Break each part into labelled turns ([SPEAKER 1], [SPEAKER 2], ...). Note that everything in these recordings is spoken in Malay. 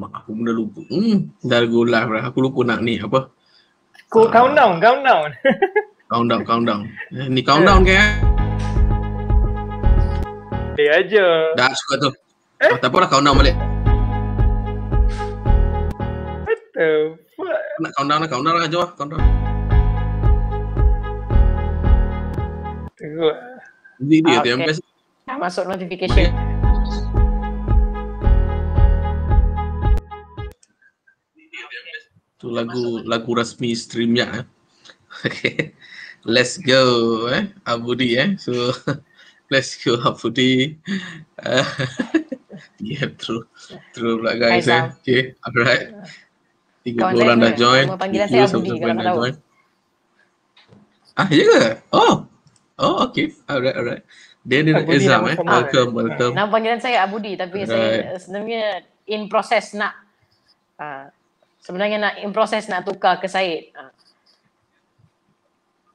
[SPEAKER 1] Mak aku benda lupa. Hmm, dah go live dah. Aku lupa nak ni apa.
[SPEAKER 2] Go
[SPEAKER 1] Ah.
[SPEAKER 2] countdown, countdown.
[SPEAKER 1] Countdown, countdown. Eh, ni countdown ke? eh?
[SPEAKER 2] Dia aja.
[SPEAKER 1] Dah suka tu.
[SPEAKER 2] Eh?
[SPEAKER 1] Oh, tak apalah countdown balik.
[SPEAKER 2] What the fuck?
[SPEAKER 1] Nak countdown lah, countdown lah. Jom lah, countdown.
[SPEAKER 2] Teruk.
[SPEAKER 1] Ni dia
[SPEAKER 3] Ah,
[SPEAKER 1] tu yang
[SPEAKER 3] okay.
[SPEAKER 1] best.
[SPEAKER 3] Dah masuk notification.
[SPEAKER 1] Tu lagu lagu rasmi streamnya eh. Okay. Let's go eh Abudi eh. So let's go Abudi. Uh, yeah true. True pula guys eh. Okay, alright. Tiga
[SPEAKER 3] Kawan
[SPEAKER 1] puluh orang
[SPEAKER 3] saya
[SPEAKER 1] dah join. Tiga
[SPEAKER 3] saya Abudi, kalau
[SPEAKER 1] dah
[SPEAKER 3] tahu.
[SPEAKER 1] join. Ah, ya ke? Oh. Oh, okay. Alright, alright. Dia ni
[SPEAKER 2] Abudi nama
[SPEAKER 1] eh. Welcome, welcome.
[SPEAKER 3] Nama panggilan saya Abudi tapi saya
[SPEAKER 1] Right.
[SPEAKER 3] uh, sebenarnya in proses nak uh, sebenarnya nak in proses nak tukar ke Syed. Uh,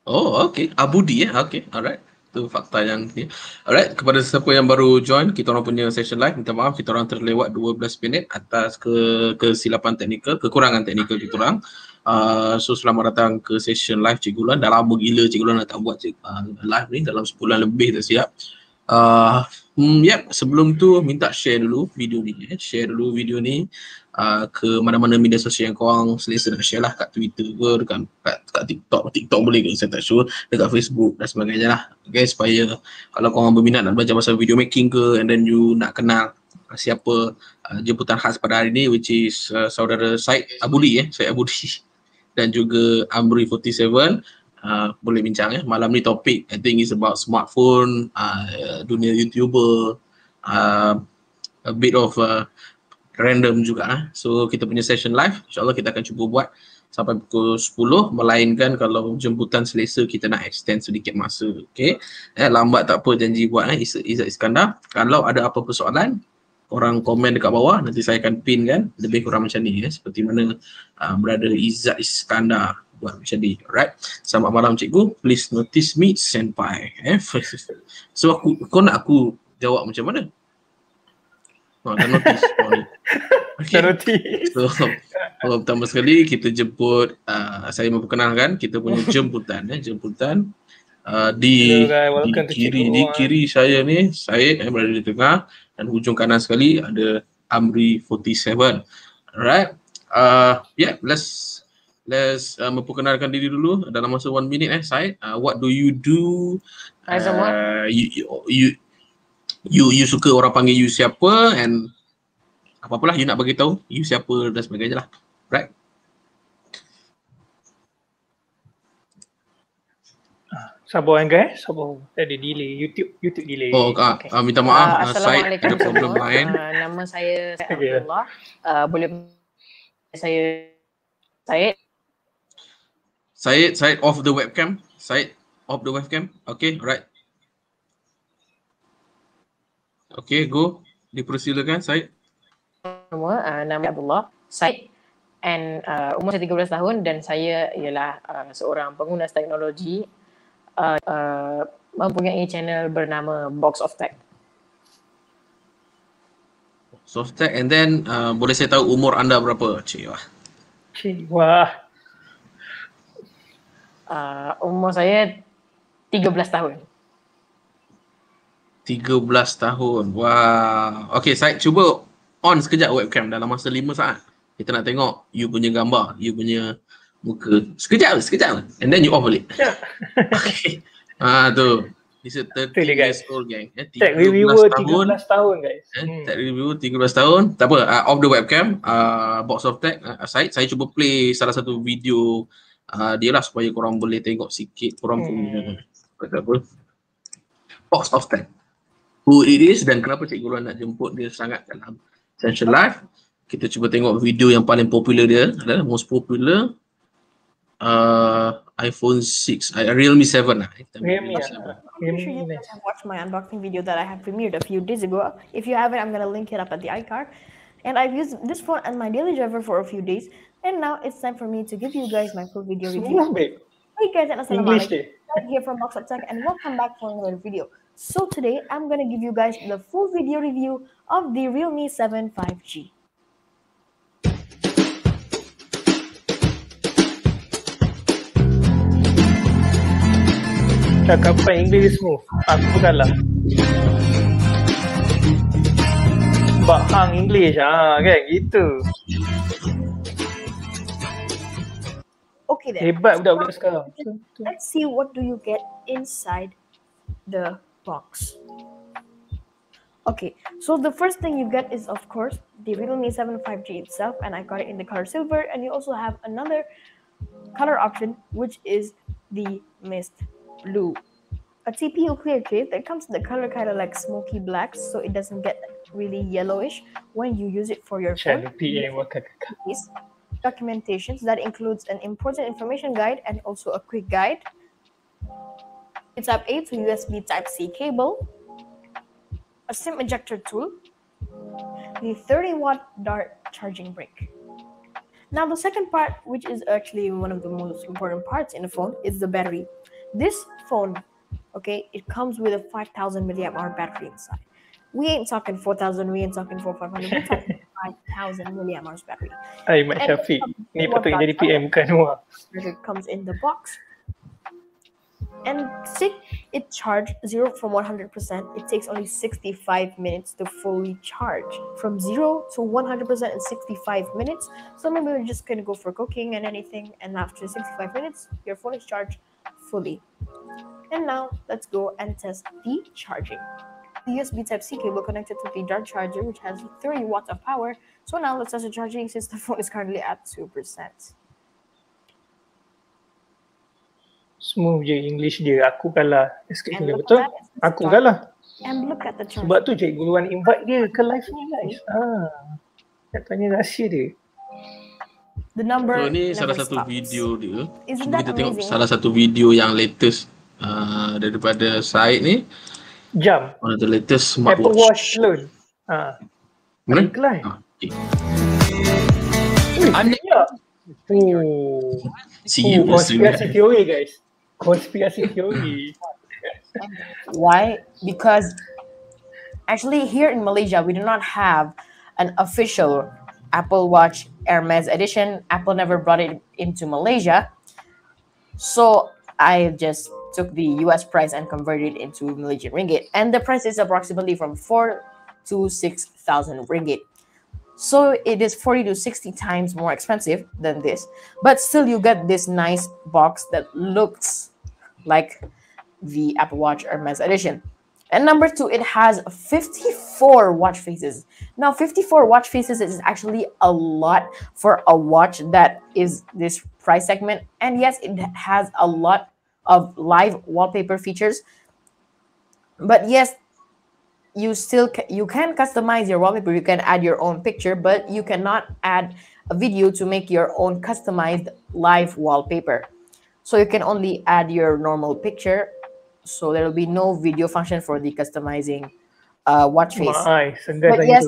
[SPEAKER 1] Oh, okay. Abudi eh. Okay, alright. Tu fakta yang ni. Alright, kepada sesiapa yang baru join, kita orang punya session live. Minta maaf, kita orang terlewat 12 minit atas ke kesilapan teknikal, kekurangan teknikal kita orang. Uh, so selamat datang ke session live Cikgu Lan. Dah lama gila Cikgu Lan tak buat cik, uh, live ni dalam sebulan lebih dah siap. Uh, hmm, yep, sebelum tu minta share dulu video ni. Eh. Share dulu video ni uh, ke mana-mana media sosial yang korang selesa nak share lah kat Twitter ke, dekat, kat, kat TikTok. TikTok boleh ke saya tak sure. Dekat Facebook dan sebagainya lah. Okay, supaya kalau korang berminat nak belajar pasal video making ke and then you nak kenal siapa uh, jemputan khas pada hari ni which is uh, saudara Syed Abudi eh, Syed Abudi dan juga Amri 47 uh, boleh bincang ya. Malam ni topik I think is about smartphone, uh, dunia YouTuber, uh, a bit of uh, random juga eh. So kita punya session live insyaallah kita akan cuba buat sampai pukul 10 melainkan kalau jemputan selesa kita nak extend sedikit masa okey eh lambat tak apa janji buat eh Izzat Iskandar. Kalau ada apa-apa soalan orang komen dekat bawah nanti saya akan pin kan? Lebih kurang macam ni eh. Seperti mana uh, brother Izzat Iskandar buat macam ni alright? Selamat malam cikgu. Please notice me senpai eh. So aku kau nak aku jawab macam mana? Oh, dah notice. Oh.
[SPEAKER 2] Okay. notice.
[SPEAKER 1] So, oh, pertama sekali kita jemput, uh, saya memperkenalkan kita punya jemputan, eh, jemputan uh, di,
[SPEAKER 2] Hello
[SPEAKER 1] di kiri, di kiri saya ni, saya eh, berada di tengah dan hujung kanan sekali ada Amri 47. Alright, uh, yeah, let's let's uh, memperkenalkan diri dulu dalam masa one minute eh, Syed. Uh, what do you do? Uh, you, you, you you you suka orang panggil you siapa and apa-apalah you nak bagi tahu you siapa dan sebagainya lah. Right?
[SPEAKER 2] Sabar kan guys, sabar. Tadi delay, YouTube YouTube delay.
[SPEAKER 1] Oh, ah,
[SPEAKER 3] Okay.
[SPEAKER 1] ah, minta maaf,
[SPEAKER 3] Uh,
[SPEAKER 1] uh,
[SPEAKER 3] Assalamualaikum
[SPEAKER 1] ada problem lain.
[SPEAKER 3] Uh, nama saya
[SPEAKER 2] Okay.
[SPEAKER 3] Abdullah. Uh, boleh saya Syed
[SPEAKER 1] Syed, Syed off the webcam. Syed off the webcam. Okay, right. Okay, go. Dipersilakan, Syed.
[SPEAKER 3] Semua uh, nama Abdullah Syed and uh, umur saya 13 tahun dan saya ialah uh, seorang pengguna teknologi uh, uh, mempunyai channel bernama Box of Tech.
[SPEAKER 1] Softtek and then uh, boleh saya tahu umur anda berapa? Cik, wah.
[SPEAKER 2] Cik, wah.
[SPEAKER 3] Uh, umur saya 13 tahun.
[SPEAKER 1] 13 tahun. Wah. Okay, Syed cuba on sekejap webcam dalam masa 5 saat. Kita nak tengok you punya gambar, you punya muka. Sekejap, sekejap. And then you off balik. okay. Ah tu. He's a 13
[SPEAKER 2] Tu dia, guys.
[SPEAKER 1] years old gang. Eh,
[SPEAKER 2] Tech
[SPEAKER 1] 13
[SPEAKER 2] reviewer
[SPEAKER 1] tahun.
[SPEAKER 2] 13 tahun guys.
[SPEAKER 1] Eh,
[SPEAKER 2] Hmm.
[SPEAKER 1] Tech review 13 tahun. Tak apa, uh, off the webcam. Uh, box of tech uh, aside. Saya cuba play salah satu video uh, dia lah supaya korang boleh tengok sikit korang
[SPEAKER 2] Hmm.
[SPEAKER 1] punya kata apa. Box of tech. Who it is dan kenapa Cikgu Luan nak jemput dia sangat dalam session live. Kita cuba tengok video yang paling popular dia adalah most popular uh, iPhone 6, uh, Realme 7 lah. Kita
[SPEAKER 2] Realme,
[SPEAKER 1] Realme
[SPEAKER 2] ah.
[SPEAKER 1] 7.
[SPEAKER 4] I'm sure you
[SPEAKER 2] ni.
[SPEAKER 4] guys have watched my unboxing video that I have premiered a few days ago. If you haven't, I'm gonna link it up at the iCard. And I've used this phone as my daily driver for a few days. And now it's time for me to give you guys my full video
[SPEAKER 2] Semua
[SPEAKER 4] review.
[SPEAKER 2] baik.
[SPEAKER 4] Hey guys, and
[SPEAKER 2] English
[SPEAKER 4] assalamualaikum. Right here from Box of Tech, and welcome back for another video. So today, I'm gonna give you guys the full video review of the Realme 7 5G.
[SPEAKER 2] Cakap apa English semua? Aku pun kalah. Bahang English ah, kan? Gitu.
[SPEAKER 4] Okay then.
[SPEAKER 2] Hebat budak-budak sekarang.
[SPEAKER 4] Let's see what do you get inside the box. Okay, so the first thing you get is of course the Realme 7 5G itself, and I got it in the color silver. And you also have another color option, which is the mist blue. A TPU clear case that comes in the color kind of like smoky black, so it doesn't get really yellowish when you use it for your phone.
[SPEAKER 2] Macam PM wakak
[SPEAKER 4] documentations that includes an important information guide and also a quick guide. It's Type A to USB Type C cable, a SIM ejector tool, the 30 watt dart charging brick. Now, the second part, which is actually one of the most important parts in the phone, is the battery. This phone, okay, it comes with a 5000 milliamp hour battery inside. We ain't talking 4000, we ain't talking 4500, we're talking 5000 milliamp hours battery.
[SPEAKER 2] Hai Mat Syafiq. Ni jadi PM kan Wah.
[SPEAKER 4] it comes in the box. And stick it charged zero from 100%. It takes only 65 minutes to fully charge. From zero to 100% in 65 minutes. So maybe we're just gonna go for cooking and anything. And after 65 minutes, your phone is charged fully. And now let's go and test the charging. The USB Type C cable connected to the dart charger, which has 30 watts of power. So now let's test the charging since the phone is currently at 2%.
[SPEAKER 2] Smooth je English dia. Aku kalah. Kena
[SPEAKER 4] look
[SPEAKER 2] betul. Aku kalah.
[SPEAKER 4] And look at the charger.
[SPEAKER 2] Sebab tu Cikgu Luan invite dia ke live ni guys. Ah. Nak tanya rahsia dia.
[SPEAKER 4] The number
[SPEAKER 1] So ni
[SPEAKER 4] never
[SPEAKER 1] salah satu
[SPEAKER 4] stops.
[SPEAKER 1] video dia.
[SPEAKER 4] Isn't that
[SPEAKER 1] kita tengok
[SPEAKER 4] amazing?
[SPEAKER 1] salah satu video yang latest uh, daripada Syed ni.
[SPEAKER 2] Jam.
[SPEAKER 1] One of the latest
[SPEAKER 2] Apple
[SPEAKER 1] smartwatch.
[SPEAKER 2] Watch loan. Ah.
[SPEAKER 1] Mana?
[SPEAKER 2] Iklan.
[SPEAKER 1] Ah, okay.
[SPEAKER 2] I'm ya. Oh.
[SPEAKER 1] See
[SPEAKER 2] oh
[SPEAKER 1] you listening.
[SPEAKER 2] konspirasi teori guys. Konspirasi teori.
[SPEAKER 5] Why? Because actually here in Malaysia we do not have an official Apple Watch Hermes edition. Apple never brought it into Malaysia. So I just took the US price and converted it into Malaysian ringgit. And the price is approximately from 4 to 6,000 ringgit. So it is 40 to 60 times more expensive than this. But still you get this nice box that looks like the Apple Watch Hermes edition. And number two, it has 54 watch faces. Now, 54 watch faces is actually a lot for a watch that is this price segment. And yes, it has a lot of live wallpaper features. But yes, you still you can customize your wallpaper. You can add your own picture, but you cannot add a video to make your own customized live wallpaper. So you can only add your normal picture. So there will be no video function for the customizing uh, watch face.
[SPEAKER 2] Segar
[SPEAKER 5] But yes.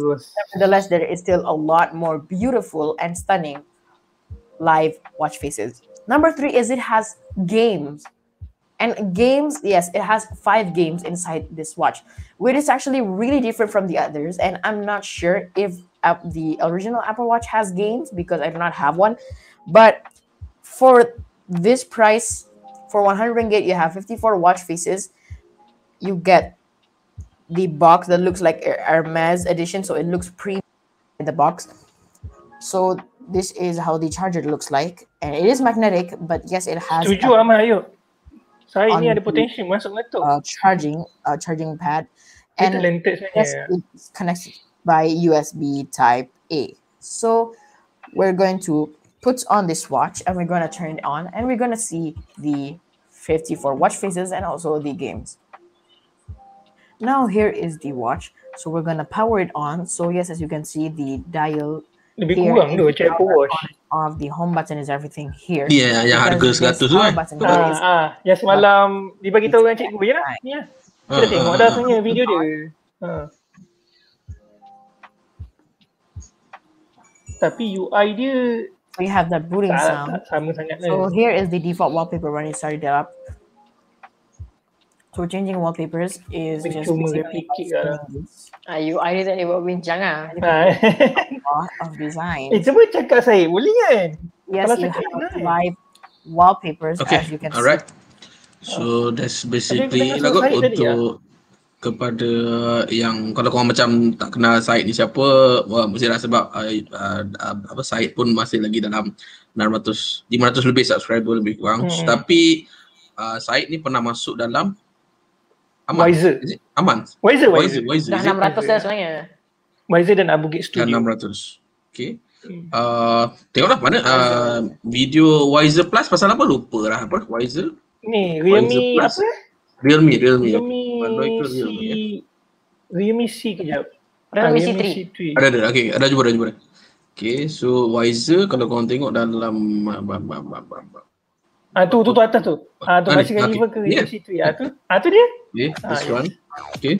[SPEAKER 5] Nevertheless, there is still a lot more beautiful and stunning live watch faces. Number three is it has games. And games, yes, it has five games inside this watch, which is actually really different from the others. And I'm not sure if uh, the original Apple Watch has games because I do not have one. But for this price, for 100 ringgit, you have 54 watch faces. You get the box that looks like Her- Hermes edition, so it looks in the box. So this is how the charger looks like, and it is magnetic, but yes, it has
[SPEAKER 2] Setuju
[SPEAKER 5] a,
[SPEAKER 2] Ahmad, ayo. Saya ni
[SPEAKER 5] On
[SPEAKER 2] ada
[SPEAKER 5] the-
[SPEAKER 2] potensi masuk ngetuk.
[SPEAKER 5] uh, charging uh, charging pad, and yes, it's connected by USB Type A. So we're going to put on this watch, and we're going to turn it on, and we're going to see the 54 watch faces and also the games. Now here is the watch. So we're gonna power it on. So yes, as you can see, the dial
[SPEAKER 2] Lebih
[SPEAKER 5] here
[SPEAKER 2] kurang
[SPEAKER 5] the
[SPEAKER 2] macam Apple
[SPEAKER 5] power
[SPEAKER 2] Watch.
[SPEAKER 5] of the home button is everything here.
[SPEAKER 1] Ya, yang harga
[SPEAKER 5] Because this
[SPEAKER 1] 100 tu kan. Eh.
[SPEAKER 5] button
[SPEAKER 1] Betul.
[SPEAKER 5] here
[SPEAKER 2] Ah,
[SPEAKER 5] is
[SPEAKER 2] ah, yang semalam dibagi tahu dengan cikgu ya lah. Ni lah. Kita tengok dah
[SPEAKER 1] ah.
[SPEAKER 2] sebenarnya video dia. Ha. Tapi UI dia
[SPEAKER 5] we have that booting
[SPEAKER 2] tak,
[SPEAKER 5] sound.
[SPEAKER 2] tak sama sangat
[SPEAKER 5] So here is the default wallpaper when you start it up. So changing wallpapers is
[SPEAKER 2] Dia
[SPEAKER 5] just
[SPEAKER 2] cuma
[SPEAKER 5] basically
[SPEAKER 2] replicate lah.
[SPEAKER 6] Ayu, I tak boleh buat bincang ah.
[SPEAKER 2] Ha.
[SPEAKER 5] of design.
[SPEAKER 2] eh cuba cakap saya boleh kan?
[SPEAKER 5] Yes,
[SPEAKER 2] kalau
[SPEAKER 5] you
[SPEAKER 2] cakap
[SPEAKER 5] have
[SPEAKER 2] boleh.
[SPEAKER 5] live wallpapers
[SPEAKER 1] Okay,
[SPEAKER 5] as you can
[SPEAKER 1] alright. So that's basically
[SPEAKER 2] kita
[SPEAKER 1] lah kot
[SPEAKER 2] sebut Syed tadi,
[SPEAKER 1] untuk kepada yang kalau korang macam tak kenal Syed ni siapa, wah mesti lah sebab uh, uh, apa Syed pun masih lagi dalam 600 500 lebih subscriber lebih kurang.
[SPEAKER 2] Hmm.
[SPEAKER 1] Tapi uh, Syed ni pernah masuk dalam Aman.
[SPEAKER 2] Wiser.
[SPEAKER 1] Aman.
[SPEAKER 2] Wiser,
[SPEAKER 1] Wiser,
[SPEAKER 2] Wiser.
[SPEAKER 1] Wiser.
[SPEAKER 5] Dah
[SPEAKER 1] is it?
[SPEAKER 5] 600 dah sebenarnya.
[SPEAKER 2] Wiser dan Abu Gate
[SPEAKER 1] Dah
[SPEAKER 2] Studio.
[SPEAKER 1] 600. Okay.
[SPEAKER 2] Hmm.
[SPEAKER 1] Uh, tengoklah mana uh, video Wiser Plus pasal apa lupa lah apa Wiser
[SPEAKER 2] Ni Realme
[SPEAKER 1] Wiser Plus.
[SPEAKER 2] apa?
[SPEAKER 1] Realme Realme
[SPEAKER 2] Realme
[SPEAKER 1] Android ke
[SPEAKER 2] C
[SPEAKER 1] Realme, ya?
[SPEAKER 2] Realme C kejap.
[SPEAKER 5] Realme
[SPEAKER 2] Ah,
[SPEAKER 5] C3.
[SPEAKER 2] C3.
[SPEAKER 1] Ada ada okay ada jumpa ada jumpa. Okay so Wiser kalau korang tengok dalam ah.
[SPEAKER 2] Ah tu tu tu atas tu. Ah tu masih kali
[SPEAKER 1] Okay.
[SPEAKER 2] ke
[SPEAKER 1] Yeah.
[SPEAKER 2] Realme C3. Ah tu. Ah tu dia.
[SPEAKER 1] Okay
[SPEAKER 2] Ah,
[SPEAKER 1] this
[SPEAKER 2] ya.
[SPEAKER 1] one. Okay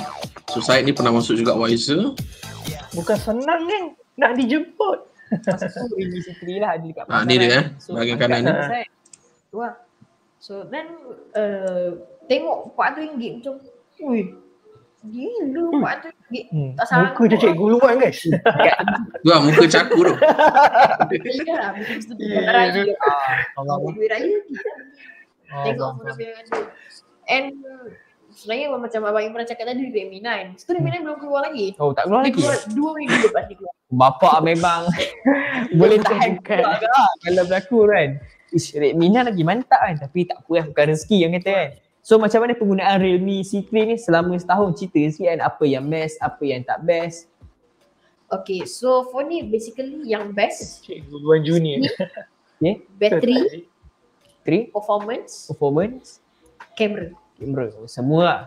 [SPEAKER 1] so Syed ni pernah masuk juga Wiser.
[SPEAKER 2] Bukan senang kan nak dijemput.
[SPEAKER 4] Masa tu Realme C3 lah ada dekat
[SPEAKER 1] Ah, ni dia, eh.
[SPEAKER 4] So,
[SPEAKER 1] Bahagian kanan
[SPEAKER 2] ni.
[SPEAKER 4] Tu. So then uh, tengok RM400 macam Ui Gila RM400
[SPEAKER 2] Hmm.
[SPEAKER 4] Tak sanggup
[SPEAKER 2] Muka je cikgu luar guys.
[SPEAKER 1] Tu lah muka caku tu.
[SPEAKER 4] Iya lah Mungkin mesti
[SPEAKER 2] Ya,
[SPEAKER 4] raya
[SPEAKER 2] ya.
[SPEAKER 4] Ah, oh, duit raya.
[SPEAKER 2] Oh,
[SPEAKER 4] Tengok yang ada And Sebenarnya macam abang Imran cakap tadi Redmi 9 Itu Redmi 9 belum keluar lagi
[SPEAKER 7] Oh tak keluar
[SPEAKER 4] Dia
[SPEAKER 7] lagi?
[SPEAKER 4] keluar dua minggu lepas dia keluar
[SPEAKER 7] Bapak memang boleh tahan ah, kalau berlaku kan. Ish, Redmi 9 lagi mantap kan tapi tak apa lah bukan rezeki yang kata kan. So macam mana penggunaan Realme C3 ni selama setahun cerita sikit kan apa yang best, apa yang tak best.
[SPEAKER 4] Okay so phone ni basically yang best
[SPEAKER 2] Cikgu luar junior.
[SPEAKER 4] Battery,
[SPEAKER 7] 3
[SPEAKER 4] performance,
[SPEAKER 7] performance,
[SPEAKER 4] camera
[SPEAKER 7] kamera, semua lah.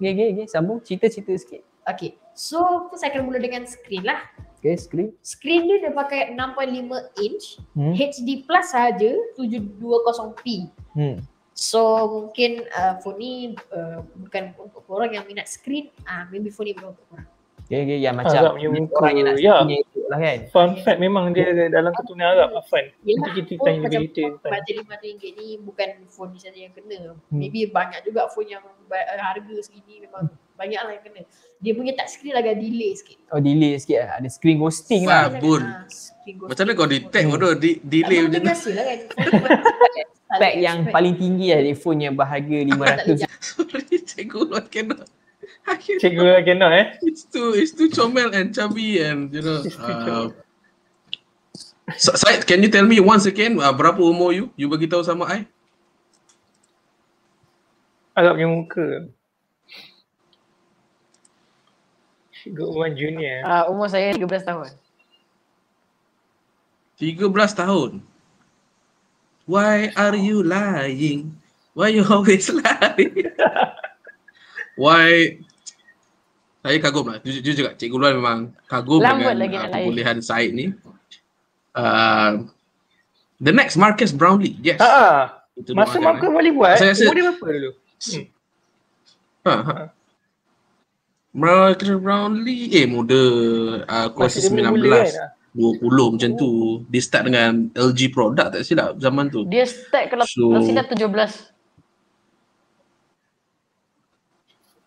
[SPEAKER 7] Okay, okay, okay. Sambung cerita-cerita sikit.
[SPEAKER 4] Okay So saya akan mula dengan screen lah
[SPEAKER 7] Okay, screen.
[SPEAKER 4] Screen dia dia pakai 6.5 inch
[SPEAKER 7] Hmm.
[SPEAKER 4] HD plus saja 720p
[SPEAKER 7] Hmm.
[SPEAKER 4] So mungkin uh, phone ni uh, bukan untuk orang yang minat screen ah maybe phone ni bukan untuk orang.
[SPEAKER 7] Okay, okay. Yang
[SPEAKER 2] Arab
[SPEAKER 7] macam
[SPEAKER 2] punya muka,
[SPEAKER 7] orang yang nak
[SPEAKER 2] ya.
[SPEAKER 7] lah kan.
[SPEAKER 2] Fun fact memang dia dalam keturunan Arab Afan.
[SPEAKER 4] Yelah,
[SPEAKER 2] Nanti kita
[SPEAKER 4] phone
[SPEAKER 2] tanya lebih detail.
[SPEAKER 4] phone Bajet RM500 ni bukan phone ni saja yang kena. Maybe banyak juga phone yang uh, harga segini memang banyak lah yang kena. Dia punya touch screen agak delay sikit.
[SPEAKER 7] Oh delay sikit lah. Ada screen ghosting lah.
[SPEAKER 1] Sabun.
[SPEAKER 4] Ah, screen ghosting.
[SPEAKER 1] Macam mana kau detect kau tu di, delay
[SPEAKER 4] Tak
[SPEAKER 1] macam tu?
[SPEAKER 4] biasa lah kan.
[SPEAKER 7] Spek yang paling tinggi lah di phone yang berharga
[SPEAKER 4] tak boleh
[SPEAKER 7] 500
[SPEAKER 1] Sorry cikgu luar cannot. Cannot.
[SPEAKER 2] Cikgu luar cannot eh.
[SPEAKER 1] It's too it's too comel and chubby and you know. Uh, Sa- Syed, can you tell me once again uh, berapa umur you? You bagi tahu sama I.
[SPEAKER 2] Arab punya muka. Cikgu Umar Junior.
[SPEAKER 5] Uh, umur saya 13 tahun.
[SPEAKER 1] 13 tahun. Why are you lying? Why you always lying? Why? Saya kagum lah. Jujur, jujur cakap, Cikgu Luan memang kagum
[SPEAKER 5] Lambat
[SPEAKER 1] dengan
[SPEAKER 5] lagi
[SPEAKER 1] uh,
[SPEAKER 5] lain.
[SPEAKER 1] kebolehan Syed ni. Uh, the next Marcus Brownlee. Yes.
[SPEAKER 2] Ha ah.
[SPEAKER 1] Itu
[SPEAKER 2] Masa Marcus boleh buat,
[SPEAKER 1] Saya rasa-
[SPEAKER 2] umur dia berapa dulu?
[SPEAKER 1] eh. Ha, ha. Marcus Brownlee eh muda uh, kuasa
[SPEAKER 2] Masa dia
[SPEAKER 1] 19
[SPEAKER 2] mula kan?
[SPEAKER 1] 20 macam tu dia start dengan LG product tak silap zaman tu
[SPEAKER 5] Dia start kalau
[SPEAKER 1] So-
[SPEAKER 5] so, silap 17.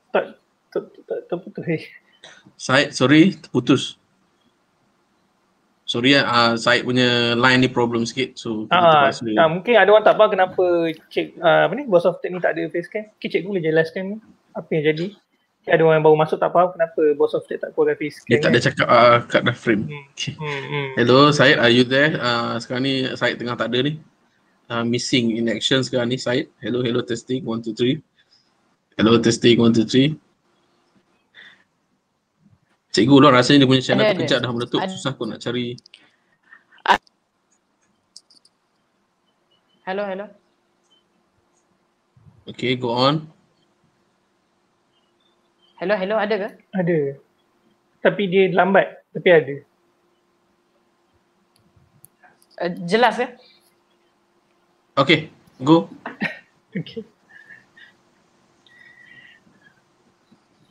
[SPEAKER 2] Tak, tak, tak. Eh.
[SPEAKER 1] Syed sorry terputus sorry ya uh, Syed punya line ni problem sikit so kita
[SPEAKER 2] Ah,
[SPEAKER 1] terpaksa
[SPEAKER 2] ah, mungkin ada orang tak faham kenapa cik ah, apa ni boss of tech ni tak ada facecam. Mungkin cikgu boleh jelaskan apa yang jadi. Mungkin ada orang yang baru masuk tak faham kenapa boss of tech tak keluarkan facecam.
[SPEAKER 1] dia tak ada cakap uh, kat the frame
[SPEAKER 2] Hmm.
[SPEAKER 1] okay.
[SPEAKER 2] Hmm, hmm.
[SPEAKER 1] hello Syed are you there uh, sekarang ni Syed tengah tak ada ni uh, missing in action sekarang ni Syed hello hello testing 1 2 3 hello testing 1 2 3 Cikgu lah rasanya dia punya channel
[SPEAKER 5] Ada,
[SPEAKER 1] tu
[SPEAKER 5] ada.
[SPEAKER 1] kejap dah meletup
[SPEAKER 5] Ada.
[SPEAKER 1] susah kau nak cari
[SPEAKER 5] Hello, hello.
[SPEAKER 1] okay go on
[SPEAKER 5] Hello, hello. Ada ke?
[SPEAKER 2] Ada. Tapi dia lambat. Tapi ada.
[SPEAKER 5] Uh, jelas ke?
[SPEAKER 1] okay go
[SPEAKER 2] Okay.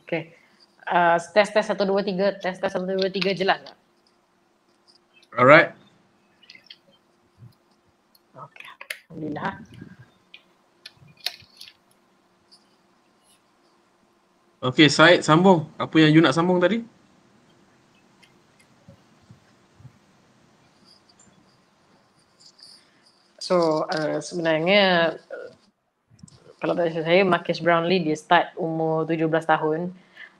[SPEAKER 5] Okay. Uh, test test 1 2 3, test test 1 2 3 jelas tak?
[SPEAKER 1] alright
[SPEAKER 5] Okay. Alhamdulillah.
[SPEAKER 1] Okay, Syed sambung. Apa yang you nak sambung tadi?
[SPEAKER 5] So uh, sebenarnya uh, kalau tak saya Marcus Brownlee dia start umur 17 tahun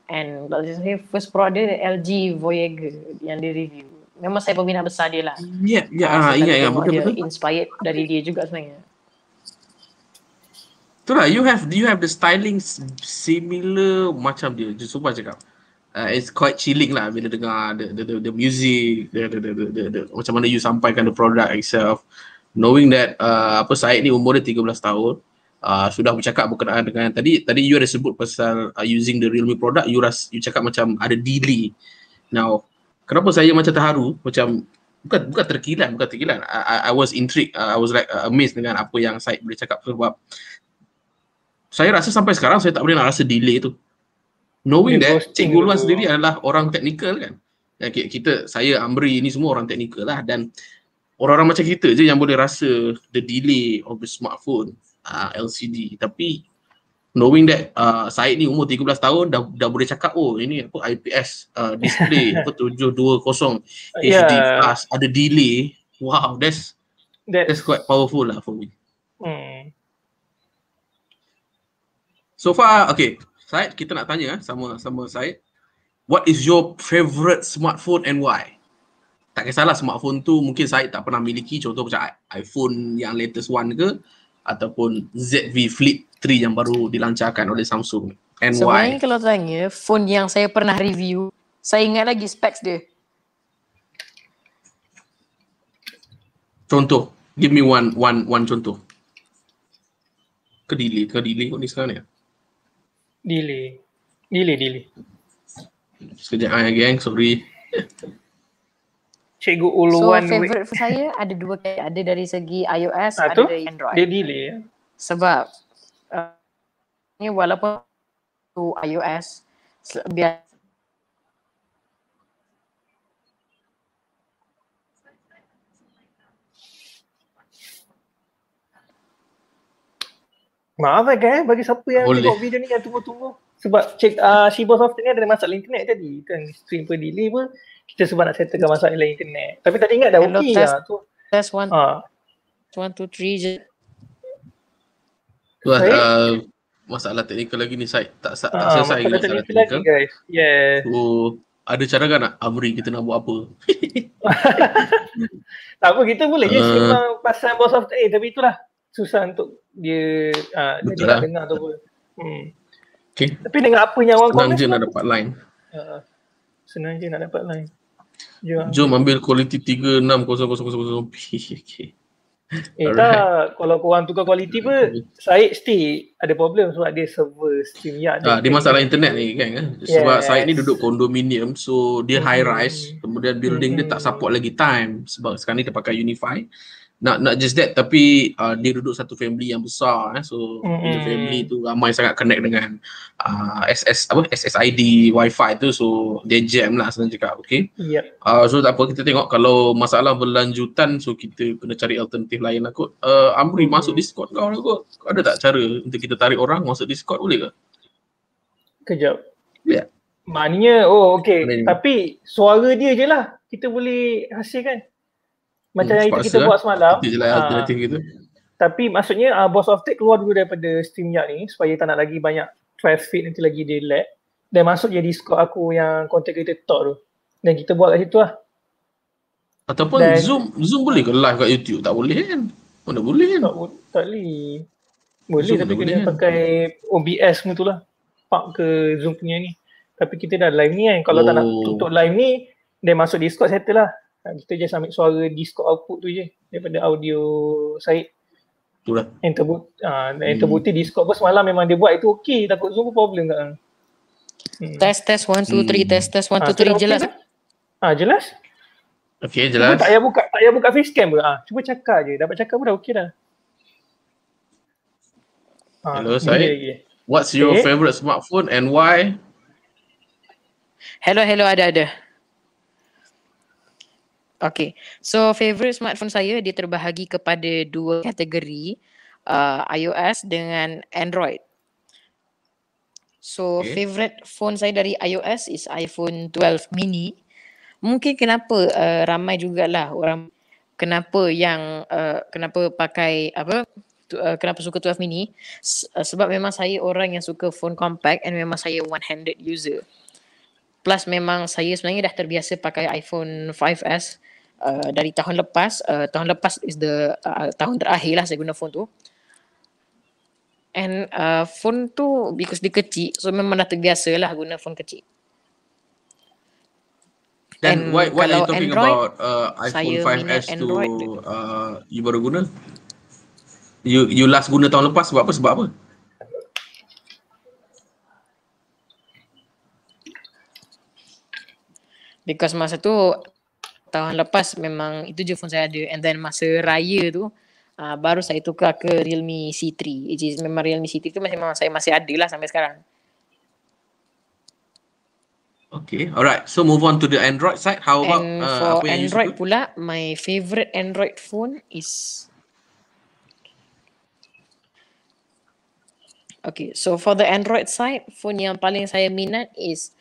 [SPEAKER 5] and kalau tak saya first product dia LG Voyager yang dia review. Memang saya peminat besar dia lah.
[SPEAKER 1] Ya, ya,
[SPEAKER 5] Ah,
[SPEAKER 1] ah,
[SPEAKER 5] saya
[SPEAKER 1] ingat
[SPEAKER 5] selalu
[SPEAKER 1] ingat
[SPEAKER 5] tengok
[SPEAKER 1] betul
[SPEAKER 5] dia
[SPEAKER 1] betul.
[SPEAKER 5] Inspired dari dia juga sebenarnya.
[SPEAKER 1] Itulah, you have you have the styling similar macam dia. Just sumpah cakap. Uh, it's quite chilling lah bila dengar the the the, the music, the the, the, the, the, the, macam mana you sampaikan the product itself. Knowing that uh, apa Syed ni umur dia 13 tahun, uh, sudah bercakap berkenaan dengan tadi tadi you ada sebut pasal uh, using the Realme product, you ras you cakap macam ada delay. Now, kenapa saya macam terharu, macam bukan bukan terkilan, bukan terkilan. I, I, I was intrigued, uh, I was like uh, amazed dengan apa yang Syed boleh cakap sebab saya rasa sampai sekarang saya tak boleh nak rasa delay tu. Knowing
[SPEAKER 2] Dia
[SPEAKER 1] that Cikgu Luan sendiri adalah orang teknikal kan. Dan ki- kita, saya, Amri ni semua orang teknikal lah dan orang-orang macam kita je yang boleh rasa the delay of the smartphone uh, LCD. Tapi knowing that uh, Syed ni umur 13 tahun dah, dah boleh cakap oh ini apa IPS uh, display apa 720 HD
[SPEAKER 2] Yeah.
[SPEAKER 1] plus ada delay. Wow, that's
[SPEAKER 2] That,
[SPEAKER 1] that's quite powerful lah for me.
[SPEAKER 2] hmm.
[SPEAKER 1] So far, okay. Syed, kita nak tanya eh, sama sama Syed. What is your favorite smartphone and why? Tak kisahlah smartphone tu mungkin Syed tak pernah miliki. Contoh macam iPhone yang latest one ke ataupun ZV Flip 3 yang baru dilancarkan oleh Samsung. And
[SPEAKER 5] Sebenarnya
[SPEAKER 1] why?
[SPEAKER 5] kalau tanya phone yang saya pernah review, saya ingat lagi specs dia.
[SPEAKER 1] Contoh. Give me one one one contoh. Ke delay, ke delay kot ni sekarang ni.
[SPEAKER 2] Delay. Delay, delay.
[SPEAKER 1] Sekejap ah geng, sorry.
[SPEAKER 2] Cikgu
[SPEAKER 5] So
[SPEAKER 2] Uluan
[SPEAKER 5] favorite phone saya ada dua ada dari segi iOS,
[SPEAKER 2] Ah,
[SPEAKER 5] ada
[SPEAKER 2] tu?
[SPEAKER 5] dari Android.
[SPEAKER 2] dia delay ya.
[SPEAKER 5] Sebab uh, ni walaupun tu iOS biar
[SPEAKER 2] Maaf eh kan bagi siapa yang
[SPEAKER 1] Boleh.
[SPEAKER 2] tengok video ni yang tunggu-tunggu. Sebab cek uh, Shiba Soft ni ada masalah internet tadi. Kan stream per delay pun kita sebab nak settlekan masalah internet. Tapi tadi ingat dah okey lah tu.
[SPEAKER 5] test one,
[SPEAKER 2] Ah,
[SPEAKER 5] one, two, three je.
[SPEAKER 1] Tu lah,
[SPEAKER 2] Syed?
[SPEAKER 1] uh, masalah teknikal lagi ni Syed. Tak, tak, tak
[SPEAKER 2] ah,
[SPEAKER 1] selesai lagi
[SPEAKER 2] masalah
[SPEAKER 1] masalah
[SPEAKER 2] teknikal lagi
[SPEAKER 1] teknikal.
[SPEAKER 2] guys. Yes.
[SPEAKER 1] So, ada cara kan nak Amri kita nak buat apa?
[SPEAKER 2] Tak apa kita boleh je
[SPEAKER 1] Ah.
[SPEAKER 2] sembang pasal Boss of eh tapi itulah susah untuk dia uh,
[SPEAKER 1] Betul
[SPEAKER 2] dia
[SPEAKER 1] lah.
[SPEAKER 2] nak dengar tu pun. Hmm.
[SPEAKER 1] Okay.
[SPEAKER 2] Tapi dengan apa yang orang
[SPEAKER 1] Senang
[SPEAKER 2] komen
[SPEAKER 1] je nak dapat line.
[SPEAKER 2] ah, senang je nak dapat line. Jom.
[SPEAKER 1] Jom ambil quality 36000p. Okay.
[SPEAKER 2] Eh
[SPEAKER 1] Alright.
[SPEAKER 2] tak, kalau korang tukar kualiti pun Syed still ada problem sebab dia server stream ya.
[SPEAKER 1] Ah, dia masalah internet ni kan. eh? Sebab. Syed ni duduk kondominium so dia high
[SPEAKER 2] Hmm.
[SPEAKER 1] rise kemudian building dia tak
[SPEAKER 2] Hmm.
[SPEAKER 1] support lagi time sebab sekarang ni dia pakai Unify. Not not just that tapi uh, dia duduk satu family yang besar eh. So
[SPEAKER 2] Hmm.
[SPEAKER 1] bila family tu ramai sangat connect dengan uh, SS apa SSID Wi-Fi tu so dia jam lah senang cakap. Okay.
[SPEAKER 2] Ya.
[SPEAKER 1] Uh, so tak apa kita tengok kalau masalah berlanjutan so kita kena cari alternatif lain lah kot. Uh, Amri
[SPEAKER 2] Hmm.
[SPEAKER 1] masuk Discord kau lah kot. Kau ada tak cara untuk kita tarik orang masuk Discord boleh ke?
[SPEAKER 2] Kejap.
[SPEAKER 1] Ya.
[SPEAKER 2] Maknanya oh okey tapi suara dia je lah kita boleh hasilkan. Macam
[SPEAKER 1] Hmm,
[SPEAKER 2] yang itu kita
[SPEAKER 1] lah.
[SPEAKER 2] buat semalam.
[SPEAKER 1] Je lah
[SPEAKER 2] ah,
[SPEAKER 1] alternatif kita.
[SPEAKER 2] tapi maksudnya uh, Boss of Tech keluar dulu daripada StreamYard ni supaya tak nak lagi banyak traffic nanti lagi dia lag. Dan masuk je Discord aku yang content creator talk tu. Dan kita buat kat situ lah.
[SPEAKER 1] Ataupun
[SPEAKER 2] Dan-
[SPEAKER 1] Zoom, Zoom boleh ke live kat YouTube? Tak boleh kan? Mana boleh kan?
[SPEAKER 2] Tak, tak boleh. Boleh
[SPEAKER 1] Zoom
[SPEAKER 2] tapi kena
[SPEAKER 1] boleh kan?
[SPEAKER 2] pakai OBS semua tu lah. Park ke Zoom punya ni. Tapi kita dah live ni kan. Kalau tak nak
[SPEAKER 1] Oh.
[SPEAKER 2] tutup live ni, dia masuk Discord settle lah. Ha, Kita just ambil suara Discord output tu je daripada audio Syed.
[SPEAKER 1] Itulah.
[SPEAKER 2] Yang, terbukti, ha, yang
[SPEAKER 1] Hmm.
[SPEAKER 2] terbukti Discord pun semalam memang dia buat itu okey. Takut Zoom pun problem tak? Hmm.
[SPEAKER 5] Test test one two three
[SPEAKER 1] Hmm.
[SPEAKER 5] test test one
[SPEAKER 2] Ah,
[SPEAKER 5] two three
[SPEAKER 2] sudah
[SPEAKER 5] jelas.
[SPEAKER 2] okey tak? Ah jelas?
[SPEAKER 1] Okay,
[SPEAKER 2] Cuba
[SPEAKER 1] jelas.
[SPEAKER 2] tak payah buka tak payah buka facecam ke? Ah, cuba cakap je. Dapat cakap pun dah okey dah. Ah,
[SPEAKER 1] Hello,
[SPEAKER 2] boleh
[SPEAKER 1] Syed.
[SPEAKER 2] lagi.
[SPEAKER 1] What's your
[SPEAKER 2] Okay.
[SPEAKER 1] favorite smartphone and why?
[SPEAKER 5] Hello hello ada ada. Okay, so favorite smartphone saya dia terbahagi kepada dua kategori uh, iOS dengan Android. So
[SPEAKER 1] Okay.
[SPEAKER 5] favorite phone saya dari iOS is iPhone 12 mini. Mungkin kenapa uh, ramai jugalah orang kenapa yang uh, kenapa pakai apa tu- uh, kenapa suka 12 mini S- uh, sebab memang saya orang yang suka phone compact and memang saya one handed user. Plus memang saya sebenarnya dah terbiasa pakai iPhone 5S uh, dari tahun lepas. Uh, tahun lepas is the uh, tahun terakhir lah saya guna phone tu. And uh, phone tu because dia kecil so memang dah terbiasa lah guna phone kecil.
[SPEAKER 1] Then
[SPEAKER 5] And
[SPEAKER 1] why why are you
[SPEAKER 5] kalau
[SPEAKER 1] talking
[SPEAKER 5] Android,
[SPEAKER 1] about uh, iPhone
[SPEAKER 5] saya
[SPEAKER 1] 5s
[SPEAKER 5] minat
[SPEAKER 1] to
[SPEAKER 5] Android.
[SPEAKER 1] uh, you baru guna? You you last guna tahun lepas sebab apa? Sebab apa?
[SPEAKER 5] Because masa tu tahun lepas memang itu je phone saya ada and then masa raya tu uh, baru saya tukar ke Realme C3 which is memang Realme C3 tu masih memang saya masih ada lah sampai sekarang.
[SPEAKER 1] Okay, alright. So move on to the Android side. How about
[SPEAKER 5] And
[SPEAKER 1] uh,
[SPEAKER 5] for
[SPEAKER 1] apa yang you
[SPEAKER 5] Android
[SPEAKER 1] suka?
[SPEAKER 5] pula my favorite Android phone is Okay, so for the Android side, phone yang paling saya minat is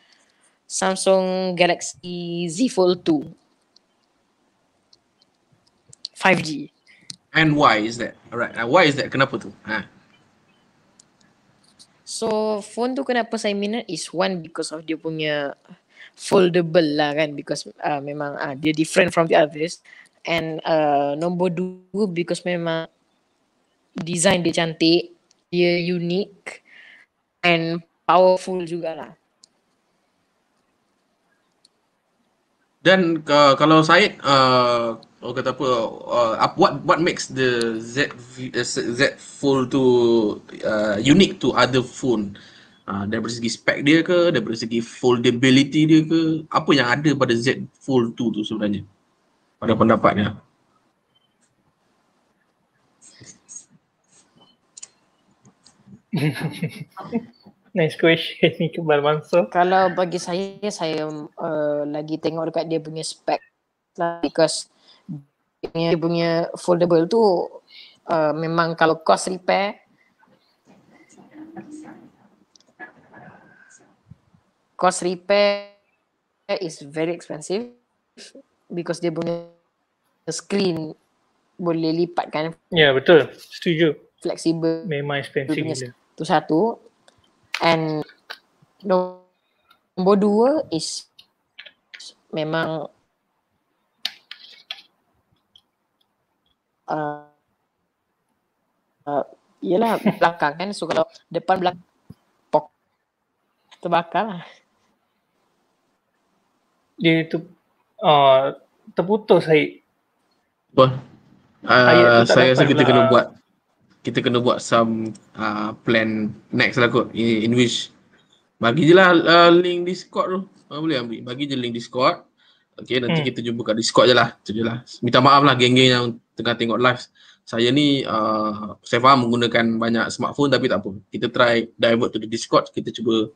[SPEAKER 5] Samsung Galaxy Z Fold 2. 5G.
[SPEAKER 1] And why is that? Alright. Uh, why is that? Kenapa tu? Ha.
[SPEAKER 5] So phone tu kenapa saya minat is one because of dia punya foldable lah kan because uh, memang uh, dia different from the others and uh, nombor dua because memang design dia cantik, dia unique and powerful jugalah.
[SPEAKER 1] Dan uh, kalau Syed uh, orang kata apa uh, what what makes the Z uh, Z Fold tu uh, unique to other phone? Uh, daripada segi spek dia ke, daripada segi foldability dia ke, apa yang ada pada Z Fold 2 tu sebenarnya? Pada pendapatnya.
[SPEAKER 2] Nice question ni Kebal Mansur.
[SPEAKER 5] Kalau bagi saya saya uh, lagi tengok dekat dia punya spec lah because dia punya, dia punya foldable tu uh, memang kalau cost repair cost repair is very expensive because dia punya screen boleh lipat kan
[SPEAKER 2] Ya betul. Setuju.
[SPEAKER 5] flexible
[SPEAKER 2] Memang expensive gila.
[SPEAKER 5] tu satu and nombor dua is memang uh, uh, yelah belakang kan so kalau depan belakang pok terbakar lah
[SPEAKER 2] Dia tu uh, terputus Syed.
[SPEAKER 1] Apa? Uh, saya rasa kita kena buat kita kena buat some uh, plan next lah kot in, in which bagi je lah uh, link Discord tu. Uh, boleh ambil. Bagi je link Discord. Okay, nanti
[SPEAKER 2] Hmm.
[SPEAKER 1] kita jumpa kat Discord je lah. Itu je lah. Minta maaf lah geng-geng yang tengah tengok live. Saya ni, uh, saya faham menggunakan banyak smartphone tapi tak apa. Kita try divert to the Discord. Kita cuba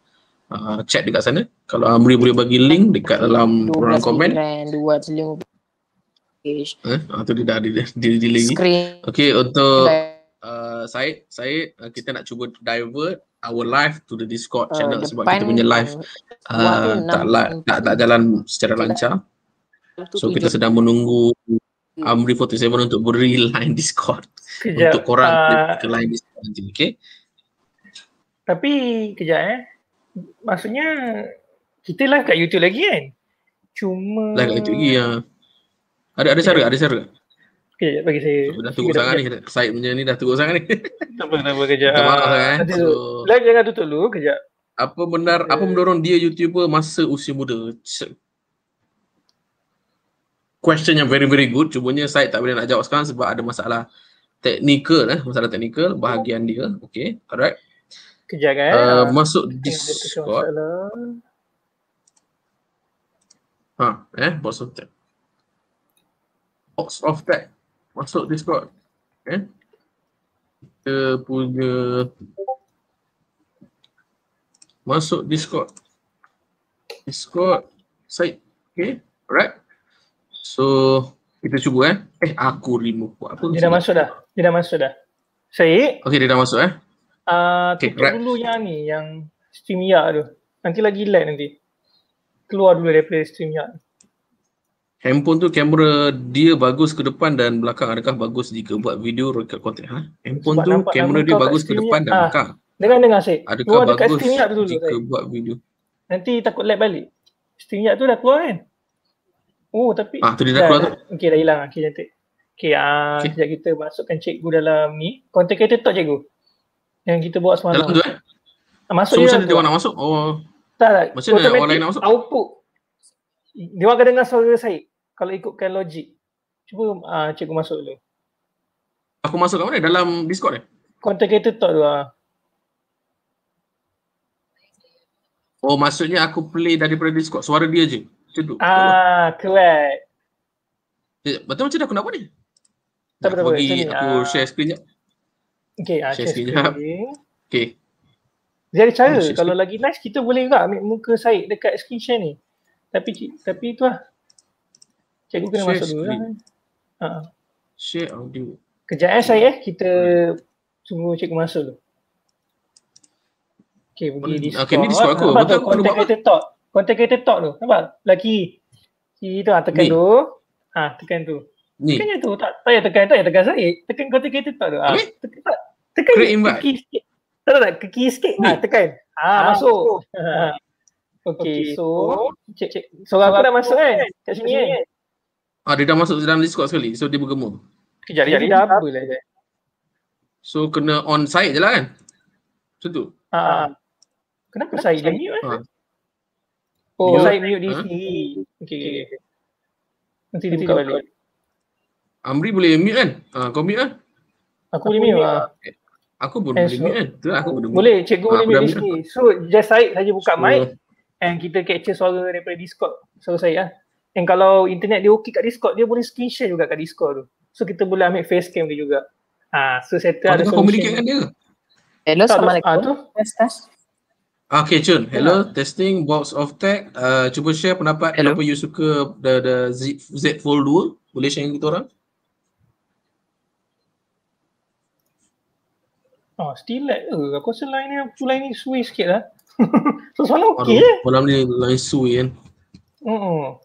[SPEAKER 1] uh, chat dekat sana. Kalau Amri boleh bagi link dekat dalam ruang komen.
[SPEAKER 5] 12 250 page
[SPEAKER 1] Eh, ah, tu dia dah dia, dia, dia lagi.
[SPEAKER 5] screen
[SPEAKER 1] Okay, untuk uh, Syed, Syed, uh, kita nak cuba divert our live to the Discord
[SPEAKER 5] uh,
[SPEAKER 1] channel sebab kita punya live uh, tak, la- tak, tak jalan secara lancar. So kita sedang menunggu Amri 47 untuk beri line Discord
[SPEAKER 2] Kejap.
[SPEAKER 1] untuk korang
[SPEAKER 2] ah,
[SPEAKER 1] ke line Discord nanti, okay?
[SPEAKER 2] Tapi kejap eh. Maksudnya kita live kat YouTube lagi kan? Cuma
[SPEAKER 1] Live kat YouTube lagi ya. Ada ada cara, ada cara.
[SPEAKER 2] Kejap bagi saya.
[SPEAKER 1] Dah teruk sangat ni. Syed punya ni dah teruk sangat ni.
[SPEAKER 2] Tak apa kenapa kejap.
[SPEAKER 1] Minta maaf
[SPEAKER 2] Ah,
[SPEAKER 1] eh.
[SPEAKER 2] nanti
[SPEAKER 1] So.
[SPEAKER 2] Live jangan tutup dulu kejap.
[SPEAKER 1] apa benar apa mendorong dia YouTuber masa usia muda? Question yang very very good. Cumanya saya tak boleh nak jawab sekarang sebab ada masalah teknikal eh, masalah teknikal bahagian dia. Okay, alright.
[SPEAKER 2] Kejap kan.
[SPEAKER 1] Uh, masuk Discord.
[SPEAKER 2] masalah.
[SPEAKER 1] Ha, eh, box of tag. Box of tag. Masuk Discord. Eh. Kita punya masuk Discord. Discord site. Okay, alright. So, kita cuba eh. Eh, aku remove buat apa?
[SPEAKER 2] Dia dah masuk dah. Dia dah masuk dah. Syed,
[SPEAKER 1] Okay, dia dah masuk eh.
[SPEAKER 2] uh,
[SPEAKER 1] Okay,
[SPEAKER 2] tutup
[SPEAKER 1] right.
[SPEAKER 2] dulu yang ni, yang StreamYard tu. Nanti lagi lag nanti. Keluar dulu daripada StreamYard.
[SPEAKER 1] Handphone tu kamera dia bagus ke depan dan belakang adakah bagus jika buat video record konten ha? Handphone
[SPEAKER 2] Sebab
[SPEAKER 1] tu kamera dia bagus ke depan dan
[SPEAKER 2] Ah.
[SPEAKER 1] belakang.
[SPEAKER 2] Dengar dengar Syed.
[SPEAKER 1] Adakah
[SPEAKER 2] Keluar dekat
[SPEAKER 1] bagus
[SPEAKER 2] tu dulu.
[SPEAKER 1] jika
[SPEAKER 2] Syed.
[SPEAKER 1] buat video?
[SPEAKER 2] Nanti takut lag balik. StreamYard tu dah keluar kan? Oh tapi
[SPEAKER 1] Ah, tu dia dah keluar tu.
[SPEAKER 2] Okey dah hilang. Okey cantik. Okey ah
[SPEAKER 1] Okey.
[SPEAKER 2] sekejap kita masukkan cikgu dalam ni. Content creator talk cikgu. Yang kita buat semalam.
[SPEAKER 1] Dalam tu eh?
[SPEAKER 2] Ah, Masuk
[SPEAKER 1] So macam
[SPEAKER 2] tu.
[SPEAKER 1] dia orang nak masuk? Oh,
[SPEAKER 2] Tak tak.
[SPEAKER 1] Macam mana orang lain nak masuk?
[SPEAKER 2] Output. Dia akan dengar suara Syed. Kalau ikutkan logik. Cuba ah cikgu masuk dulu.
[SPEAKER 1] aku masuk kat mana? Dalam Discord eh?
[SPEAKER 2] Content creator talk tu ah.
[SPEAKER 1] Oh, maksudnya aku play daripada Discord. Suara dia je. Macam tu.
[SPEAKER 2] Ah, correct.
[SPEAKER 1] Eh, Betul macam mana aku nak buat ni?
[SPEAKER 2] Tak
[SPEAKER 1] Aku
[SPEAKER 2] betul,
[SPEAKER 1] bagi, aku
[SPEAKER 2] ah.
[SPEAKER 1] share screen jap.
[SPEAKER 2] Okay, ah,
[SPEAKER 1] Share
[SPEAKER 2] share
[SPEAKER 1] screen
[SPEAKER 2] screen.
[SPEAKER 1] jap. Okay.
[SPEAKER 2] Dia ada cara.
[SPEAKER 1] Oh,
[SPEAKER 2] Kalau lagi nice, kita boleh juga ambil muka Syed dekat screen share ni. Tapi tapi tu lah. Cikgu kena
[SPEAKER 1] Share
[SPEAKER 2] masuk dulu lah. Ha.
[SPEAKER 1] Share audio.
[SPEAKER 2] Kejap eh Syed eh. Kita tunggu cikgu masuk dulu. Okay, pergi. Discord.
[SPEAKER 1] Okay, ni Discord aku.
[SPEAKER 2] Nampak tu content creator talk. Content creator talk tu. Nampak? Lagi. Kiri tu. Ha, tekan
[SPEAKER 1] Ni.
[SPEAKER 2] tu. Ha, tekan tu.
[SPEAKER 1] Ni.
[SPEAKER 2] Tekan je tu. Tak, tak payah tekan. Tak payah tekan Syed. Tekan content creator talk tu. Ha,
[SPEAKER 1] Habis?
[SPEAKER 2] tekan, tekan
[SPEAKER 1] Create invite.
[SPEAKER 2] Ke kiri sikit. Tak, tak, tak. Ke kiri sikit. Ha, tekan. Ha, masuk. Okay, so cek cek. Suara aku dah masuk kan? Kat sini kan?
[SPEAKER 1] Ah, dia dah masuk dalam Discord sekali. So dia bergema.
[SPEAKER 2] Kejap lagi dah apa lah je.
[SPEAKER 1] So kena on site je lah kan? Macam tu.
[SPEAKER 2] Ha. Kenapa saya dia mute eh?
[SPEAKER 1] Ha.
[SPEAKER 2] Oh, saya mute diri
[SPEAKER 1] Ha?
[SPEAKER 2] sendiri. Okey, okey. Nanti dia buka balik.
[SPEAKER 1] Amri boleh mute kan? Ah, kau mute kan?
[SPEAKER 2] Aku boleh mute ah.
[SPEAKER 1] Aku pun
[SPEAKER 2] Eh,
[SPEAKER 1] boleh
[SPEAKER 2] so-
[SPEAKER 1] mute kan? Tu lah, aku boleh mute.
[SPEAKER 2] Boleh, cikgu boleh mute
[SPEAKER 1] mute.
[SPEAKER 2] sendiri. So, just Syed saja buka
[SPEAKER 1] So,
[SPEAKER 2] mic and kita capture suara daripada Discord. Suara saya ah. And kalau internet dia okey kat Discord, dia boleh screen share juga kat Discord tu. So kita boleh ambil facecam dia juga. Ah, so settle
[SPEAKER 1] Kau
[SPEAKER 2] ada solution.
[SPEAKER 1] communicate dengan dia ke?
[SPEAKER 3] Hello, Assalamualaikum.
[SPEAKER 2] Ah, tu.
[SPEAKER 3] Test, test.
[SPEAKER 1] Okay, Chun. Hello, testing box of tech. Uh, cuba share pendapat
[SPEAKER 3] Hello.
[SPEAKER 1] kenapa you suka the the Z, Z Fold 2. Boleh share dengan kita orang?
[SPEAKER 2] Ah, still lag ke? Aku rasa line ni, aku line ni suai sikit lah. so semalam okey eh?
[SPEAKER 1] Malam ni line sui kan.
[SPEAKER 2] Hmm.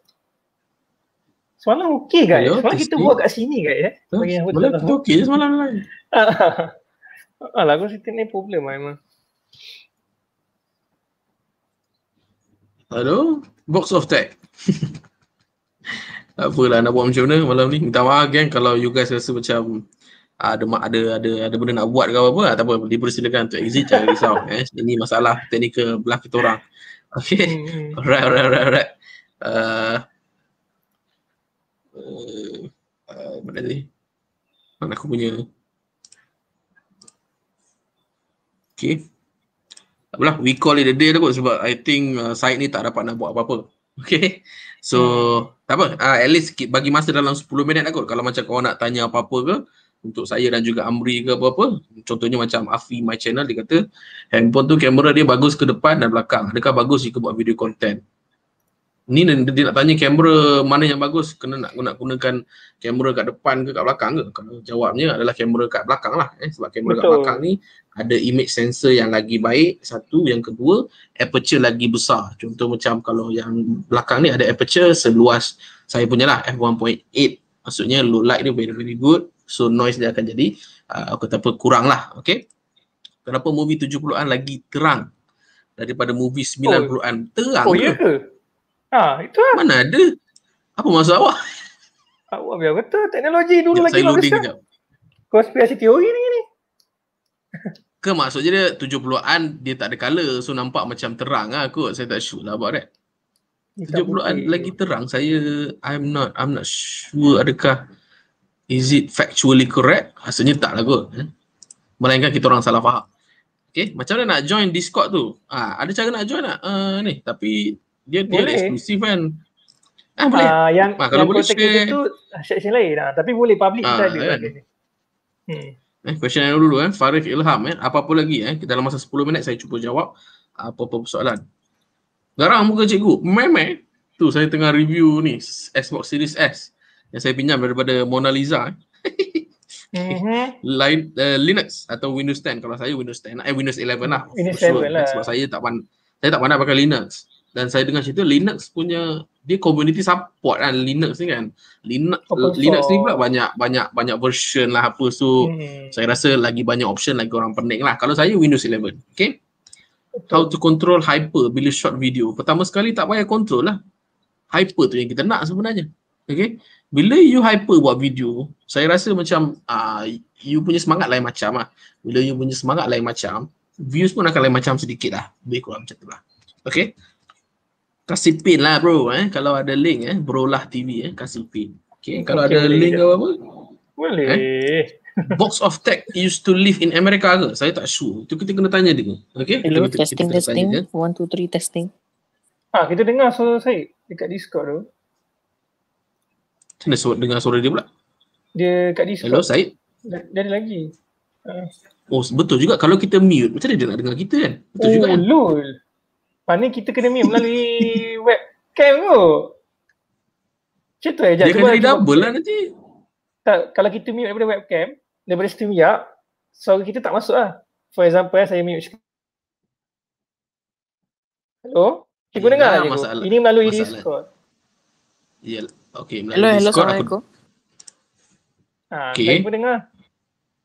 [SPEAKER 2] Semalam okey guys.
[SPEAKER 1] Hello,
[SPEAKER 2] Semalam kita buat kat sini guys eh. Bagi yang
[SPEAKER 1] Malam
[SPEAKER 2] betul
[SPEAKER 1] kita okey semalam line.
[SPEAKER 2] Alah aku rasa ni problem lah memang.
[SPEAKER 1] Hello, box of tech. tak apalah nak buat macam mana malam ni. Minta maaf gang kalau you guys rasa macam ah, ada ma- ada ada ada benda nak buat ke apa, ah, tak apa dipersilakan untuk exit jangan risau eh. Ini masalah teknikal belah kita orang. Okay.
[SPEAKER 2] Hmm.
[SPEAKER 1] Alright, alright, alright, alright. Uh, uh, uh, mana tadi? Mana aku punya? Okay. Tak apalah, we call it a day lah kot sebab I think uh, site ni tak dapat nak buat apa-apa. Okay. So, tak apa. Uh, at least bagi masa dalam 10 minit lah kot. Kalau macam kau nak tanya apa-apa ke, untuk saya dan juga Amri ke apa-apa. Contohnya macam Afi My Channel, dia kata, handphone tu kamera dia bagus ke depan dan belakang. Adakah bagus jika buat video content? Ni dia, dia nak tanya kamera mana yang bagus, kena nak, nak gunakan kamera kat depan ke kat belakang ke? Kalau jawabnya adalah kamera kat belakang lah. Eh. Sebab kamera kat belakang ni ada image sensor yang lagi baik, satu. Yang kedua, aperture lagi besar. Contoh macam kalau yang belakang ni ada aperture seluas saya punya lah f1.8. Maksudnya low light dia very very good. So noise dia akan jadi uh, kata apa kurang lah. Okay. Kenapa movie 70-an lagi terang daripada movie 90-an? Terang
[SPEAKER 2] Oh
[SPEAKER 1] ke?
[SPEAKER 2] ya ke? Ha, itu lah.
[SPEAKER 1] Mana ada? Apa maksud awak?
[SPEAKER 2] Awak biar betul. Teknologi dulu
[SPEAKER 1] Sekejap,
[SPEAKER 2] lagi
[SPEAKER 1] saya loading
[SPEAKER 2] kan?
[SPEAKER 1] sekejap.
[SPEAKER 2] Konspirasi teori ni ni.
[SPEAKER 1] Ke maksudnya dia 70-an dia tak ada colour so nampak macam terang lah kot. Saya tak sure lah about that.
[SPEAKER 2] Dia tak
[SPEAKER 1] 70-an
[SPEAKER 2] boleh.
[SPEAKER 1] lagi terang. Saya I'm not I'm not sure adakah is it factually correct? Rasanya tak lah kot. Eh? Melainkan kita orang salah faham. Okay, macam mana nak join Discord tu? Ah, ada cara nak join tak? Uh, ni, tapi dia dia
[SPEAKER 2] Boleh.
[SPEAKER 1] eksklusif kan. Ah, boleh.
[SPEAKER 2] Ah, yang
[SPEAKER 1] Ah, kalau
[SPEAKER 2] yang
[SPEAKER 1] boleh share.
[SPEAKER 2] tu section lain lah. Tapi boleh public
[SPEAKER 1] Ah,
[SPEAKER 2] ada
[SPEAKER 1] kan?
[SPEAKER 2] Hmm.
[SPEAKER 1] Eh, question yang dulu eh. Farif Ilham eh. Apa-apa lagi eh. Dalam masa 10 minit saya cuba jawab apa-apa persoalan. Garang muka cikgu. Meme. Tu saya tengah review ni Xbox Series S yang saya pinjam daripada Mona Lisa eh.
[SPEAKER 2] Mhm.
[SPEAKER 1] Line, uh, Linux atau Windows 10 kalau saya Windows 10 eh Windows 11 lah.
[SPEAKER 2] Windows
[SPEAKER 1] For
[SPEAKER 2] 11 lah.
[SPEAKER 1] Sebab saya tak pan, saya tak pandai pakai Linux. Dan saya dengar cerita Linux punya dia community support kan Linux ni kan. Linux
[SPEAKER 2] Open
[SPEAKER 1] Linux ni pula banyak banyak banyak version lah apa. So
[SPEAKER 2] Hmm.
[SPEAKER 1] saya rasa lagi banyak option lagi orang pening lah. Kalau saya Windows 11 okay? How to control hyper bila short video. Pertama sekali tak payah control lah. Hyper tu yang kita nak sebenarnya okay? Bila you hyper buat video saya rasa macam uh, you punya semangat lain macam lah. Bila you punya semangat lain macam views pun akan lain macam sedikit lah. Lebih kurang macam tu lah. Okay kasih pin lah bro eh kalau ada link eh bro lah TV eh kasih pin okay kalau
[SPEAKER 2] Okay,
[SPEAKER 1] ada
[SPEAKER 2] boleh
[SPEAKER 1] link
[SPEAKER 2] je.
[SPEAKER 1] apa-apa
[SPEAKER 2] Boleh.
[SPEAKER 1] box of tech used to live in America ke? Saya tak sure. Itu kita kena tanya dia. Okay?
[SPEAKER 5] Hello,
[SPEAKER 1] kita,
[SPEAKER 5] testing,
[SPEAKER 1] kita, kita
[SPEAKER 5] testing.
[SPEAKER 1] tanya dia.
[SPEAKER 5] One, two, three, testing.
[SPEAKER 2] Ah, kita dengar suara saya dekat Discord tu.
[SPEAKER 1] Macam mana suara, dengar suara dia pula?
[SPEAKER 2] Dia kat Discord.
[SPEAKER 1] Hello, Syed.
[SPEAKER 2] Dia, dia ada lagi. Ah.
[SPEAKER 1] Oh, betul juga. Kalau kita mute, macam mana dia nak dengar kita kan? Betul
[SPEAKER 2] oh,
[SPEAKER 1] juga kan?
[SPEAKER 2] lol. Mana kita kena mute melalui webcam tu? Macam tu eh, Jad.
[SPEAKER 1] Dia kena
[SPEAKER 2] cuba-
[SPEAKER 1] double lah nanti.
[SPEAKER 2] tak, kalau kita mute daripada webcam, daripada StreamYard, suara kita tak masuk lah. For example, saya mute sekarang. Hello? Cikgu
[SPEAKER 1] Yelah,
[SPEAKER 2] dengar tak cikgu?
[SPEAKER 1] masalah-
[SPEAKER 2] Ini melalui
[SPEAKER 1] masalah.
[SPEAKER 2] Discord.
[SPEAKER 1] Ya, okay. melalui
[SPEAKER 5] Hello, hello,
[SPEAKER 1] Discord, aku-
[SPEAKER 5] Assalamualaikum.
[SPEAKER 2] Ha,
[SPEAKER 1] Okay.
[SPEAKER 2] Saya pun dengar.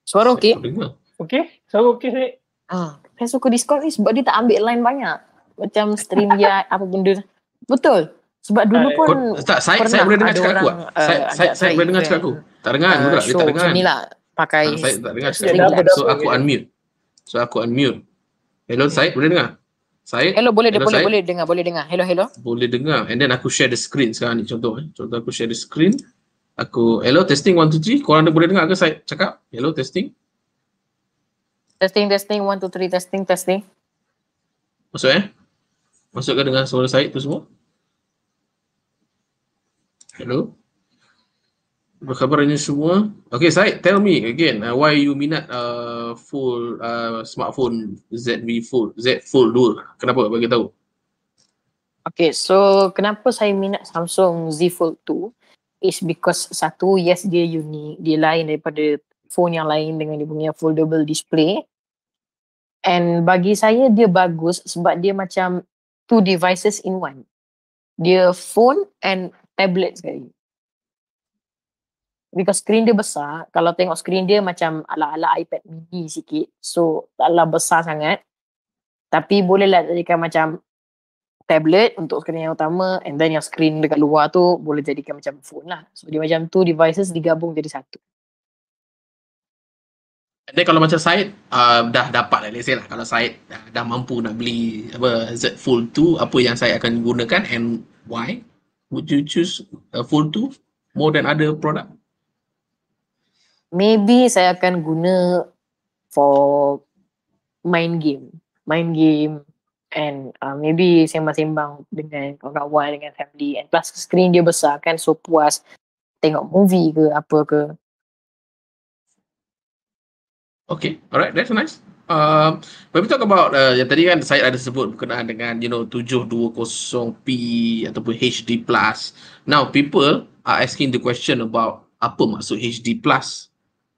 [SPEAKER 5] Suara okey?
[SPEAKER 1] Aku.
[SPEAKER 2] Okey? Suara okey saya?
[SPEAKER 5] Ah, saya suka Discord ni sebab dia tak ambil line banyak. Macam stream ya apa benda. Betul. Sebab dulu
[SPEAKER 2] Ah,
[SPEAKER 5] pun
[SPEAKER 1] Kau, tak, saya,
[SPEAKER 5] pernah
[SPEAKER 1] saya boleh dengar cakap aku
[SPEAKER 5] orang, uh,
[SPEAKER 1] Saya, saya,
[SPEAKER 5] ajak
[SPEAKER 1] saya boleh dengar cakap aku. Tak dengar,
[SPEAKER 5] uh,
[SPEAKER 1] tak? Dia tak dengar.
[SPEAKER 5] ni lah. Pakai
[SPEAKER 1] Ah, saya tak dengar cakap
[SPEAKER 2] Dia
[SPEAKER 1] aku.
[SPEAKER 2] double,
[SPEAKER 1] So, aku unmute. So, aku unmute. Hello, Syed. Boleh dengar? Syed,
[SPEAKER 5] Hello, boleh
[SPEAKER 1] Hello,
[SPEAKER 5] boleh boleh dengar, boleh dengar. Hello, hello.
[SPEAKER 1] boleh dengar. And then aku share the screen sekarang ni. Contoh. Eh. Contoh aku share the screen. Aku, hello, testing, one, two, three. Korang ada boleh dengar ke saya cakap? Hello, testing.
[SPEAKER 5] Testing, testing, one, two, three, testing, testing.
[SPEAKER 1] Masuk eh? Masuk ke dengan suara Syed tu semua? Hello? Apa khabarnya semua? Okay Syed, tell me again uh, why you minat uh, full uh, smartphone ZV Fold, Z Fold 2. Kenapa? Bagi tahu.
[SPEAKER 5] Okay, so kenapa saya minat Samsung Z Fold 2 is because satu, yes dia unik, dia lain daripada phone yang lain dengan dia punya foldable display. And bagi saya dia bagus sebab dia macam two devices in one. Dia phone and tablet sekali. Because screen dia besar, kalau tengok screen dia macam ala-ala iPad mini sikit. So taklah besar sangat. Tapi bolehlah jadikan macam tablet untuk skrin yang utama and then yang screen dekat luar tu boleh jadikan macam phone lah. So dia macam two devices digabung jadi satu.
[SPEAKER 1] And then kalau macam Syed uh, dah dapat lah, let's say lah kalau Syed dah, dah mampu nak beli apa Z Fold 2, apa yang saya akan gunakan and why? Would you choose uh, Fold 2 more than other product?
[SPEAKER 5] Maybe saya akan guna for main game. Main game and uh, maybe sembang-sembang dengan kawan-kawan, dengan family and plus screen dia besar kan so puas tengok movie ke apa ke.
[SPEAKER 1] Okay, alright, that's nice. Uh, when we talk about uh, yang tadi kan saya ada sebut berkenaan dengan you know 720p ataupun HD. Now people are asking the question about apa maksud HD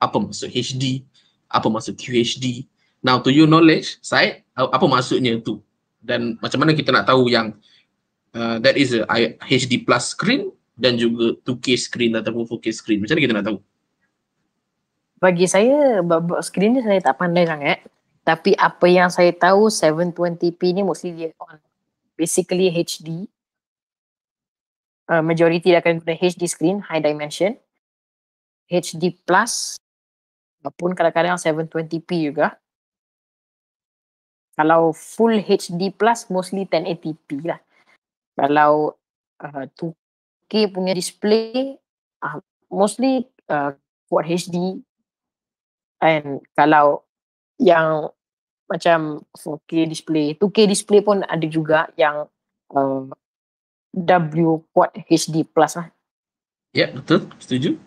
[SPEAKER 1] apa maksud HD, apa maksud QHD. Now to your knowledge, saya apa maksudnya tu dan macam mana kita nak tahu yang uh, that is a HD screen dan juga 2K screen ataupun 4K screen. Macam mana kita nak tahu?
[SPEAKER 5] Bagi saya bab screen ni saya tak pandai sangat. Tapi apa yang saya tahu 720p ni mostly dia on basically HD. Uh, majority dia akan guna HD screen, high dimension. HD plus walaupun kadang-kadang 720p juga. Kalau full HD plus mostly 1080p lah. Kalau uh, 2K punya display uh, mostly uh, Quad HD and kalau yang macam 4K display, 2K display pun ada juga yang uh, W Quad HD plus lah.
[SPEAKER 1] Ya, betul. Setuju.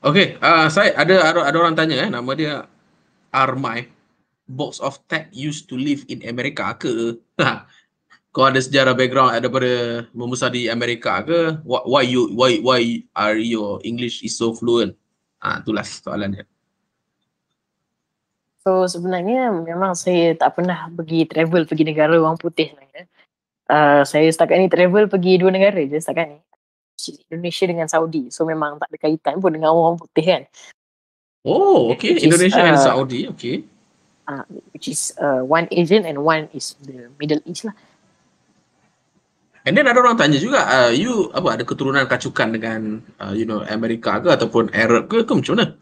[SPEAKER 1] Okay, uh, saya ada, ada ada orang tanya eh nama dia Armai. Box of Tech used to live in America ke? Kau ada sejarah background daripada membesar di Amerika ke? Why, why you why why are your English is so fluent? Ah, itulah soalan dia.
[SPEAKER 5] So sebenarnya memang saya tak pernah pergi travel pergi negara orang putih sebenarnya. uh, saya setakat ni travel pergi dua negara je setakat ni. Indonesia dengan Saudi. So memang tak ada kaitan pun dengan orang putih kan.
[SPEAKER 1] Oh, okay.
[SPEAKER 5] Which is,
[SPEAKER 1] Indonesia and
[SPEAKER 5] uh,
[SPEAKER 1] Saudi. Okay.
[SPEAKER 5] Uh, which is uh, one Asian and one is the Middle East lah.
[SPEAKER 1] And then ada orang tanya juga, uh, you apa ada keturunan kacukan dengan uh, you know Amerika ke ataupun Arab ke ke macam mana?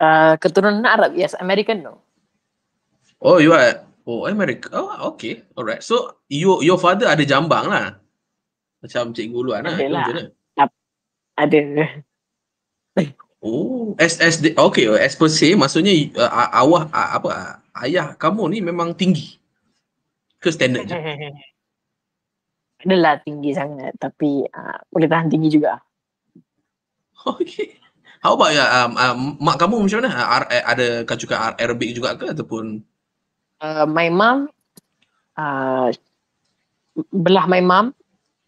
[SPEAKER 5] Uh, keturunan Arab, yes. American no.
[SPEAKER 1] Oh, you are oh Amerika. Oh, okay. Alright. So you your father ada jambang lah. Macam cikgu Luan lah.
[SPEAKER 5] Ada lah. Ada.
[SPEAKER 1] Oh, as as the, okay, as per se maksudnya uh, a- awah uh, apa uh, ayah kamu ni memang tinggi. Ke standard je.
[SPEAKER 5] Adalah tinggi sangat tapi uh, boleh tahan tinggi juga.
[SPEAKER 1] Okay. How about ya um, um, mak kamu macam mana? Uh, Ar- eh, ada Ar- Arabic juga ke ataupun
[SPEAKER 5] Uh, my mom, uh, belah my mom,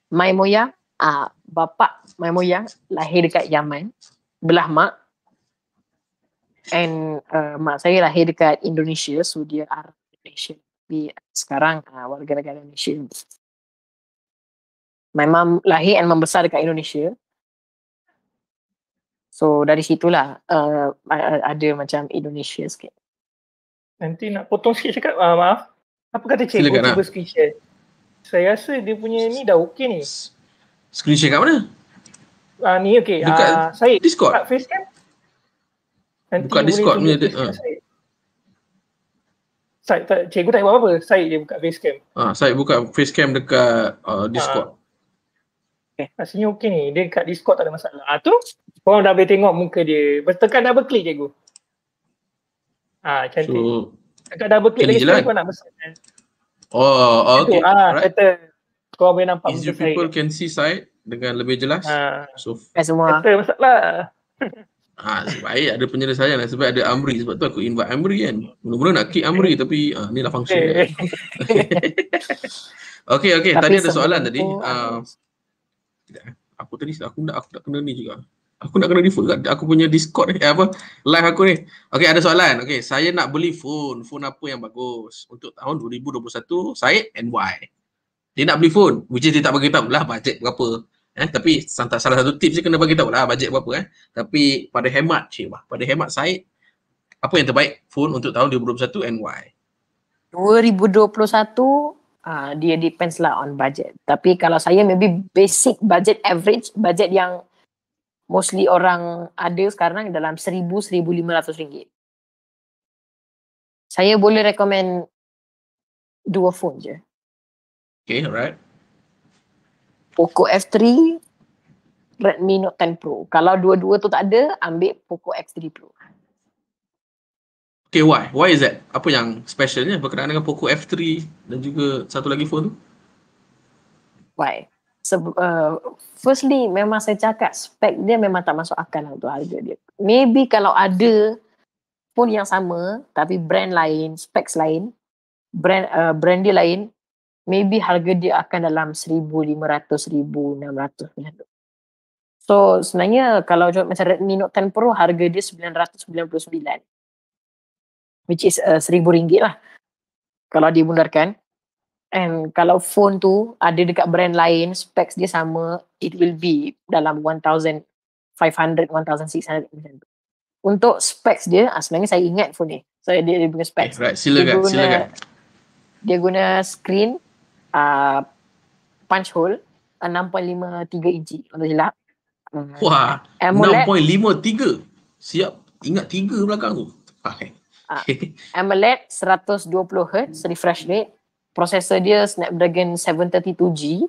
[SPEAKER 5] my moyang, uh, bapa my moyang lahir dekat Yaman, belah mak. And uh, mak saya lahir dekat Indonesia, so dia Arab Indonesia. Tapi sekarang uh, warga negara Indonesia. My mom lahir and membesar dekat Indonesia. So dari situlah uh, ada macam Indonesia sikit.
[SPEAKER 2] Nanti nak potong sikit cakap, uh, maaf. Apa kata cikgu
[SPEAKER 1] Silakan,
[SPEAKER 2] cuba screen share? Saya rasa dia punya ni dah okey ni.
[SPEAKER 1] screen share kat mana?
[SPEAKER 2] Ah ni okey.
[SPEAKER 1] Dekat
[SPEAKER 2] Ah saya
[SPEAKER 1] Discord.
[SPEAKER 2] buka facecam. Nanti
[SPEAKER 1] Buka Discord punya dia, ah.
[SPEAKER 2] saya. Tak, cikgu tak buat apa-apa. Saya je buka facecam.
[SPEAKER 1] Ah, saya buka facecam dekat uh, Discord.
[SPEAKER 2] Rasanya okey ni. Dia kat Discord tak ada masalah. Ah tu korang dah boleh tengok muka dia. Tekan double click cikgu. Ah cantik.
[SPEAKER 1] So,
[SPEAKER 2] Tekan double click lagi sekali kau nak besarkan.
[SPEAKER 1] oh, oh okay.
[SPEAKER 2] ah kata kau boleh nampak
[SPEAKER 1] Is
[SPEAKER 2] muka
[SPEAKER 1] you
[SPEAKER 2] saya.
[SPEAKER 1] people can see side dengan lebih jelas.
[SPEAKER 2] Ah
[SPEAKER 1] So,
[SPEAKER 5] Kan semua.
[SPEAKER 2] kata masalah.
[SPEAKER 1] ah, baik ada penyelesaian lah sebab ada Amri sebab tu aku invite Amri kan. Mula-mula nak kick Amri tapi ah, ni lah function dia.
[SPEAKER 2] Eh,
[SPEAKER 1] Okay, okay.
[SPEAKER 5] Tapi
[SPEAKER 1] Tadi ada soalan tadi.
[SPEAKER 5] ah,
[SPEAKER 1] Uh, aku tadi aku nak aku nak kena ni juga. Aku nak kena default kat aku punya Discord ni, eh, apa live aku ni. Okay, ada soalan. Okay, saya nak beli phone. Phone apa yang bagus untuk tahun 2021? Saya NY. Dia nak beli phone, which is dia tak bagi tahu lah bajet berapa. Eh, tapi salah satu tips dia kena bagi tahu lah bajet berapa eh. Tapi pada hemat cik bah, pada hemat saya apa yang terbaik phone untuk tahun 2021 NY?
[SPEAKER 5] 2021 uh, dia depends lah on budget. Tapi kalau saya maybe basic budget average, budget yang mostly orang ada sekarang dalam 1000-1500 ringgit. Saya boleh recommend dua phone je.
[SPEAKER 1] Okay, alright.
[SPEAKER 5] Poco F3, Redmi Note 10 Pro. Kalau dua-dua tu tak ada, ambil Poco X3 Pro.
[SPEAKER 1] Okay, why? Why is that? Apa yang specialnya berkenaan dengan Poco F3 dan juga satu lagi phone tu?
[SPEAKER 5] Why? Seb- uh, firstly, memang saya cakap spek dia memang tak masuk akal lah untuk harga dia. Maybe kalau ada phone yang sama tapi brand lain, specs lain, brand uh, brand dia lain, maybe harga dia akan dalam 1500 1600 macam tu. So sebenarnya kalau macam Redmi Note 10 Pro harga dia 999 which is uh, RM1000 lah. Kalau dibundarkan and kalau phone tu ada dekat brand lain specs dia sama it will be dalam 1500 1600 macam tu untuk specs dia ah, sebenarnya saya ingat phone ni. So dia, dia punya
[SPEAKER 1] Okay,
[SPEAKER 5] specs.
[SPEAKER 1] Right, silakan,
[SPEAKER 5] dia guna,
[SPEAKER 1] silakan.
[SPEAKER 5] dia guna screen uh, punch hole uh, 6.53 inci. Kalau silap. Uh,
[SPEAKER 1] Wah,
[SPEAKER 5] AMOLED.
[SPEAKER 1] 6.53. Siap, ingat tiga belakang tu. Okay.
[SPEAKER 5] Ah. AMOLED 120 Hz refresh rate. Prosesor dia Snapdragon 732G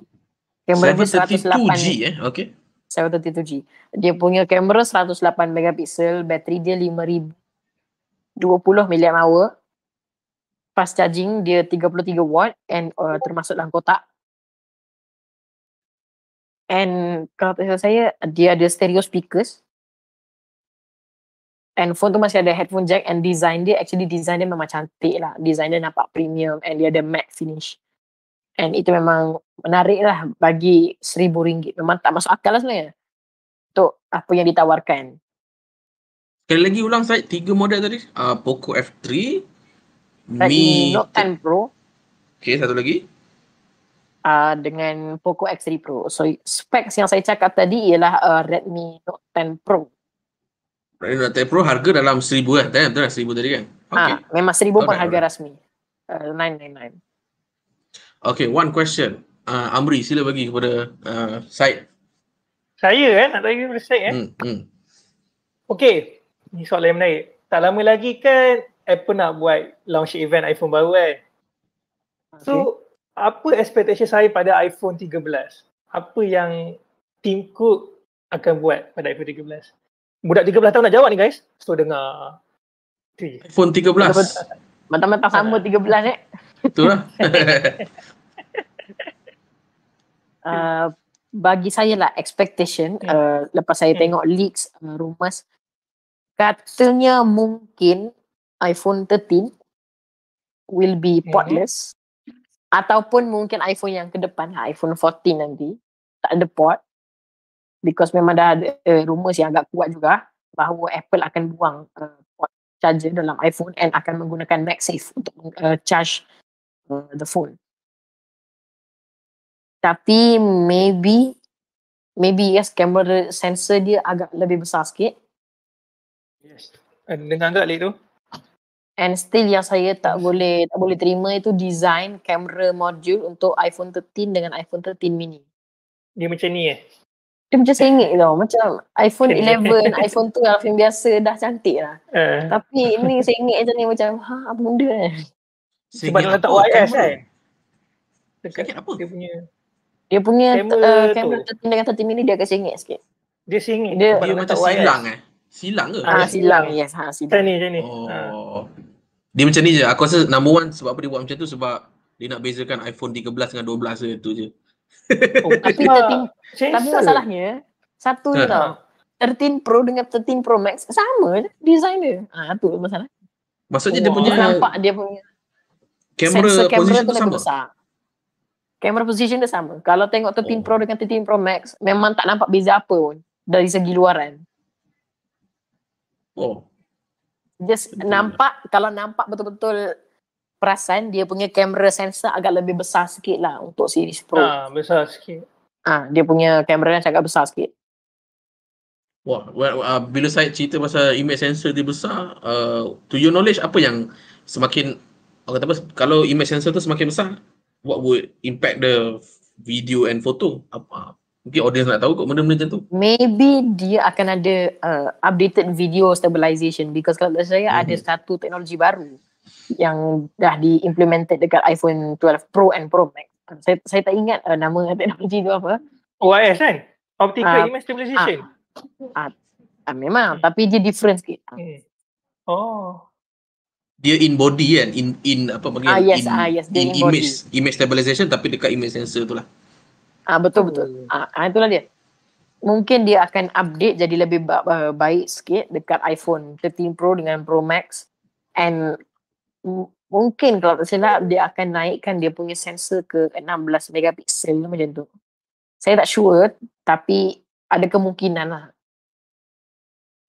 [SPEAKER 5] kamera dia 108
[SPEAKER 1] 732G eh, okay.
[SPEAKER 5] 732G dia punya kamera 108 megapiksel bateri dia 5000 20 mAh. Fast charging dia 33 watt and uh, termasuk dalam kotak. And kalau tak salah saya dia ada stereo speakers and phone tu masih ada headphone jack and design dia actually design dia memang cantik lah design dia nampak premium and dia ada matte finish and itu memang menarik lah bagi seribu ringgit memang tak masuk akal lah sebenarnya untuk apa yang ditawarkan
[SPEAKER 1] Sekali lagi ulang saya tiga model tadi. Uh, Poco F3,
[SPEAKER 5] Redmi
[SPEAKER 1] Mi
[SPEAKER 5] Note 10 Pro
[SPEAKER 1] Okay, satu lagi.
[SPEAKER 5] uh, dengan Poco X3 Pro. So specs yang saya cakap tadi ialah uh, Redmi Note 10 Pro.
[SPEAKER 1] Redmi Note 10 Pro harga dalam 1000 kan? Betul kan? 1000 tadi kan? Okay.
[SPEAKER 5] Ah, memang 1000 pun harga
[SPEAKER 1] alright.
[SPEAKER 5] rasmi. Uh, 999.
[SPEAKER 1] Okay, one question. Uh, Amri, sila bagi kepada uh, Syed.
[SPEAKER 2] Saya eh, nak tanya kepada saya eh.
[SPEAKER 1] Hmm, hmm.
[SPEAKER 2] Okey, ni soalan yang menarik. Tak lama lagi kan Apple nak buat launch event iPhone baru kan. So, apa expectation saya pada iPhone 13? Apa yang Tim Cook akan buat pada iPhone 13? Budak 13 tahun nak jawab ni guys. So dengar.
[SPEAKER 1] IPhone 13.
[SPEAKER 5] Mentang-mentang sama 13 eh.
[SPEAKER 1] Betul lah.
[SPEAKER 5] Uh, bagi saya lah expectation
[SPEAKER 2] Hmm.
[SPEAKER 5] uh, lepas saya
[SPEAKER 2] Hmm.
[SPEAKER 5] tengok leaks uh, rumors katanya mungkin iPhone 13 will be
[SPEAKER 2] Mhm.
[SPEAKER 5] portless ataupun mungkin iPhone yang ke depan lah, iPhone 14 nanti tak ada port because memang dah ada uh, rumors yang agak kuat juga bahawa Apple akan buang uh, port charger dalam iPhone and akan menggunakan MagSafe untuk uh, charge uh, the phone tapi maybe maybe yes kamera sensor dia agak lebih besar sikit
[SPEAKER 2] Yes. Eh, Dengar agak late tu.
[SPEAKER 5] and still yang saya tak boleh tak boleh terima itu design kamera module untuk iPhone 13 dengan iPhone 13 mini
[SPEAKER 2] Dia macam ni eh.
[SPEAKER 5] Dia macam sengit tau macam iPhone
[SPEAKER 2] Okay.
[SPEAKER 5] 11 iPhone 12 yang biasa dah cantik lah
[SPEAKER 2] Uh,
[SPEAKER 5] tapi ni sengit macam ni macam ha apa benda eh
[SPEAKER 2] sebab
[SPEAKER 1] Sengit
[SPEAKER 2] nak letak? OIS kan.
[SPEAKER 1] Sengit apa?
[SPEAKER 2] dia punya
[SPEAKER 5] dia punya
[SPEAKER 2] Kamera
[SPEAKER 5] uh, kamera 13 dengan 13 mini dia agak sengit sikit
[SPEAKER 2] dia singit.
[SPEAKER 5] Dia-
[SPEAKER 1] Dia macam silang eh? Silang ke?
[SPEAKER 5] ah
[SPEAKER 2] Dia
[SPEAKER 5] silang yes ha
[SPEAKER 2] Macam
[SPEAKER 5] silang
[SPEAKER 2] ni, macam ni.
[SPEAKER 1] Oh. Dia macam ni je. Aku rasa number one sebab apa dia buat macam tu sebab dia nak bezakan iPhone 13 dengan 12 je tu je.
[SPEAKER 2] Oh,
[SPEAKER 5] tapi
[SPEAKER 2] sebab
[SPEAKER 5] 13 tapi masalahnya satu je
[SPEAKER 1] Ha.
[SPEAKER 5] tau 13 Pro dengan 13 Pro Max sama je design dia. Ah tu masalah.
[SPEAKER 1] Maksudnya
[SPEAKER 2] Oh,
[SPEAKER 1] dia punya
[SPEAKER 5] Dia nampak dia punya
[SPEAKER 1] kamera
[SPEAKER 5] sensor kamera
[SPEAKER 1] position
[SPEAKER 5] tu
[SPEAKER 1] tu
[SPEAKER 5] lebih
[SPEAKER 1] sama.
[SPEAKER 5] besar. Kamera position dia sama. Kalau tengok 13
[SPEAKER 1] Oh.
[SPEAKER 5] Pro dengan 13 Pro Max memang tak nampak beza apa pun dari segi luaran.
[SPEAKER 1] Oh.
[SPEAKER 5] Just
[SPEAKER 1] Betul.
[SPEAKER 5] nampak kalau nampak betul-betul perasan dia punya kamera sensor agak lebih besar sikit lah untuk series Pro. Ah,
[SPEAKER 2] Ah, besar sikit.
[SPEAKER 5] dia punya kamera yang agak besar sikit.
[SPEAKER 1] Wah, well, uh, bila saya cerita pasal image sensor dia besar, uh, to your knowledge apa yang semakin orang kata apa kalau image sensor tu semakin besar, what would impact the video and photo? Apa? Mungkin audience nak tahu kot benda-benda macam tu.
[SPEAKER 5] Maybe dia akan ada uh, updated video stabilization because kalau saya ada
[SPEAKER 1] Mhm.
[SPEAKER 5] satu teknologi baru yang dah diimplemented dekat iPhone 12 Pro and Pro Max. Uh, Saya saya tak ingat uh, nama teknologi tu apa.
[SPEAKER 2] OIS kan? Optical
[SPEAKER 5] Ah,
[SPEAKER 2] Image Stabilization.
[SPEAKER 5] Uh, memang tapi dia different sikit.
[SPEAKER 2] Hmm. Oh.
[SPEAKER 1] Dia in body kan, in in apa panggil
[SPEAKER 5] Ah yes,
[SPEAKER 1] in,
[SPEAKER 5] ah yes, dia
[SPEAKER 1] in,
[SPEAKER 5] in body.
[SPEAKER 1] image image stabilization tapi dekat image sensor tu lah.
[SPEAKER 5] Ah betul betul. Ah ah, itulah dia. Mungkin dia akan update jadi lebih ba- uh, baik sikit dekat iPhone 13 Pro dengan Pro Max and mungkin kalau tak silap dia akan naikkan dia punya sensor ke 16 megapiksel macam tu. Saya tak sure tapi ada kemungkinan lah.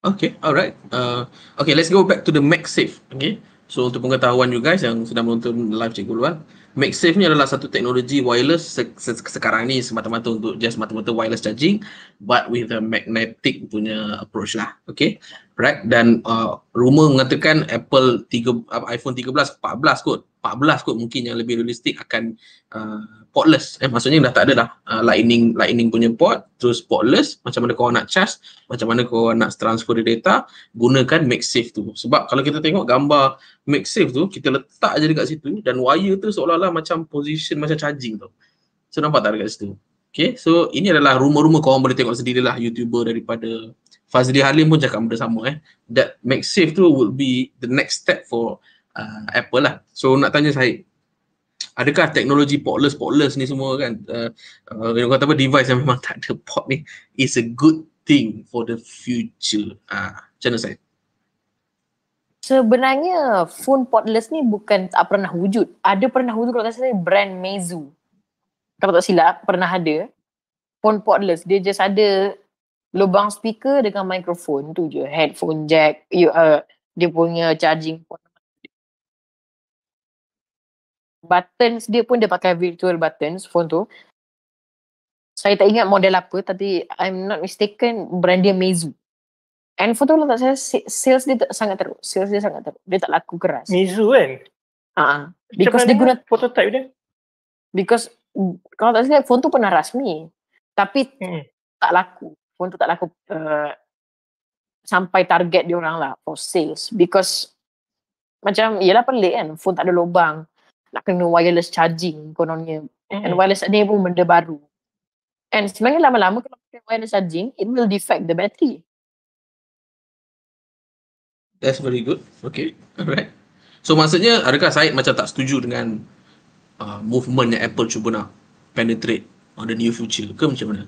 [SPEAKER 1] Okay, alright. Uh, okay, let's go back to the MagSafe. Okay, so untuk pengetahuan you guys yang sedang menonton live Cikgu Luar, MagSafe ni adalah satu teknologi wireless se- se- sekarang ni semata-mata untuk just mata-mata wireless charging but with a magnetic punya approach lah. Okay, right? Dan uh, rumor mengatakan Apple 3, uh, iPhone 13, 14 kot. 14 kot mungkin yang lebih realistik akan uh, portless. Eh maksudnya dah tak ada dah. Uh, lightning lightning punya port terus portless macam mana kau nak charge macam mana kau nak transfer data gunakan MagSafe tu. Sebab kalau kita tengok gambar MagSafe tu kita letak aja dekat situ dan wire tu seolah-olah macam position macam charging tu. So nampak tak dekat situ? Okay so ini adalah rumor-rumor korang boleh tengok sendirilah youtuber daripada Fazli Halim pun cakap benda sama eh. That MagSafe tu will be the next step for uh, Apple lah. So nak tanya saya adakah teknologi portless portless ni semua kan uh, uh, yang kata apa device yang memang tak ada port ni is a good thing for the future. Ah, macam mana saya?
[SPEAKER 5] Sebenarnya phone portless ni bukan tak pernah wujud. Ada pernah wujud kalau tak salah brand Meizu. Kalau tak silap pernah ada phone portless. Dia just ada lubang speaker dengan mikrofon tu je. Headphone jack, you, uh, dia punya charging port. Buttons dia pun dia pakai virtual buttons phone tu. Saya tak ingat model apa tapi I'm not mistaken brand dia Meizu. And phone tu tak saya sa- sales dia tak, sangat teruk. Sales dia sangat teruk. Dia tak laku keras.
[SPEAKER 2] Mizu kan?
[SPEAKER 5] Ah, uh
[SPEAKER 2] Macam
[SPEAKER 5] because dia guna
[SPEAKER 2] prototype dia.
[SPEAKER 5] because kalau tak silap phone tu pernah rasmi. Tapi
[SPEAKER 2] Hmm.
[SPEAKER 5] tak laku. Phone tu tak laku uh, sampai target dia orang lah for sales because macam yelah pelik kan phone tak ada lubang nak kena wireless charging kononnya and
[SPEAKER 2] Hmm.
[SPEAKER 5] wireless charging pun benda baru and sebenarnya lama-lama kalau pakai wireless charging it will defect the battery
[SPEAKER 1] That's very good. Okay. Alright. So maksudnya adakah Syed macam tak setuju dengan uh, movement yang Apple cuba nak penetrate on the near future ke macam mana?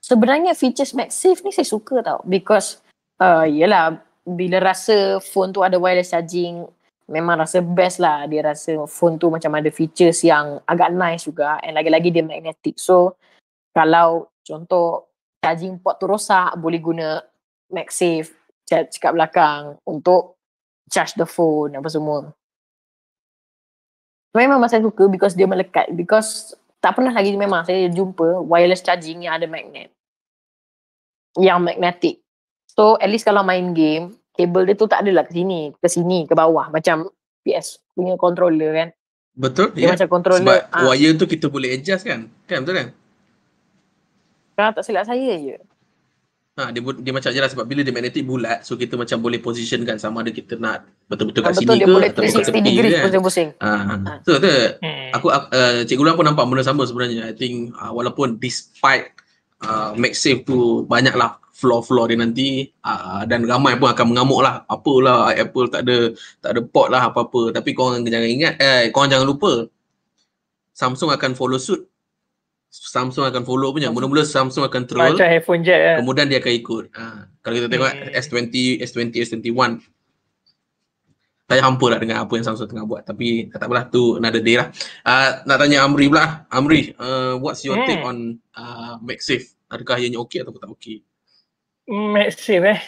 [SPEAKER 5] sebenarnya features MagSafe ni saya suka tau because uh, yelah bila rasa phone tu ada wireless charging memang rasa best lah. Dia rasa phone tu macam ada features yang agak nice juga. And lagi-lagi dia magnetic. So kalau contoh charging port tu rosak boleh guna MagSafe charge kat belakang untuk charge the phone apa semua. Memang saya suka because dia melekat. Because tak pernah lagi memang saya jumpa wireless charging yang ada magnet. Yang magnetic. So at least kalau main game kabel dia tu tak adalah ke sini ke sini ke bawah macam PS punya controller kan
[SPEAKER 1] Betul?
[SPEAKER 5] dia
[SPEAKER 1] Ya.
[SPEAKER 5] macam controller
[SPEAKER 1] Sebab
[SPEAKER 5] ah,
[SPEAKER 1] wire tu kita boleh adjust kan? Kan betul kan?
[SPEAKER 5] kalau tak silap saya je
[SPEAKER 1] Ha, dia, dia macam je lah sebab bila dia magnetic bulat so kita macam boleh position kan sama ada kita nak betul-betul
[SPEAKER 5] Ah,
[SPEAKER 1] kat
[SPEAKER 5] betul
[SPEAKER 1] sini
[SPEAKER 5] dia
[SPEAKER 1] ke
[SPEAKER 5] boleh
[SPEAKER 1] atau kat
[SPEAKER 5] 360
[SPEAKER 1] tepi
[SPEAKER 5] degree
[SPEAKER 1] kan?
[SPEAKER 5] pusing-pusing
[SPEAKER 1] Ha,
[SPEAKER 5] Ah.
[SPEAKER 1] so tu
[SPEAKER 2] Hmm.
[SPEAKER 1] aku uh, Cikgu Ulang pun nampak benda sama sebenarnya. I think uh, walaupun despite uh, MagSafe tu banyaklah flaw-flaw dia nanti uh, dan ramai pun akan mengamuk lah. Apalah Apple tak ada tak ada port lah apa-apa. Tapi korang jangan ingat eh korang jangan lupa Samsung akan follow suit. Samsung akan follow punya. Mula-mula Samsung akan troll
[SPEAKER 2] Macam headphone jack kan.
[SPEAKER 1] kemudian dia akan ikut. Ha, kalau kita tengok
[SPEAKER 2] Hmm.
[SPEAKER 1] S20 S20 S21 saya hampa lah dengan apa yang Samsung tengah buat. Tapi tak apalah tu another day lah. Uh, nak tanya Amri pula. Amri uh, what's your
[SPEAKER 2] Hmm.
[SPEAKER 1] take on uh, MagSafe? Adakah ianya okey atau tak okey
[SPEAKER 2] MagSafe eh.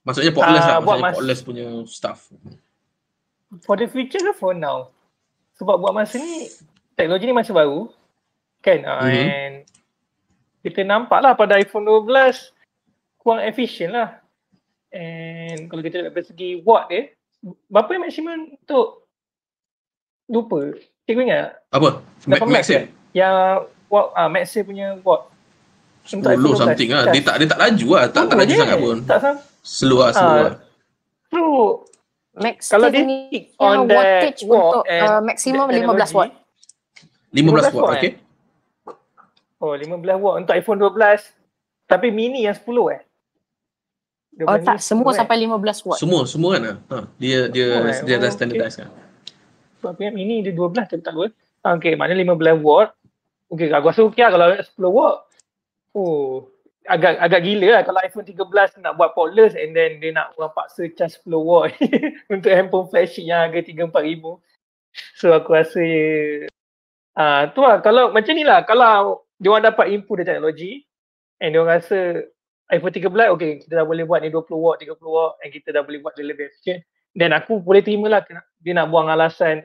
[SPEAKER 1] maksudnya portless
[SPEAKER 2] Ah,
[SPEAKER 1] lah maksudnya
[SPEAKER 2] mas-
[SPEAKER 1] portless punya stuff
[SPEAKER 2] For the future ke for now? Sebab buat masa ni teknologi ni masih baru. Kan? Uh,
[SPEAKER 1] Mhm.
[SPEAKER 2] And kita nampak lah pada iPhone 12 kurang efisien lah. And kalau kita lihat dari segi watt dia, berapa yang maksimum untuk lupa. Cikgu ingat?
[SPEAKER 1] apa
[SPEAKER 2] 18
[SPEAKER 1] Mag- MagSafe
[SPEAKER 2] Yang watt, ah, MagSafe punya watt. Untuk
[SPEAKER 1] 10
[SPEAKER 2] iPhone 12.
[SPEAKER 1] something lah dia tak dia tak laju lah tak, tak
[SPEAKER 2] Oh,
[SPEAKER 1] laju sangat pun
[SPEAKER 2] Tak sam.
[SPEAKER 1] slow lah slow
[SPEAKER 2] Ah,
[SPEAKER 1] lah
[SPEAKER 2] So,
[SPEAKER 5] Max
[SPEAKER 2] kalau dia
[SPEAKER 5] yang
[SPEAKER 2] on that
[SPEAKER 5] wattage
[SPEAKER 2] watt
[SPEAKER 5] untuk uh, maksimum
[SPEAKER 2] that
[SPEAKER 5] 15 watt
[SPEAKER 1] 15 watt
[SPEAKER 2] watt,
[SPEAKER 1] okay
[SPEAKER 2] Oh, 15 watt untuk iPhone 12. Tapi mini yang 10 eh?
[SPEAKER 5] oh
[SPEAKER 2] 12
[SPEAKER 5] tak semua
[SPEAKER 2] 10 eh?
[SPEAKER 5] sampai 15 watt
[SPEAKER 1] semua semua kan lah. ha, dia dia
[SPEAKER 2] eh?
[SPEAKER 1] dia dah
[SPEAKER 2] Oh,
[SPEAKER 1] standardise kan
[SPEAKER 2] aku ingat mini dia 12 tapi tak tahu. Ah, okay, maknanya 15 watt. Okay, aku rasa okay lah kalau 10 watt. Oh, agak agak gila lah kalau iPhone 13 nak buat portless and then dia nak orang paksa charge 10 watt untuk handphone flagship yang harga 3-4 ribu. So aku rasa ah tu lah kalau macam ni lah kalau dia orang dapat input dari teknologi and dia orang rasa iPhone 13 okay kita dah boleh buat ni 20 watt 30 watt and kita dah boleh buat dia lebih efisien then aku boleh terima lah dia nak buang alasan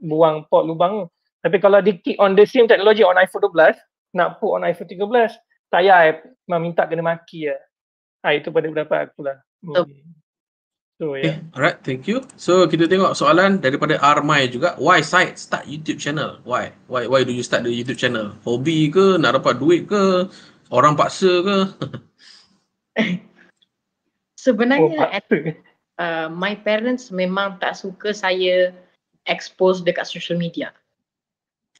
[SPEAKER 2] buang port lubang tu. Tapi kalau dia keep on the same technology on iPhone 12, nak put on iPhone 13, tak payah memang minta kena maki lah. Ha, itu pada pendapat aku lah. Hmm. So
[SPEAKER 1] Okay,
[SPEAKER 2] yeah.
[SPEAKER 1] alright, thank you. So kita tengok soalan daripada Armai juga. Why side start YouTube channel? Why? Why why do you start the YouTube channel? Hobi ke? Nak dapat duit ke? Orang paksa ke?
[SPEAKER 2] Oh,
[SPEAKER 8] Sebenarnya
[SPEAKER 2] paksa.
[SPEAKER 8] uh, my parents memang tak suka saya expose dekat social media.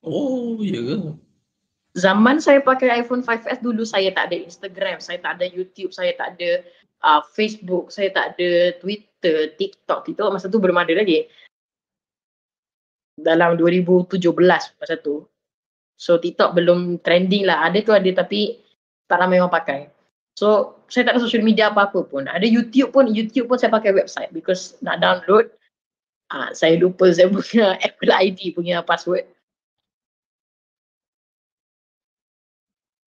[SPEAKER 1] Oh, ya ke?
[SPEAKER 8] Zaman saya pakai iPhone 5S dulu saya tak ada Instagram, saya tak ada YouTube, saya tak ada uh, Facebook, saya tak ada Twitter, TikTok. TikTok masa tu belum ada lagi. Dalam 2017 masa tu. So TikTok belum trending lah. Ada tu ada tapi tak ramai orang pakai. So saya tak ada social media apa-apa pun. Ada YouTube pun, YouTube pun saya pakai website because nak download ah saya lupa saya punya Apple ID punya password.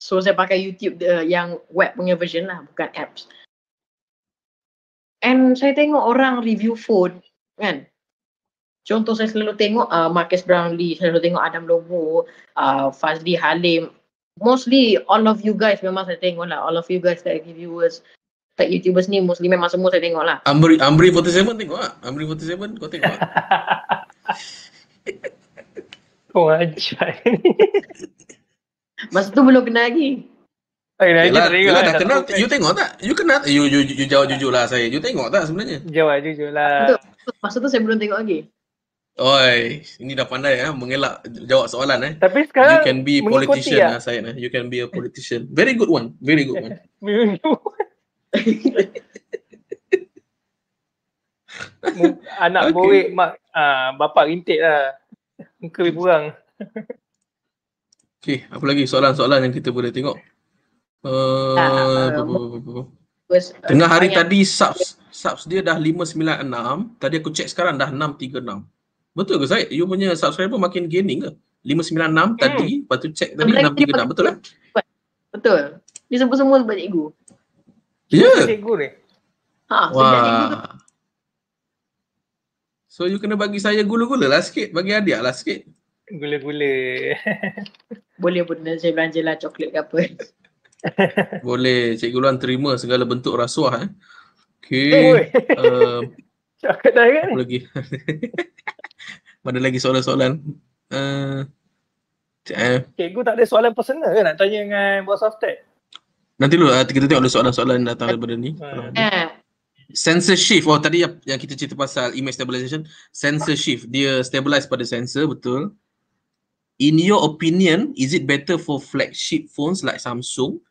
[SPEAKER 8] So saya pakai YouTube uh, yang web punya version lah, bukan apps. And saya tengok orang review phone kan.
[SPEAKER 5] Contoh saya selalu tengok uh, Marcus Brownlee, saya selalu tengok Adam Lobo, uh, Fazli Halim. Mostly all of you guys memang saya tengok lah. All of you guys like viewers, like YouTubers ni mostly memang semua saya tengok lah.
[SPEAKER 1] Amri Amri 47 tengok ah. Amri 47 kau tengok. ah?
[SPEAKER 2] Kau ajar
[SPEAKER 5] Masa tu belum kenal lagi.
[SPEAKER 2] Eh, dah
[SPEAKER 1] Yelah, yelah,
[SPEAKER 2] kan,
[SPEAKER 1] dah kenal. You tengok tak? You kenal? You, you, you, you jawab jujur lah saya. You tengok tak sebenarnya?
[SPEAKER 2] Jawab jujur lah.
[SPEAKER 5] Betul. Masa tu saya belum tengok lagi.
[SPEAKER 1] Oi, ini dah pandai ah mengelak jawab soalan eh.
[SPEAKER 2] Tapi
[SPEAKER 1] You
[SPEAKER 2] sekarang
[SPEAKER 1] can be politician
[SPEAKER 2] lah.
[SPEAKER 1] lah saya eh. You can be a politician. Very good one. Very good one.
[SPEAKER 2] Anak
[SPEAKER 1] Okay.
[SPEAKER 2] borik mak ah, bapak rintik lah. Muka lebih kurang.
[SPEAKER 1] Okay, apa lagi soalan-soalan yang kita boleh tengok? Uh, apa- apa- apa- apa-
[SPEAKER 5] uh,
[SPEAKER 1] Tengah hari
[SPEAKER 5] banyak-
[SPEAKER 1] tadi subs subs dia dah 596. Tadi aku check sekarang dah 636. Betul ke Syed? You punya subscriber makin gaining ke? 596 tadi, lepas tu check tadi
[SPEAKER 5] Lagi
[SPEAKER 1] 636. Betul kan?
[SPEAKER 5] Betul. Dia semua-semua sebab cikgu.
[SPEAKER 1] Ya. Yeah.
[SPEAKER 2] Cikgu ni.
[SPEAKER 5] Ha, sejak cikgu tu.
[SPEAKER 1] Wah. So you kena bagi saya gula-gula lah sikit, bagi hadiah lah sikit.
[SPEAKER 2] Gula-gula.
[SPEAKER 5] Boleh pun saya belanja lah coklat ke apa.
[SPEAKER 1] Boleh Cikgu Luan terima segala bentuk rasuah eh. Okay.
[SPEAKER 2] Oi.
[SPEAKER 1] Uh,
[SPEAKER 2] Cakap dah kan
[SPEAKER 1] lagi? Ada lagi soalan-soalan? Uh, eh,
[SPEAKER 2] Cikgu tak ada soalan personal ke nak tanya dengan bos of tech?
[SPEAKER 1] nanti dulu uh, kita tengok ada soalan-soalan yang datang daripada ni.
[SPEAKER 5] Eh,
[SPEAKER 1] Sensor shift. Oh tadi yang, yang kita cerita pasal image stabilization. Sensor shift. Dia stabilize pada sensor betul. In your opinion, is it better for flagship phones like Samsung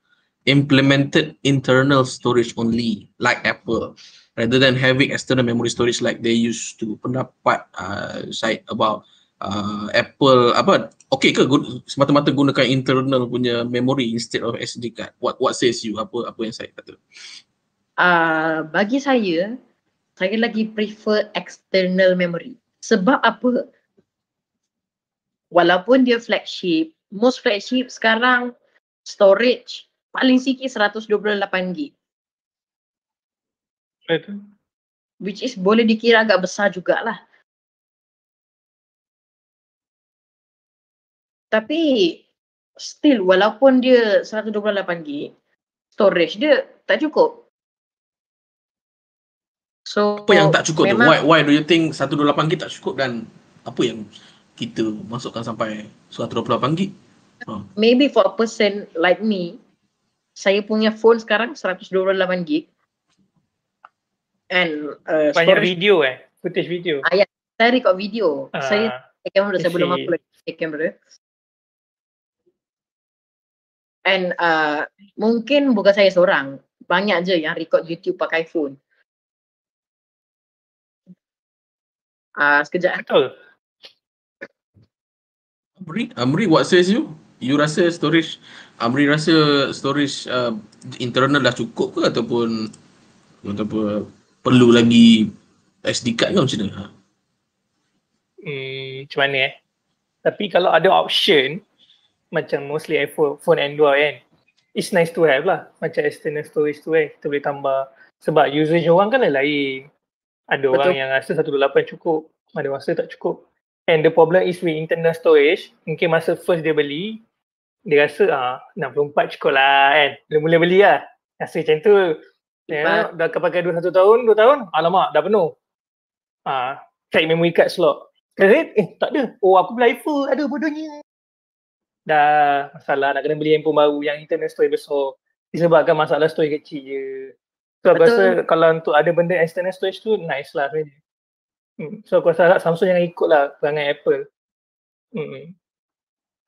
[SPEAKER 1] implemented internal storage only like Apple rather than having external memory storage like they used to? Pendapat uh, Syed about uh, Apple apa okay ke gun- semata-mata gunakan internal punya memory instead of SD card? What what says you? Apa apa yang saya kata?
[SPEAKER 5] uh, bagi saya, saya lagi prefer external memory. Sebab apa? Walaupun dia flagship, most flagship sekarang storage paling sikit 128 gig.
[SPEAKER 2] Betul.
[SPEAKER 5] Which is boleh dikira agak besar jugalah. Tapi still walaupun dia 128 gig, storage dia tak cukup. So
[SPEAKER 1] apa yang tak cukup tu?
[SPEAKER 5] memang-
[SPEAKER 1] Why, why do you think 128 gig tak cukup dan apa yang kita masukkan sampai 128 gig?
[SPEAKER 5] maybe for a person like me, saya punya phone sekarang 128 gig and uh,
[SPEAKER 2] Banyak
[SPEAKER 5] storage
[SPEAKER 2] video eh. Footage video.
[SPEAKER 5] saya record video.
[SPEAKER 2] Ah,
[SPEAKER 5] Saya take kamera
[SPEAKER 2] I
[SPEAKER 5] saya belum upload take kamera. And uh, mungkin bukan saya seorang, banyak je yang record YouTube pakai phone. Ah uh, sekejap.
[SPEAKER 2] Betul.
[SPEAKER 1] Amri, Amri, what says you? You rasa storage, Amri rasa storage uh, internal dah cukup ke ataupun ataupun perlu lagi SD card ke macam mana? Ha?
[SPEAKER 2] Hmm, macam mana eh. Tapi kalau ada option, macam mostly iPhone, phone Android kan, it's nice to have lah. Macam external storage tu eh, kita boleh tambah. Sebab usage orang kan lain. Ada
[SPEAKER 5] Betul.
[SPEAKER 2] orang yang rasa 128 cukup, ada rasa tak cukup. And the problem is with internal storage, mungkin masa first dia beli, dia rasa ah 64 cukup lah kan. Mula-mula beli lah. Rasa macam tu. Ya, dah akan pakai 21 tahun, 2 tahun, alamak dah penuh. Ah, cari memory card slot. Kata eh tak ada. Oh aku beli iPhone, ada bodohnya. Dah masalah nak kena beli handphone baru yang internal storage besar. Disebabkan masalah storage kecil je. So aku rasa kalau untuk ada benda external storage tu nice lah sebenarnya. Hmm. So aku rasa Samsung jangan ikut lah perangai Apple. Hmm.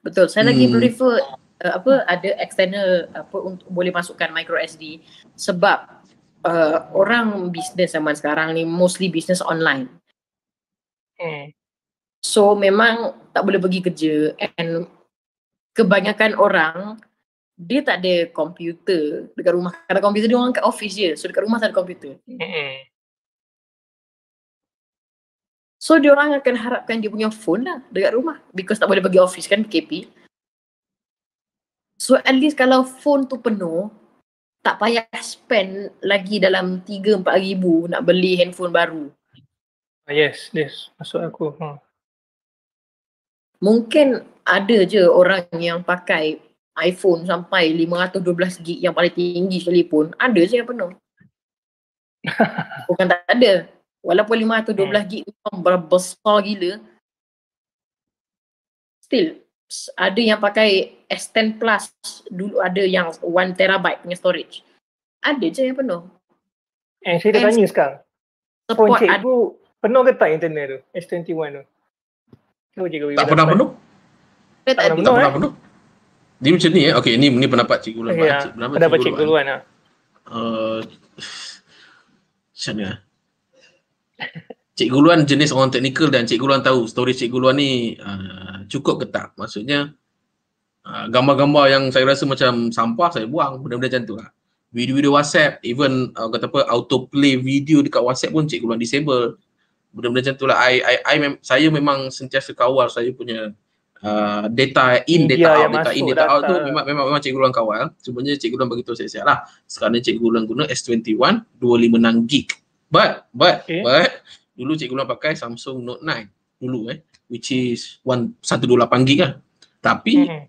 [SPEAKER 5] Betul. Saya lagi
[SPEAKER 1] Hmm.
[SPEAKER 5] prefer uh, apa ada external apa untuk boleh masukkan micro SD sebab uh, orang bisnes zaman sekarang ni mostly bisnes online.
[SPEAKER 2] Hmm.
[SPEAKER 5] So memang tak boleh pergi kerja and kebanyakan orang dia tak ada komputer dekat rumah. Kalau komputer dia orang kat office je. So dekat rumah tak ada komputer.
[SPEAKER 2] Hmm.
[SPEAKER 5] So dia orang akan harapkan dia punya phone lah dekat rumah because tak boleh pergi office kan PKP. So at least kalau phone tu penuh tak payah spend lagi dalam 3-4 ribu nak beli handphone baru.
[SPEAKER 2] Ah, yes, yes. Masuk aku. Hmm.
[SPEAKER 5] Mungkin ada je orang yang pakai iPhone sampai 512 gig yang paling tinggi sekalipun. Ada je yang penuh. Bukan tak ada. Walaupun 512 gig memang besar gila. Still, ada yang pakai S10 Plus. Dulu ada yang 1 terabyte punya storage. Ada je yang penuh.
[SPEAKER 2] Eh, saya dah
[SPEAKER 5] And
[SPEAKER 2] tanya sekarang. Phone
[SPEAKER 5] Support ada.
[SPEAKER 2] cikgu penuh ke tak internet tu? S21 tu? Cikgu
[SPEAKER 1] Tak pernah penuh?
[SPEAKER 5] Tak ada.
[SPEAKER 2] tak
[SPEAKER 1] Tak
[SPEAKER 2] Penuh,
[SPEAKER 1] pernah
[SPEAKER 2] eh?
[SPEAKER 1] penuh? Dia macam ni eh. Okay, ni ni pendapat Cikgu Luan.
[SPEAKER 2] Okay, ya.
[SPEAKER 1] Pendapat
[SPEAKER 2] Pendapat
[SPEAKER 1] Cikgu
[SPEAKER 2] cikgu
[SPEAKER 1] Luan.
[SPEAKER 2] Luan lah.
[SPEAKER 1] Uh, macam mana? Cikgu Luan jenis orang teknikal dan Cikgu Luan tahu story Cikgu Luan ni uh, cukup ke tak. Maksudnya uh, gambar-gambar yang saya rasa macam sampah saya buang benda-benda macam tu lah. Video-video WhatsApp, even uh, kata apa autoplay video dekat WhatsApp pun Cikgu Luan disable. Benda-benda macam tu lah. I, I, I mem- saya memang sentiasa kawal saya punya uh, data in,
[SPEAKER 2] Media
[SPEAKER 1] data out, data in,
[SPEAKER 2] masuk,
[SPEAKER 1] data out tu
[SPEAKER 2] data.
[SPEAKER 1] memang memang, memang Cikgu Luan kawal. Cumanya Cikgu Luan bagi tahu siap-siap lah. Sekarang ni Cikgu Luan guna S21 256 gig. But, but,
[SPEAKER 2] Okay.
[SPEAKER 1] but dulu Cikgu Luan pakai Samsung Note 9 dulu eh which is 1 128 gig lah. Tapi
[SPEAKER 2] Hmm.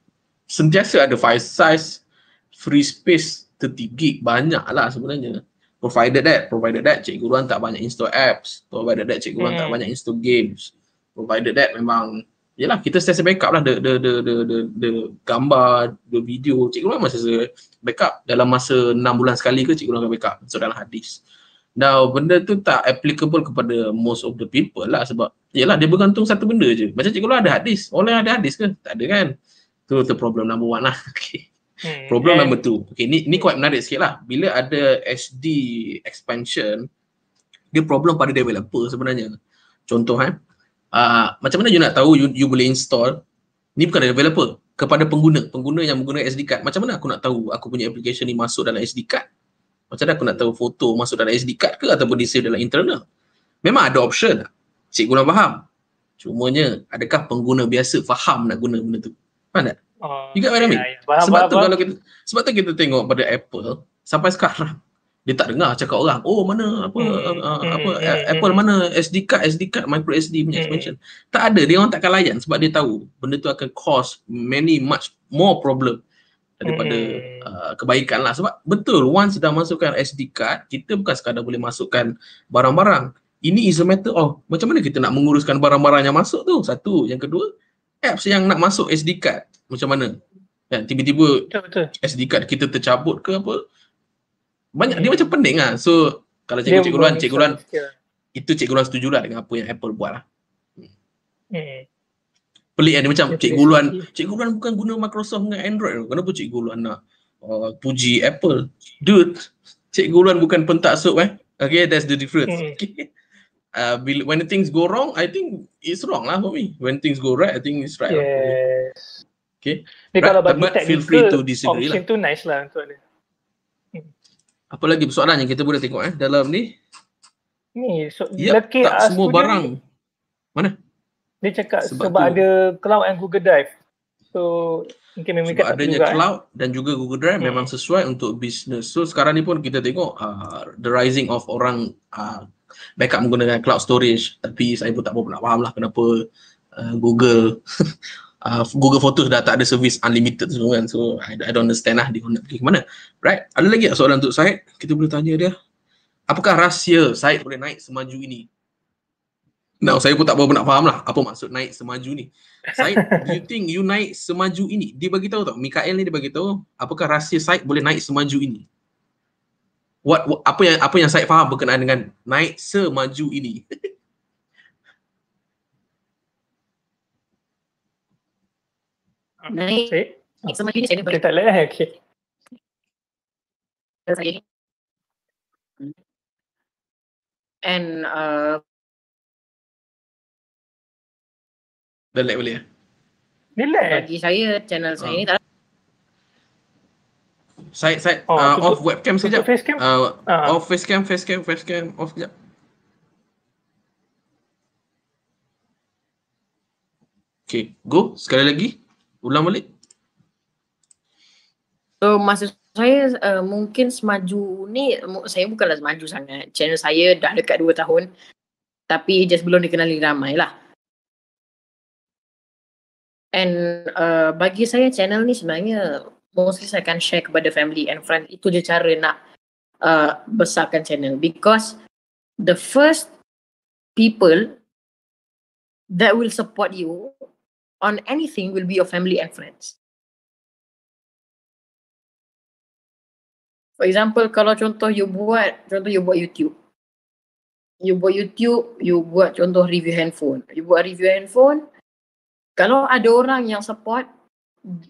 [SPEAKER 1] sentiasa ada file size free space 30 gig banyak lah sebenarnya provided that provided that cikgu Luan tak banyak install apps provided that cikgu Luan tak
[SPEAKER 2] Hmm.
[SPEAKER 1] banyak install games provided that memang Yelah kita sentiasa backup lah the, the, the, the, the, the gambar, the video cikgu Luan masih backup dalam masa 6 bulan sekali ke cikgu Luan akan backup so dalam hadis Now benda tu tak applicable kepada most of the people lah sebab yelah dia bergantung satu benda je macam cikgu Luan ada hadis orang ada hadis ke? tak ada kan tu tu problem number one lah okay.
[SPEAKER 2] Hmm.
[SPEAKER 1] Problem
[SPEAKER 2] And-
[SPEAKER 1] number two. Okay, ni, ni quite menarik sikit lah. Bila ada SD expansion, dia problem pada developer sebenarnya. Contoh eh, uh, macam mana you nak tahu you, you boleh install, ni bukan developer, kepada pengguna, pengguna yang menggunakan SD card. Macam mana aku nak tahu aku punya application ni masuk dalam SD card? Macam mana aku nak tahu foto masuk dalam SD card ke ataupun di save dalam internal? Memang ada option. Cikgu nak faham. Cumanya, adakah pengguna biasa faham nak guna benda tu? Faham tak?
[SPEAKER 2] Oh,
[SPEAKER 1] You get what I mean?
[SPEAKER 2] ya, ya. Faham,
[SPEAKER 1] sebab
[SPEAKER 2] faham,
[SPEAKER 1] tu
[SPEAKER 2] faham.
[SPEAKER 1] kalau kita sebab tu kita tengok pada Apple sampai sekarang dia tak dengar cakap orang oh mana apa
[SPEAKER 2] Hmm,
[SPEAKER 1] uh,
[SPEAKER 2] hmm,
[SPEAKER 1] apa
[SPEAKER 2] hmm,
[SPEAKER 1] uh,
[SPEAKER 2] hmm,
[SPEAKER 1] Apple
[SPEAKER 2] hmm.
[SPEAKER 1] mana SD card SD card micro SD punya
[SPEAKER 2] Hmm.
[SPEAKER 1] expansion tak ada dia orang takkan layan sebab dia tahu benda tu akan cause many much more problem daripada
[SPEAKER 2] Hmm.
[SPEAKER 1] Uh, kebaikan lah. Sebab betul once dah masukkan SD card kita bukan sekadar boleh masukkan barang-barang. Ini is a matter of macam mana kita nak menguruskan barang-barang yang masuk tu? Satu. Yang kedua apps yang nak masuk SD card macam mana? Kan tiba-tiba
[SPEAKER 2] Betul, betul.
[SPEAKER 1] SD card kita tercabut ke apa? Banyak dia
[SPEAKER 2] Hmm.
[SPEAKER 1] macam pening lah. So kalau
[SPEAKER 2] Dia
[SPEAKER 1] cikgu-cikgu Luan cikgu Luan
[SPEAKER 2] sikit lah.
[SPEAKER 1] itu cikgu Luan setuju lah dengan apa yang Apple buat lah.
[SPEAKER 2] Hmm.
[SPEAKER 1] pelik kan? Dia macam
[SPEAKER 2] Dia
[SPEAKER 1] cikgu Luan cikgu Luan bukan guna Microsoft dengan Android. Kenapa cikgu Luan nak uh, puji Apple dude cikgu Luan bukan pentaksub eh okay that's the difference
[SPEAKER 2] Hmm.
[SPEAKER 1] okay Uh, bila, when things go wrong, I think it's wrong lah for me. When things go right, I think it's right. lah for me.
[SPEAKER 2] Yes.
[SPEAKER 1] Okay.
[SPEAKER 2] Dia
[SPEAKER 1] Right,
[SPEAKER 2] kalau bagi
[SPEAKER 1] but feel free to
[SPEAKER 2] technical
[SPEAKER 1] disagree
[SPEAKER 2] option tu nice lah untuk ada.
[SPEAKER 1] Apa lagi persoalan yang kita boleh tengok eh dalam ni?
[SPEAKER 2] Ni so,
[SPEAKER 1] Yep, tak semua barang.
[SPEAKER 2] Ni, dia cakap
[SPEAKER 1] Sebab
[SPEAKER 2] sebab,
[SPEAKER 1] tu-
[SPEAKER 2] ada cloud and Google Drive. So mungkin memang
[SPEAKER 1] Sebab adanya
[SPEAKER 2] juga, eh.
[SPEAKER 1] cloud dan juga Google Drive
[SPEAKER 2] Hmm.
[SPEAKER 1] memang sesuai untuk bisnes. So sekarang ni pun kita tengok uh, the rising of orang uh, backup menggunakan cloud storage. Tapi saya pun tak berapa nak faham lah kenapa uh, Google uh, Google Photos dah tak ada servis unlimited semua kan. So I, I don't understand lah dia nak pergi ke mana. Right? Ada lagi tak soalan untuk Syed? Kita boleh tanya dia. Apakah rahsia Syed boleh naik semaju ini? Now, saya pun tak berapa nak faham lah apa maksud naik semaju ni. Syed, do you think you naik semaju ini? Dia bagi tahu tau, Mikael ni dia bagi tahu apakah rahsia Syed boleh naik semaju ini? What, what apa yang apa yang Syed faham berkenaan dengan naik semaju ini?
[SPEAKER 5] Naik sama jenis saya
[SPEAKER 2] dia tak lain eh. Okay.
[SPEAKER 5] saya ni. And uh,
[SPEAKER 1] Dah lag boleh ya?
[SPEAKER 2] Dia lag.
[SPEAKER 5] bagi saya channel saya
[SPEAKER 1] Ah.
[SPEAKER 5] ni tak
[SPEAKER 1] Syed, Syed
[SPEAKER 2] Oh,
[SPEAKER 1] uh,
[SPEAKER 2] tutup-
[SPEAKER 1] off webcam sekejap.
[SPEAKER 2] facecam.
[SPEAKER 1] Uh,
[SPEAKER 2] Ah.
[SPEAKER 1] off facecam, facecam, facecam, off sekejap. Okay, go. Sekali lagi. Ulang balik.
[SPEAKER 5] So maksud saya uh, mungkin semaju ni saya bukanlah semaju sangat. Channel saya dah dekat 2 tahun. Tapi just belum dikenali ramai lah. And uh, bagi saya channel ni sebenarnya mostly saya akan share kepada family and friend. Itu je cara nak uh, besarkan channel. Because the first people that will support you on anything will be your family and friends. For example, kalau contoh you buat, contoh you buat YouTube. You buat YouTube, you buat contoh review handphone. You buat review handphone, kalau ada orang yang support,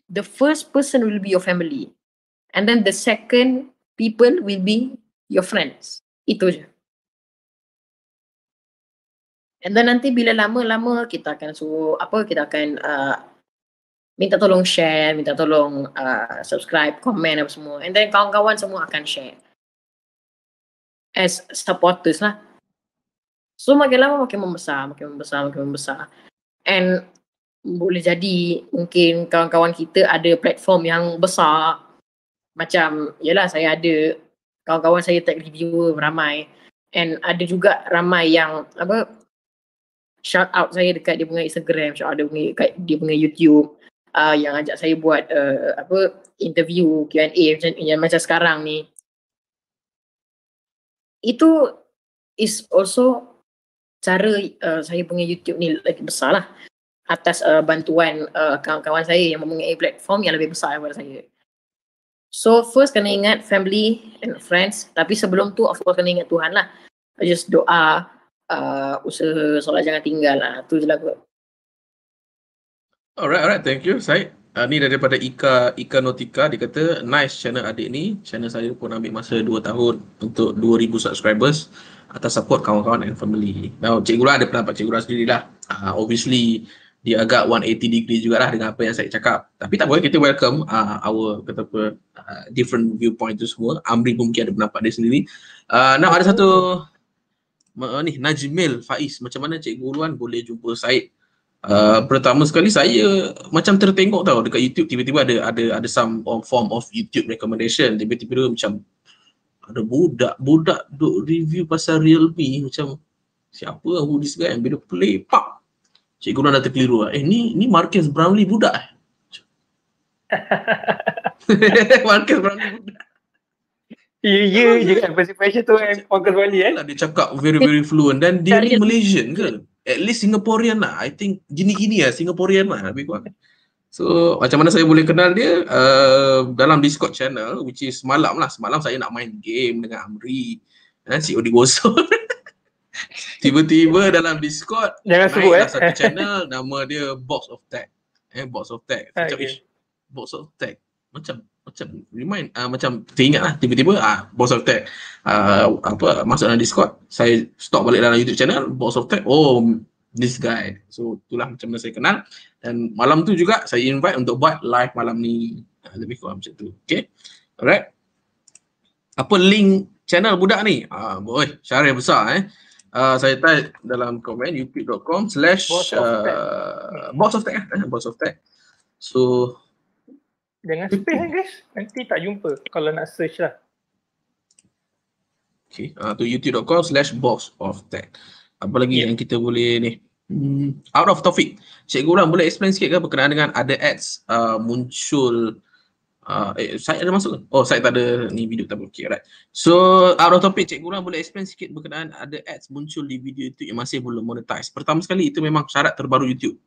[SPEAKER 5] the first person will be your family. And then the second people will be your friends. Itu je. And then nanti bila lama-lama kita akan suruh apa kita akan uh, minta tolong share, minta tolong uh, subscribe, komen apa semua. And then kawan-kawan semua akan share. As supporters lah. So makin lama makin membesar, makin membesar, makin membesar. And boleh jadi mungkin kawan-kawan kita ada platform yang besar. Macam yalah saya ada. Kawan-kawan saya tag reviewer ramai. And ada juga ramai yang apa shout out saya dekat dia punya Instagram shout out dia punya dekat dia punya YouTube. Uh, yang ajak saya buat uh, apa interview Q&A macam yang macam sekarang ni. Itu is also cara uh, saya punya YouTube ni lagi besar lah atas uh, bantuan uh, kawan-kawan saya yang mempunyai platform yang lebih besar daripada saya. So first kena ingat family and friends tapi sebelum tu of course kena ingat Tuhan lah. Just doa, uh, usaha solat jangan tinggal lah. Tu je lah kot.
[SPEAKER 1] Alright, alright. Thank you, Syed. Uh, ni daripada Ika Ika Notika dia kata nice channel adik ni channel saya pun ambil masa 2 tahun untuk 2000 subscribers atas support kawan-kawan and family. Now Cikgu Ra ada pendapat Cikgu Ra sendirilah. Uh, obviously dia agak 180 degree jugalah dengan apa yang saya cakap. Tapi tak boleh kita welcome uh, our kata apa uh, different viewpoint tu semua. Amri pun mungkin ada pendapat dia sendiri. Uh, now ada satu uh, ni Najmil Faiz macam mana Cikgu Ruan boleh jumpa Said? Uh, pertama sekali saya macam tertengok tau dekat YouTube tiba-tiba ada ada ada some form of YouTube recommendation tiba-tiba macam ada budak budak duk review pasal Realme macam siapa who this guy bila play pop Cikgu Ron dah terkeliru lah. Eh ni ni Marcus Brownlee budak eh? Marcus Brownlee budak.
[SPEAKER 2] Ya, ya je kan. Passion tu yang Marcus Brownlee eh.
[SPEAKER 1] Dia cakap very very fluent dan dia ni Malaysian ke? At least Singaporean lah. I think gini-gini lah Singaporean lah lebih kurang. So macam mana saya boleh kenal dia? Uh, dalam Discord channel which is semalam lah. Semalam saya nak main game dengan Amri. Si Odi Goso. Tiba-tiba dalam Discord
[SPEAKER 2] Jangan sebut eh.
[SPEAKER 1] satu channel nama dia Box of Tag. Eh Box of Tag. Macam okay. ish, Box of Tag. Macam macam remind uh, macam teringat lah tiba-tiba ah uh, Box of Tag uh, apa masuk dalam Discord saya stop balik dalam YouTube channel Box of Tag oh this guy so itulah macam mana saya kenal dan malam tu juga saya invite untuk buat live malam ni uh, lebih kurang macam tu okay alright apa link channel budak ni ah uh, boy syarif besar eh uh, saya type dalam komen youtube.com slash box of tag uh, box of tag so
[SPEAKER 2] jangan space kan guys? Nanti tak jumpa kalau nak search lah.
[SPEAKER 1] Okay uh, tu youtube.com slash box of tag apa lagi yeah. yang kita boleh ni? Hmm, out of topic. Cikgu orang boleh explain sikit ke berkenaan dengan ada ads uh, muncul Uh, eh, saya ada masuk ke? Oh, saya tak ada ni video tak okay, right. So, out of topic, cikgu orang boleh explain sikit berkenaan ada ads muncul di video itu yang masih belum monetize. Pertama sekali, itu memang syarat terbaru YouTube.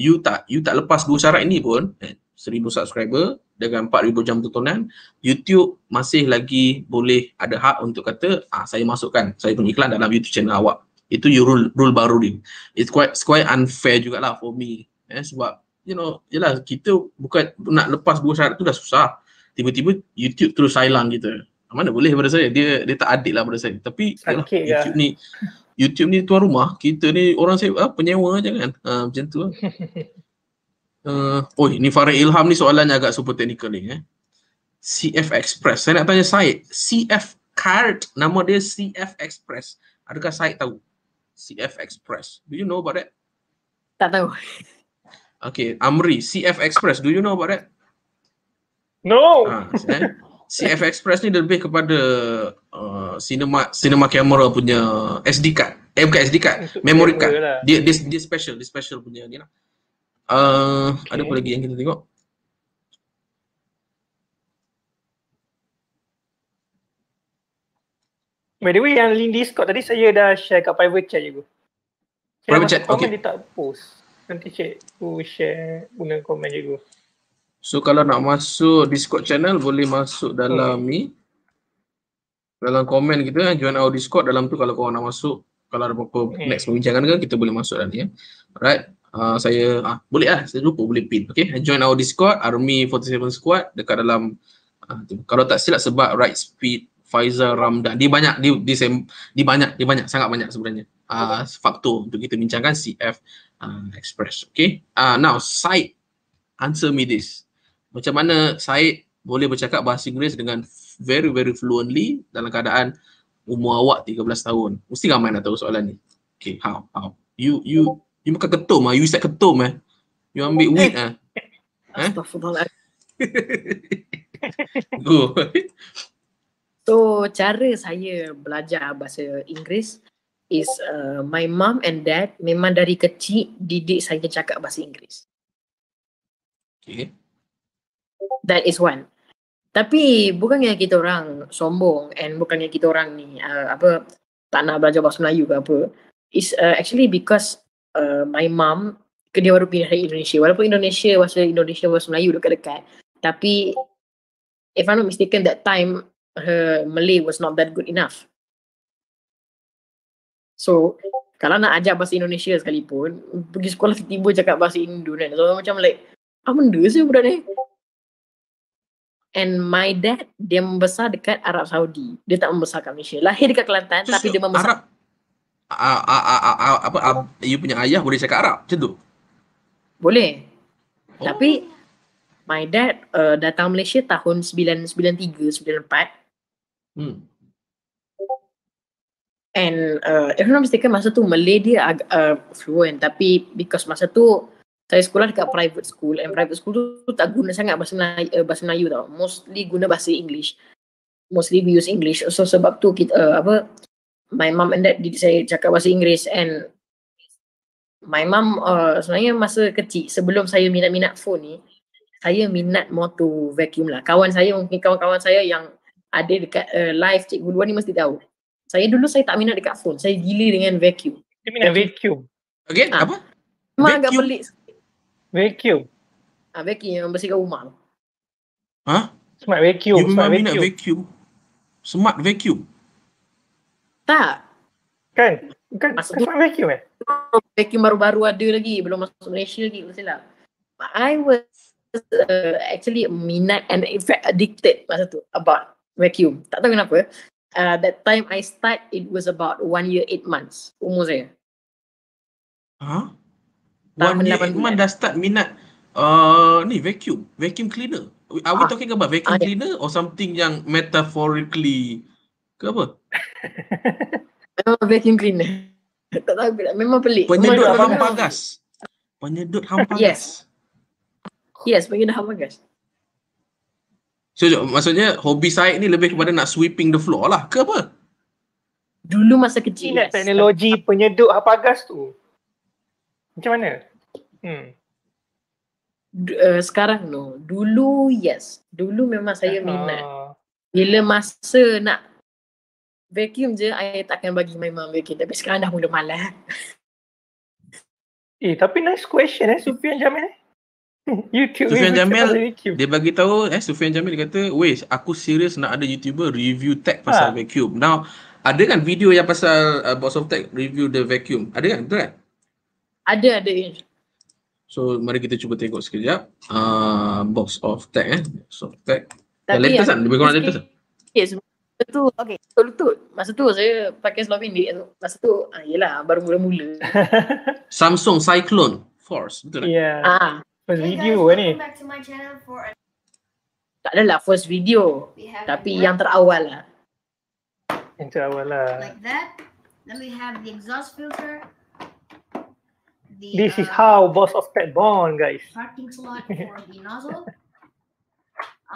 [SPEAKER 1] You tak you tak lepas dua syarat ini pun, eh, 1000 subscriber dengan 4000 jam tontonan, YouTube masih lagi boleh ada hak untuk kata, ah saya masukkan saya punya iklan dalam YouTube channel awak. Itu rule rule baru dia. It's quite it's quite unfair jugalah for me. Eh, sebab you know, yelah kita bukan nak lepas dua syarat tu dah susah. Tiba-tiba YouTube terus hilang kita. Mana boleh pada saya, dia dia tak adil lah pada saya. Tapi yalah, YouTube ni YouTube ni tuan rumah, kita ni orang saya ah, penyewa je kan. Ha, macam tu lah. Uh, oh, ni Farah Ilham ni soalannya agak super technical ni eh. CF Express. Saya nak tanya Syed, CF Card, nama dia CF Express. Adakah Syed tahu? CF Express. Do you know about that?
[SPEAKER 5] Tak tahu.
[SPEAKER 1] Okay, Amri, CF Express. Do you know about that?
[SPEAKER 2] No.
[SPEAKER 1] Ha, eh? CF Express ni lebih kepada uh, cinema cinema camera punya SD card. Eh bukan SD card,
[SPEAKER 2] Untuk
[SPEAKER 1] memory card.
[SPEAKER 2] lah.
[SPEAKER 1] Dia dia dia special, dia special punya ni lah. Uh,
[SPEAKER 2] Okay.
[SPEAKER 1] ada apa lagi yang kita tengok?
[SPEAKER 2] By the way, yang link Discord tadi saya dah share kat private chat je
[SPEAKER 1] Private chat, okay.
[SPEAKER 2] dia tak post. Nanti cek tu share guna komen je tu.
[SPEAKER 1] So kalau nak masuk Discord channel boleh masuk dalam ni dalam komen kita eh, join our Discord dalam tu kalau korang nak masuk kalau ada apa-apa
[SPEAKER 2] Hmm.
[SPEAKER 1] next perbincangan ke kita boleh masuk dalam ni ya. Alright. Uh, saya ah boleh lah saya lupa boleh pin. Okay. Join our Discord Army 47 Squad dekat dalam uh, tu. kalau tak silap sebab Right Speed Faizal Ramdan dia banyak dia dia, sem, dia banyak dia banyak sangat banyak sebenarnya. Uh, faktor untuk kita bincangkan CF uh, Express. Okay. Uh, now Syed answer me this macam mana Syed boleh bercakap bahasa Inggeris dengan very very fluently dalam keadaan umur awak 13 tahun. Mesti ramai nak tahu soalan ni. Okay, how? How? You you you bukan ketum ah, you set ketum eh. You ambil weed ah. Eh?
[SPEAKER 5] Astagfirullah.
[SPEAKER 1] Go.
[SPEAKER 5] So cara saya belajar bahasa Inggeris is uh, my mom and dad memang dari kecil didik saya cakap bahasa Inggeris.
[SPEAKER 1] okay.
[SPEAKER 5] That is one. Tapi bukannya kita orang sombong and bukannya kita orang ni uh, apa tak nak belajar bahasa Melayu ke apa. It's uh, actually because uh, my mom dia baru pindah dari Indonesia. Walaupun Indonesia bahasa Indonesia bahasa Melayu dekat-dekat. Tapi if I'm not mistaken that time her Malay was not that good enough. So kalau nak ajar bahasa Indonesia sekalipun pergi sekolah tiba-tiba cakap bahasa Indo kan. So macam like apa benda sih budak ni? And my dad dia membesar dekat Arab Saudi. Dia tak membesar kat Malaysia. Lahir dekat Kelantan
[SPEAKER 1] So,
[SPEAKER 5] tapi dia membesar
[SPEAKER 1] Arab Ah, ah, ah, ah, ah, apa ah, you punya ayah boleh cakap Arab macam tu.
[SPEAKER 5] boleh.
[SPEAKER 1] Oh.
[SPEAKER 5] Tapi my dad uh, datang Malaysia tahun 993 94
[SPEAKER 1] Hmm.
[SPEAKER 5] And uh, if I'm not mistaken masa tu Malay dia ag- uh, fluent tapi because masa tu saya sekolah dekat private school and private school tu tak guna sangat bahasa Melayu, uh, bahasa Melayu tau. Mostly guna bahasa English. Mostly we use English. So sebab tu kita uh, apa my mom and dad didik saya cakap bahasa Inggeris and my mom uh, sebenarnya masa kecil sebelum saya minat-minat phone ni saya minat more to vacuum lah. Kawan saya mungkin kawan-kawan saya yang ada dekat uh, live cikgu luar ni mesti tahu. Saya dulu saya tak minat dekat phone. Saya gila dengan vacuum.
[SPEAKER 2] Dia minat vacuum.
[SPEAKER 1] Again,
[SPEAKER 5] Ah.
[SPEAKER 1] apa?
[SPEAKER 5] Memang agak pelik.
[SPEAKER 2] Vacuum.
[SPEAKER 5] Ah, vacuum yang bersihkan rumah.
[SPEAKER 1] Ha?
[SPEAKER 2] Smart vacuum.
[SPEAKER 1] You
[SPEAKER 2] Smart
[SPEAKER 1] memang minat
[SPEAKER 2] vacuum.
[SPEAKER 1] Smart vacuum.
[SPEAKER 5] Tak.
[SPEAKER 2] Kan? Bukan
[SPEAKER 5] tu-
[SPEAKER 2] smart vacuum eh?
[SPEAKER 5] Vacuum baru-baru ada lagi. Belum masuk Malaysia lagi. But I was uh, actually minat and in fact addicted masa tu about vacuum. Tak tahu kenapa. Uh, that time I start, it was about one year, eight months. Umur saya.
[SPEAKER 1] Ha?
[SPEAKER 5] Tahun
[SPEAKER 1] One year, Iman
[SPEAKER 5] bulan.
[SPEAKER 1] dah start minat uh, ni vacuum, vacuum cleaner. Are we
[SPEAKER 5] Ah.
[SPEAKER 1] talking about vacuum
[SPEAKER 5] Ah, ya.
[SPEAKER 1] cleaner or something yang metaphorically ke apa?
[SPEAKER 5] Memang vacuum cleaner. tak tahu. Memang pelik.
[SPEAKER 1] Penyedut hampa gas. Penyedut hampa
[SPEAKER 5] Yes.
[SPEAKER 1] gas.
[SPEAKER 5] Yes, bagi dah bagus.
[SPEAKER 1] So so, maksudnya hobi saya ni lebih kepada nak sweeping the floor lah ke apa?
[SPEAKER 5] Dulu masa kecil.
[SPEAKER 2] Ingat
[SPEAKER 5] yes.
[SPEAKER 2] teknologi penyedut hapa gas tu. Macam mana? Hmm.
[SPEAKER 5] D- uh, sekarang no. Dulu yes. Dulu memang saya minat.
[SPEAKER 2] Ah.
[SPEAKER 5] Bila masa nak vacuum je, I takkan bagi my mom vacuum. Tapi sekarang dah mula malas.
[SPEAKER 2] Eh, tapi nice question eh, Sufian Jamil. YouTube.
[SPEAKER 1] Sufian Jamil,
[SPEAKER 2] YouTube.
[SPEAKER 1] Dia bagi tahu eh Sufian Jamil dia kata, "Wes, aku serius nak ada YouTuber review tech pasal
[SPEAKER 2] Ha.
[SPEAKER 1] vacuum." Now, ada kan video yang pasal uh, Boss of Tech review the vacuum? Ada kan? Betul kan?
[SPEAKER 5] Ada, ada.
[SPEAKER 1] So, mari kita cuba tengok sekejap. Uh, Box of Tech eh. Box of Tech.
[SPEAKER 5] Tapi
[SPEAKER 1] latest kan? Lebih kurang latest kan?
[SPEAKER 5] Yes, masa tu,
[SPEAKER 4] Okay.
[SPEAKER 5] betul betul. Masa tu saya pakai slow pendek. Masa tu, ah, yelah, baru mula-mula.
[SPEAKER 1] Samsung Cyclone Force. Betul tak?
[SPEAKER 2] Yeah.
[SPEAKER 5] ah,
[SPEAKER 2] First
[SPEAKER 4] Hey guys,
[SPEAKER 2] video ni.
[SPEAKER 4] my channel for a
[SPEAKER 5] tak adalah first video. Tapi yang terawal lah.
[SPEAKER 2] Yang tu awal lah.
[SPEAKER 4] like that. Then we have the exhaust filter. The
[SPEAKER 2] This is
[SPEAKER 4] uh,
[SPEAKER 2] how Boss of Tech born guys.
[SPEAKER 4] parting slot for the nozzle.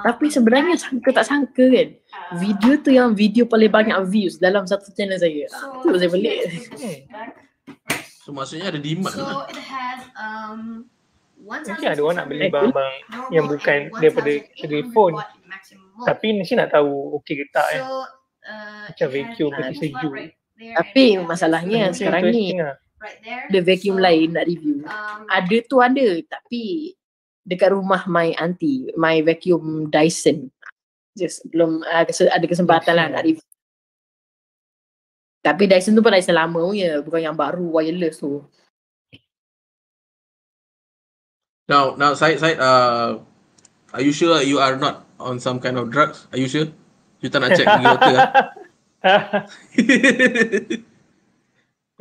[SPEAKER 5] Tapi sebenarnya sangka tak sangka kan. Video tu yang video paling banyak views dalam satu channel saya. Tu saya pelik.
[SPEAKER 1] So maksudnya ada demand
[SPEAKER 9] So
[SPEAKER 1] lah.
[SPEAKER 9] it has um
[SPEAKER 2] Mungkin ada orang nak beli barang-barang yang bukan daripada segi phone. Tapi mesti nak tahu okey ke tak kan.
[SPEAKER 9] So, uh,
[SPEAKER 2] Macam vacuum peti
[SPEAKER 9] a
[SPEAKER 2] sejuk.
[SPEAKER 5] Tapi
[SPEAKER 9] and
[SPEAKER 5] masalahnya sekarang ni
[SPEAKER 2] lah.
[SPEAKER 5] ada vacuum lain nak review.
[SPEAKER 9] Um,
[SPEAKER 5] Ada tu ada tapi dekat rumah my auntie, my vacuum Dyson. Just belum uh, ada kesempatan lah nak review. Tapi Dyson tu pun Dyson lama punya, bukan yang baru wireless tu.
[SPEAKER 1] Now, now, Syed, Syed, uh, are you sure you are not on some kind of drugs? Are you sure? You tak nak check pergi doktor ah?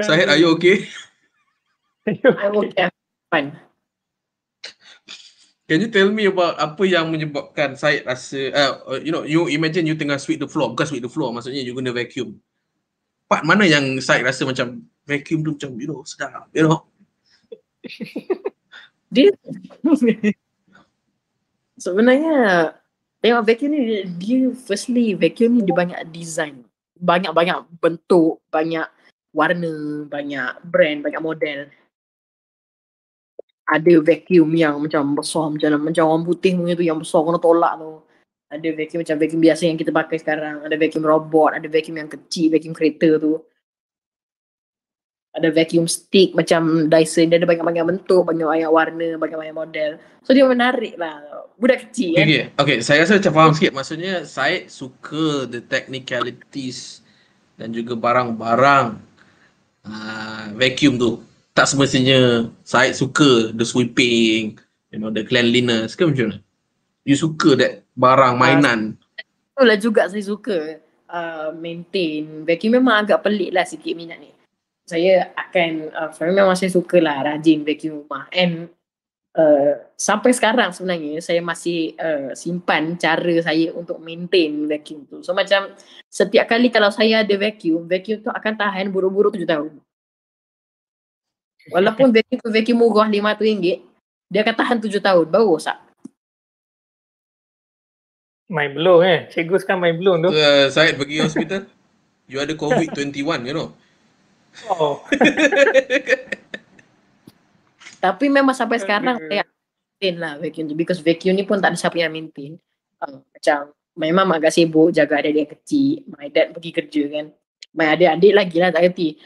[SPEAKER 1] Syed, are you okay?
[SPEAKER 5] I'm okay, fine.
[SPEAKER 1] Can you tell me about apa yang menyebabkan Syed rasa, uh, uh, you know, you imagine you tengah sweep the floor, bukan sweep the floor, maksudnya you guna vacuum. Part mana yang Syed rasa macam vacuum tu macam, you know, sedap, you know?
[SPEAKER 5] Dia sebenarnya tengok vacuum ni dia, dia firstly vacuum ni dia banyak design. Banyak-banyak bentuk, banyak warna, banyak brand, banyak model. Ada vacuum yang macam besar macam macam orang putih punya tu yang besar kena tolak tu. Ada vacuum macam vacuum biasa yang kita pakai sekarang. Ada vacuum robot, ada vacuum yang kecil, vacuum kereta tu. Ada vacuum stick macam Dyson. Dia ada banyak-banyak bentuk, banyak-banyak warna, banyak-banyak model. So dia menarik lah. Budak kecil
[SPEAKER 1] Okay,
[SPEAKER 5] kan.
[SPEAKER 1] okay. okay, saya rasa macam faham sikit. Maksudnya Syed suka the technicalities dan juga barang-barang uh, vacuum tu. Tak semestinya Syed suka the sweeping, you know, the cleanliness ke macam mana? You suka that barang mainan.
[SPEAKER 5] Itulah juga saya suka uh, maintain. Vacuum memang agak pelik lah sikit minat ni. Saya akan, uh, saya memang saya suka lah rajin vacuum rumah. And uh, sampai sekarang sebenarnya saya masih uh, simpan cara saya untuk maintain vacuum tu. So macam setiap kali kalau saya ada vacuum, vacuum tu akan tahan buru-buru tujuh tahun. Walaupun vacuum tu vacuum murah RM500, dia akan tahan tujuh tahun baru rosak.
[SPEAKER 2] Main blow eh. Cikgu sekarang main blow tu.
[SPEAKER 1] Uh, Syed pergi hospital, you ada COVID-21, you know.
[SPEAKER 2] Oh.
[SPEAKER 5] Tapi memang sampai sekarang saya maintain lah vacuum because vacuum ni pun tak ada siapa yang maintain. Uh, macam memang agak sibuk jaga adik-adik kecil. My dad pergi kerja kan. My adik-adik lagi lah tak kerti.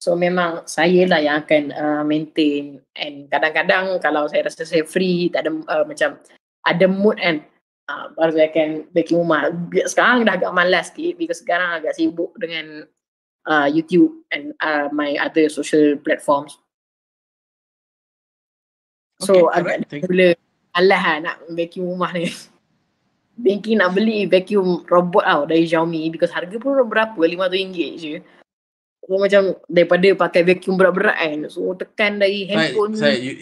[SPEAKER 5] So memang saya lah yang akan uh, maintain and kadang-kadang kalau saya rasa saya free tak ada uh, macam ada mood kan uh, baru saya akan vacuum rumah. Sekarang dah agak malas sikit because sekarang agak sibuk dengan uh, YouTube and uh, my other social platforms. So
[SPEAKER 1] Okay,
[SPEAKER 5] agak
[SPEAKER 1] you.
[SPEAKER 5] bila alah lah nak vacuum rumah ni. Thinking nak beli vacuum robot tau dari Xiaomi because harga pun berapa? RM500 je. So macam daripada pakai vacuum berat-berat kan. So tekan dari handphone
[SPEAKER 1] Syed, you,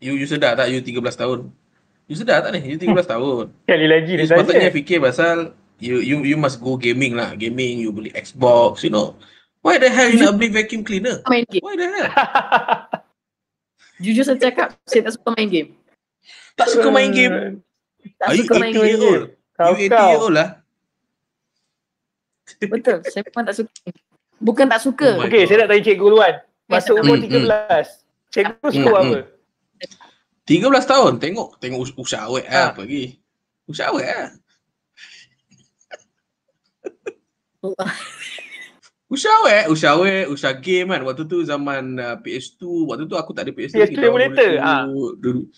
[SPEAKER 1] you, you sedar tak you 13 tahun? You sedar tak ni? You 13 tahun.
[SPEAKER 2] Sekali lagi
[SPEAKER 1] You
[SPEAKER 2] dia
[SPEAKER 1] sepatutnya fikir pasal you you you must go gaming lah. Gaming, you beli Xbox, you know. Why the hell you nak beli vacuum cleaner?
[SPEAKER 5] main game.
[SPEAKER 1] Why the hell?
[SPEAKER 5] Jujur saya cakap saya tak suka main game.
[SPEAKER 1] Tak suka main game.
[SPEAKER 5] Tak
[SPEAKER 1] Are you
[SPEAKER 5] suka main
[SPEAKER 1] 80 year
[SPEAKER 5] game.
[SPEAKER 1] old?
[SPEAKER 2] Kau
[SPEAKER 1] You 80 year old lah.
[SPEAKER 5] Betul. Saya memang tak suka. Bukan tak suka.
[SPEAKER 1] Oh my
[SPEAKER 2] Okey, saya nak tanya cikgu duluan. Masuk
[SPEAKER 5] Hmm,
[SPEAKER 2] umur
[SPEAKER 1] hmm.
[SPEAKER 2] 13. Cikgu suka
[SPEAKER 1] Hmm,
[SPEAKER 2] apa?
[SPEAKER 1] 13 tahun tengok tengok us- usia awet
[SPEAKER 2] Ah.
[SPEAKER 1] ah. apa lagi. Usia awet ah. Usia awet, usia awet, usia game kan. Waktu tu zaman uh, PS2, waktu tu aku tak ada PS2
[SPEAKER 2] PS2 emulator, ah.
[SPEAKER 1] Dulu.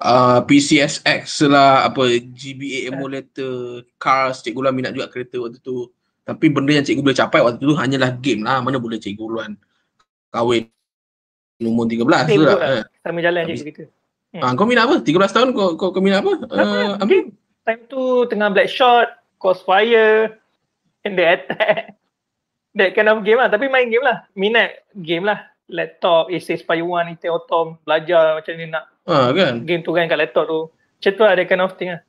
[SPEAKER 1] Uh, PCSX lah, apa GBA emulator, Cars, Cikgu Luan minat juga kereta waktu tu. Tapi benda yang cikgu boleh capai waktu tu hanyalah game lah. Mana boleh Cikgu Luan kahwin umur 13 tu lah.
[SPEAKER 2] lah.
[SPEAKER 1] Eh.
[SPEAKER 2] Sama jalan
[SPEAKER 1] Habis-
[SPEAKER 2] cikgu kita.
[SPEAKER 1] Ah, kau minat apa? 13 tahun kau kau, kau minat apa? Uh, Amin.
[SPEAKER 2] Time tu tengah Blackshot, Crossfire, and the attack. That kind of game lah. Tapi main game lah. Minat game lah. Laptop, Acer Aspire 1, Intel Atom. Belajar macam ni nak
[SPEAKER 1] Ah, kan?
[SPEAKER 2] game tu kan kat laptop tu. Macam tu lah that kind of thing lah.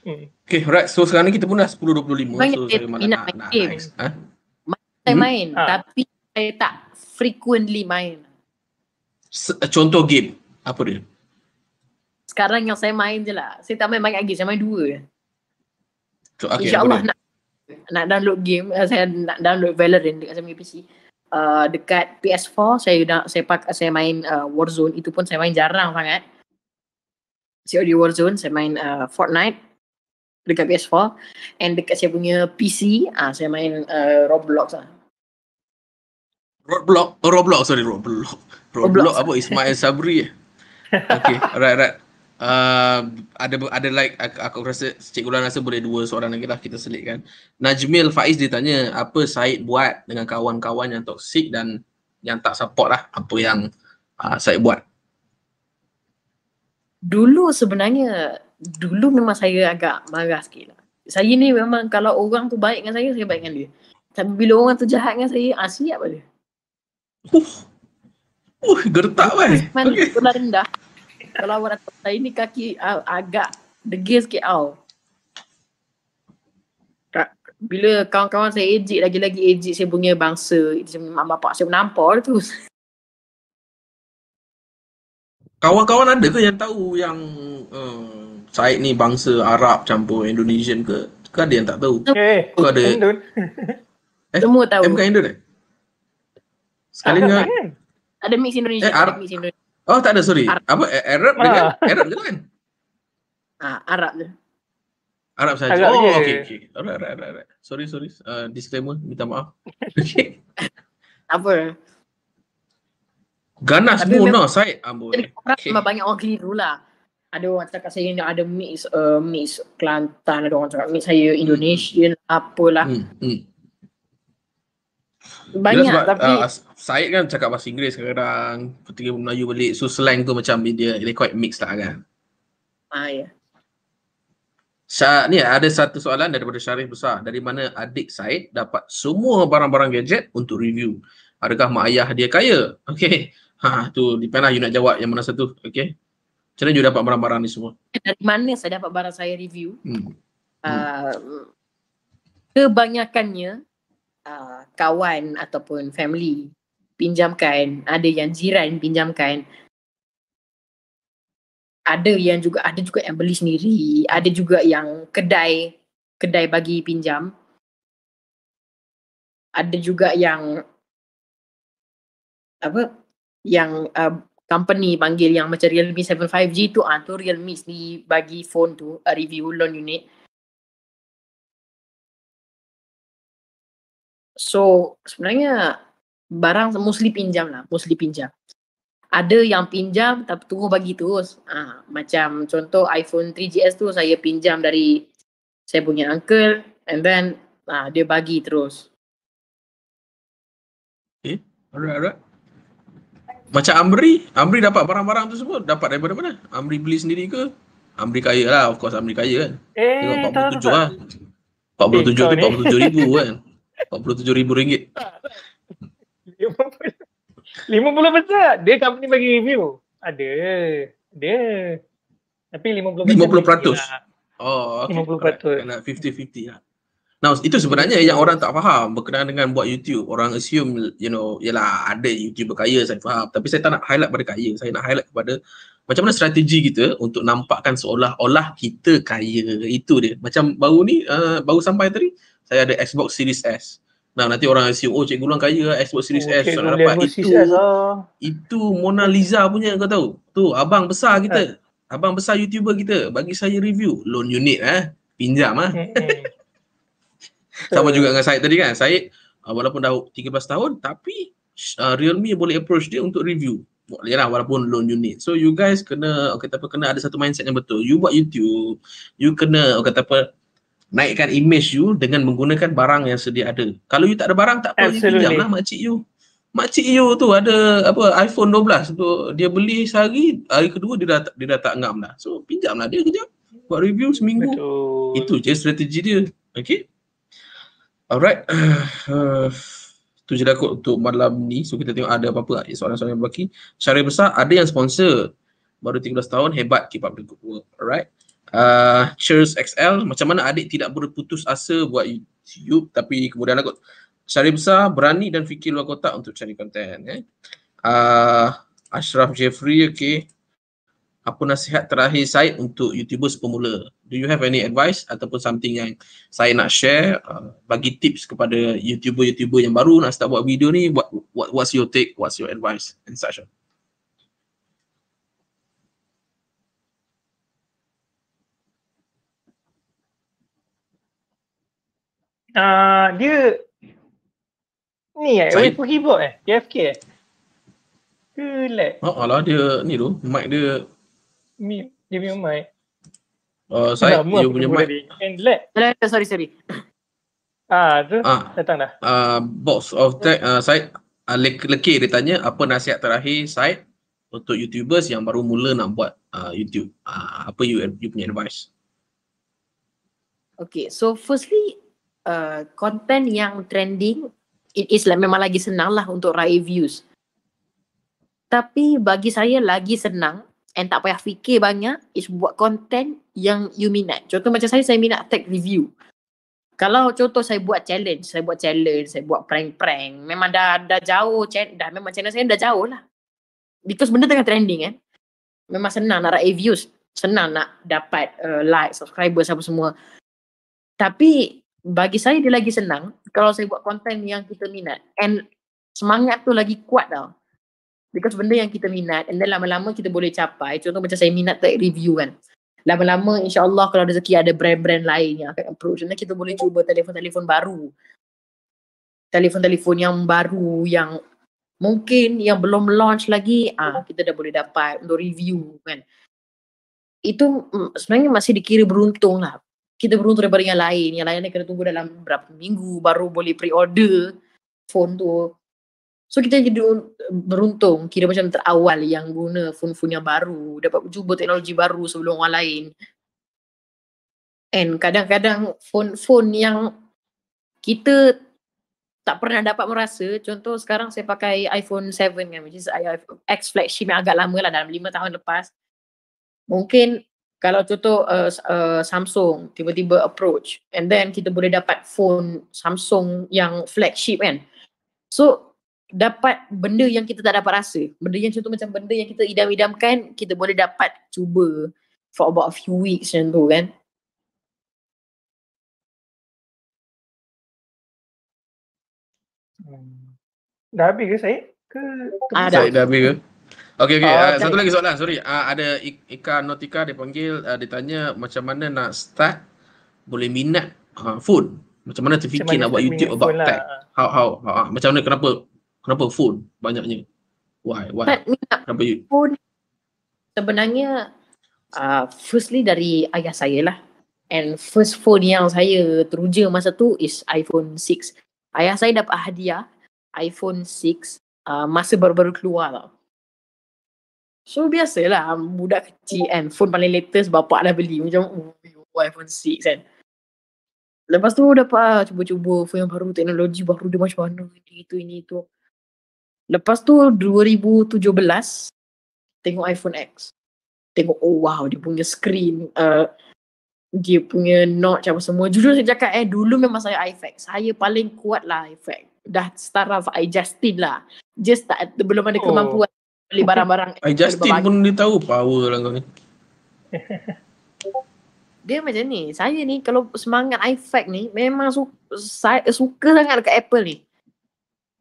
[SPEAKER 2] Hmm.
[SPEAKER 1] Okay, right. So sekarang ni kita pun dah 10.25.
[SPEAKER 5] Banyak
[SPEAKER 1] So saya malah
[SPEAKER 5] minat
[SPEAKER 1] nak,
[SPEAKER 5] main
[SPEAKER 1] nak,
[SPEAKER 5] game.
[SPEAKER 1] nice. Ha?
[SPEAKER 5] Saya
[SPEAKER 1] Hmm.
[SPEAKER 5] main.
[SPEAKER 2] Ah.
[SPEAKER 5] Tapi saya tak frequently main.
[SPEAKER 1] Se- Contoh game. Apa dia?
[SPEAKER 5] Sekarang yang saya main je lah. Saya tak main banyak game. Saya main dua je.
[SPEAKER 1] So, okay,
[SPEAKER 5] InsyaAllah nak nak download game, uh, saya nak download Valorant dekat saya punya PC. Uh, dekat PS4 saya dah saya pak saya main uh, Warzone itu pun saya main jarang sangat. COD Warzone saya main uh, Fortnite dekat PS4 and dekat saya punya PC ah uh, saya main uh, Roblox lah.
[SPEAKER 1] Roadblock, oh, Roblox, sorry, Roblox. Roblox apa? Ismail Sabri eh? Okay, alright, alright. Uh, ada ada like aku, aku rasa Cikgu Lan rasa boleh dua soalan lagi lah kita selitkan. Najmil Faiz dia tanya apa Said buat dengan kawan-kawan yang toksik dan yang tak support lah apa yang uh, Said buat.
[SPEAKER 5] Dulu sebenarnya dulu memang saya agak marah sikit lah. Saya ni memang kalau orang tu baik dengan saya, saya baik dengan dia. Tapi bila orang tu jahat dengan saya, ah siap apa dia?
[SPEAKER 1] Uh, uh gertak kan? Okay.
[SPEAKER 5] rendah. Kalau awak datang saya ni kaki uh, agak degil sikit tau. Bila kawan-kawan saya ejek lagi-lagi ejek saya punya bangsa, saya punya mak bapak saya menampar tu.
[SPEAKER 1] Kawan-kawan ada ke yang tahu yang uh, Said ni bangsa Arab campur Indonesian ke? Ke ada yang tak tahu?
[SPEAKER 2] Eh,
[SPEAKER 1] Kau ada
[SPEAKER 2] Indon.
[SPEAKER 1] Eh,
[SPEAKER 5] Semua tahu.
[SPEAKER 1] eh bukan Indon eh? Sekali dengan?
[SPEAKER 5] Ada mix Indonesia,
[SPEAKER 1] Eh, Arab.
[SPEAKER 5] ada mix Indonesia.
[SPEAKER 1] Oh tak ada sorry.
[SPEAKER 5] Arab.
[SPEAKER 1] Apa Arab dengan
[SPEAKER 2] Ah.
[SPEAKER 1] Arab je kan?
[SPEAKER 5] Ah, Arab je.
[SPEAKER 1] Arab saja.
[SPEAKER 2] Arab
[SPEAKER 1] oh
[SPEAKER 2] je.
[SPEAKER 1] okey okey. Alright alright alright. alright. Sorry sorry. Uh, disclaimer minta maaf. Okay.
[SPEAKER 5] Apa?
[SPEAKER 1] Ganas
[SPEAKER 5] Tapi
[SPEAKER 1] Mona Said amboi.
[SPEAKER 5] Jadi orang
[SPEAKER 1] Okay.
[SPEAKER 5] memang banyak orang keliru lah. Ada orang cakap saya ni ada mix uh, mix Kelantan, ada orang cakap mix saya Indonesian, apalah.
[SPEAKER 1] Hmm, hmm.
[SPEAKER 5] Banyak
[SPEAKER 1] sebab,
[SPEAKER 5] tapi
[SPEAKER 1] uh, Said kan cakap bahasa Inggeris kadang-kadang ketika Melayu balik so slang tu macam dia dia quite mix lah kan.
[SPEAKER 5] ah, ya.
[SPEAKER 1] Syah, ni ada satu soalan daripada Syarif Besar. Dari mana adik Said dapat semua barang-barang gadget untuk review? Adakah mak ayah dia kaya? Okay. Ha, tu depend lah you nak jawab yang mana satu. Okay. Macam mana you dapat barang-barang ni semua?
[SPEAKER 5] Dari mana saya dapat barang saya review?
[SPEAKER 1] Hmm.
[SPEAKER 5] Uh, kebanyakannya uh, kawan ataupun family pinjamkan, ada yang jiran pinjamkan. Ada yang juga ada juga yang beli sendiri, ada juga yang kedai kedai bagi pinjam. Ada juga yang apa yang uh, company panggil yang macam Realme 7 5G tu ah tu Realme ni bagi phone tu uh, review loan unit. So sebenarnya barang mostly pinjam lah, mostly pinjam. Ada yang pinjam tapi tunggu bagi terus. Ah, macam contoh iPhone 3GS tu saya pinjam dari saya punya uncle and then ah, dia bagi terus.
[SPEAKER 1] Alright, alright. Macam Amri, Amri dapat barang-barang tu semua dapat daripada mana? Amri beli sendiri ke? Amri kaya lah, of course Amri kaya kan.
[SPEAKER 2] Eh,
[SPEAKER 1] Tengok
[SPEAKER 2] tak,
[SPEAKER 1] 47
[SPEAKER 2] tak,
[SPEAKER 1] lah. 47
[SPEAKER 2] Eh,
[SPEAKER 1] tu
[SPEAKER 2] kau ni.
[SPEAKER 1] 47 ribu kan. 47 ribu ringgit.
[SPEAKER 2] 50 50 besar. Dia company bagi review. Ada. Ada. Tapi 50 besar.
[SPEAKER 1] 50%.
[SPEAKER 2] lah.
[SPEAKER 1] Oh, okay.
[SPEAKER 2] 50%.
[SPEAKER 1] Alright. Kena 50-50 lah. Now, itu sebenarnya yang orang tak faham berkenaan dengan buat YouTube. Orang assume, you know, yalah ada YouTuber kaya, saya faham. Tapi saya tak nak highlight pada kaya. Saya nak highlight kepada macam mana strategi kita untuk nampakkan seolah-olah kita kaya. Itu dia. Macam baru ni, uh, baru sampai tadi, saya ada Xbox Series S. Nah, nanti orang assume, oh Cikgu Lang kaya lah, Xbox Series S.
[SPEAKER 2] Okay,
[SPEAKER 1] Saya nak dapat. Itu,
[SPEAKER 2] lah.
[SPEAKER 1] itu Mona Lisa punya kau tahu. Tu abang besar kita. Abang besar YouTuber kita bagi saya review loan unit eh. Pinjam ah.
[SPEAKER 2] Hmm, hmm.
[SPEAKER 1] Sama juga dengan Syed tadi kan. Syed uh, walaupun dah 13 tahun tapi uh, Realme boleh approach dia untuk review. Boleh lah walaupun loan unit. So you guys kena okay, kata apa kena ada satu mindset yang betul. You buat YouTube, you kena okay, kata apa naikkan image you dengan menggunakan barang yang sedia ada. Kalau you tak ada barang tak apa you
[SPEAKER 2] Absolutely.
[SPEAKER 1] pinjam lah makcik you. Makcik you tu ada apa iPhone 12 tu dia beli sehari, hari kedua dia dah dia dah tak ngam dah. So pinjam lah dia kejap. Buat review seminggu.
[SPEAKER 2] Betul.
[SPEAKER 1] Itu je strategi dia. Okay. Alright. Uh, tu je dah kot untuk malam ni. So kita tengok ada apa-apa soalan-soalan yang berbaki. Syarif besar ada yang sponsor. Baru 13 tahun hebat keep up the good work. Alright. Uh, Cheers XL macam mana adik tidak berputus asa buat YouTube tapi kemudian aku Syarif besar berani dan fikir luar kotak untuk cari konten eh. Uh, Ashraf Jeffrey okay. apa nasihat terakhir Syed untuk YouTubers pemula? Do you have any advice ataupun something yang saya nak share uh, bagi tips kepada YouTuber-YouTuber yang baru nak start buat video ni what, what what's your take what's your advice and such
[SPEAKER 2] Uh, dia ni eh,
[SPEAKER 1] Saya-
[SPEAKER 2] from keyboard eh? AFK eh? Ke lag?
[SPEAKER 1] oh alah dia ni tu mic dia
[SPEAKER 2] Mi, dia punya mic.
[SPEAKER 1] uh, Syed
[SPEAKER 2] Lama
[SPEAKER 1] you punya mic.
[SPEAKER 2] And lag.
[SPEAKER 5] Sorry, sorry.
[SPEAKER 2] Ah, tu
[SPEAKER 1] ah
[SPEAKER 2] datang dah.
[SPEAKER 1] uh, box of tech uh, Syed uh, le- lekir dia tanya apa nasihat terakhir Syed untuk YouTubers yang baru mula nak buat uh, YouTube uh, apa you you punya advice
[SPEAKER 5] Okay, so firstly, uh, content yang trending, it is like memang lagi senang lah untuk raih views. Tapi bagi saya lagi senang and tak payah fikir banyak is buat content yang you minat. Contoh macam saya, saya minat tech review. Kalau contoh saya buat challenge, saya buat challenge, saya buat prank-prank, memang dah dah jauh, dah memang channel saya dah jauh lah. Because benda tengah trending kan. Memang senang nak raih views, senang nak dapat uh, like, subscribers apa semua. Tapi bagi saya dia lagi senang kalau saya buat konten yang kita minat. And semangat tu lagi kuat tau. Because benda yang kita minat and then lama-lama kita boleh capai. Contoh macam saya minat tech review kan. Lama-lama insyaAllah kalau rezeki ada brand-brand lain yang akan approach. Dan kita boleh cuba telefon-telefon baru. Telefon-telefon yang baru yang mungkin yang belum launch lagi ah kita dah boleh dapat untuk review kan. Itu sebenarnya masih dikira beruntung lah kita beruntung daripada yang lain. Yang lain ni kena tunggu dalam berapa minggu baru boleh pre-order phone tu. So kita jadi un- beruntung kira macam terawal yang guna phone-phone yang baru. Dapat cuba teknologi baru sebelum orang lain. And kadang-kadang phone-phone yang kita tak pernah dapat merasa. Contoh sekarang saya pakai iPhone 7 kan. Which is X flagship yang agak lama lah dalam 5 tahun lepas. Mungkin kalau contoh uh, uh, Samsung tiba-tiba approach and then kita boleh dapat phone Samsung yang flagship kan. So dapat benda yang kita tak dapat rasa. Benda yang contoh macam benda yang kita idam-idamkan kita boleh dapat cuba for about a few weeks macam tu kan.
[SPEAKER 2] Hmm. Dah habis ke Syed? Ke, ke
[SPEAKER 5] Ah,
[SPEAKER 1] Syed dah habis ke Okay.
[SPEAKER 2] Oh,
[SPEAKER 1] Uh,
[SPEAKER 2] okay.
[SPEAKER 1] satu lagi soalan, sorry. Uh, ada Ik- Ika Notika dia panggil, uh, dia tanya macam mana nak start boleh minat uh, phone. Macam mana terfikir
[SPEAKER 2] Macam mana
[SPEAKER 1] nak buat YouTube about
[SPEAKER 2] lah.
[SPEAKER 1] tech. How, how, how, uh, macam mana, kenapa, kenapa phone banyaknya? Why, why?
[SPEAKER 5] But minat
[SPEAKER 1] Kenapa you?
[SPEAKER 5] pun sebenarnya uh, firstly dari ayah saya lah. And first phone yang saya teruja masa tu is iPhone 6. Ayah saya dapat hadiah iPhone 6 uh, masa baru-baru keluar tau. So biasalah budak kecil kan phone paling latest bapak dah beli macam oh, oh iPhone 6 kan. Lepas tu dapat ah, cuba-cuba phone yang baru teknologi baru dia macam mana itu ini itu. Lepas tu 2017 tengok iPhone X. Tengok oh wow dia punya screen uh, dia punya notch apa semua. Jujur saya cakap eh dulu memang saya iFac. Saya paling kuat lah iFac. Dah startup I Justin lah. Just tak belum ada
[SPEAKER 2] Oh.
[SPEAKER 5] Beli barang-barang
[SPEAKER 1] I Justin pun dia tahu power lah kau ni.
[SPEAKER 5] Dia macam ni. Saya ni kalau semangat iFac ni memang su- saya suka sangat dekat Apple ni.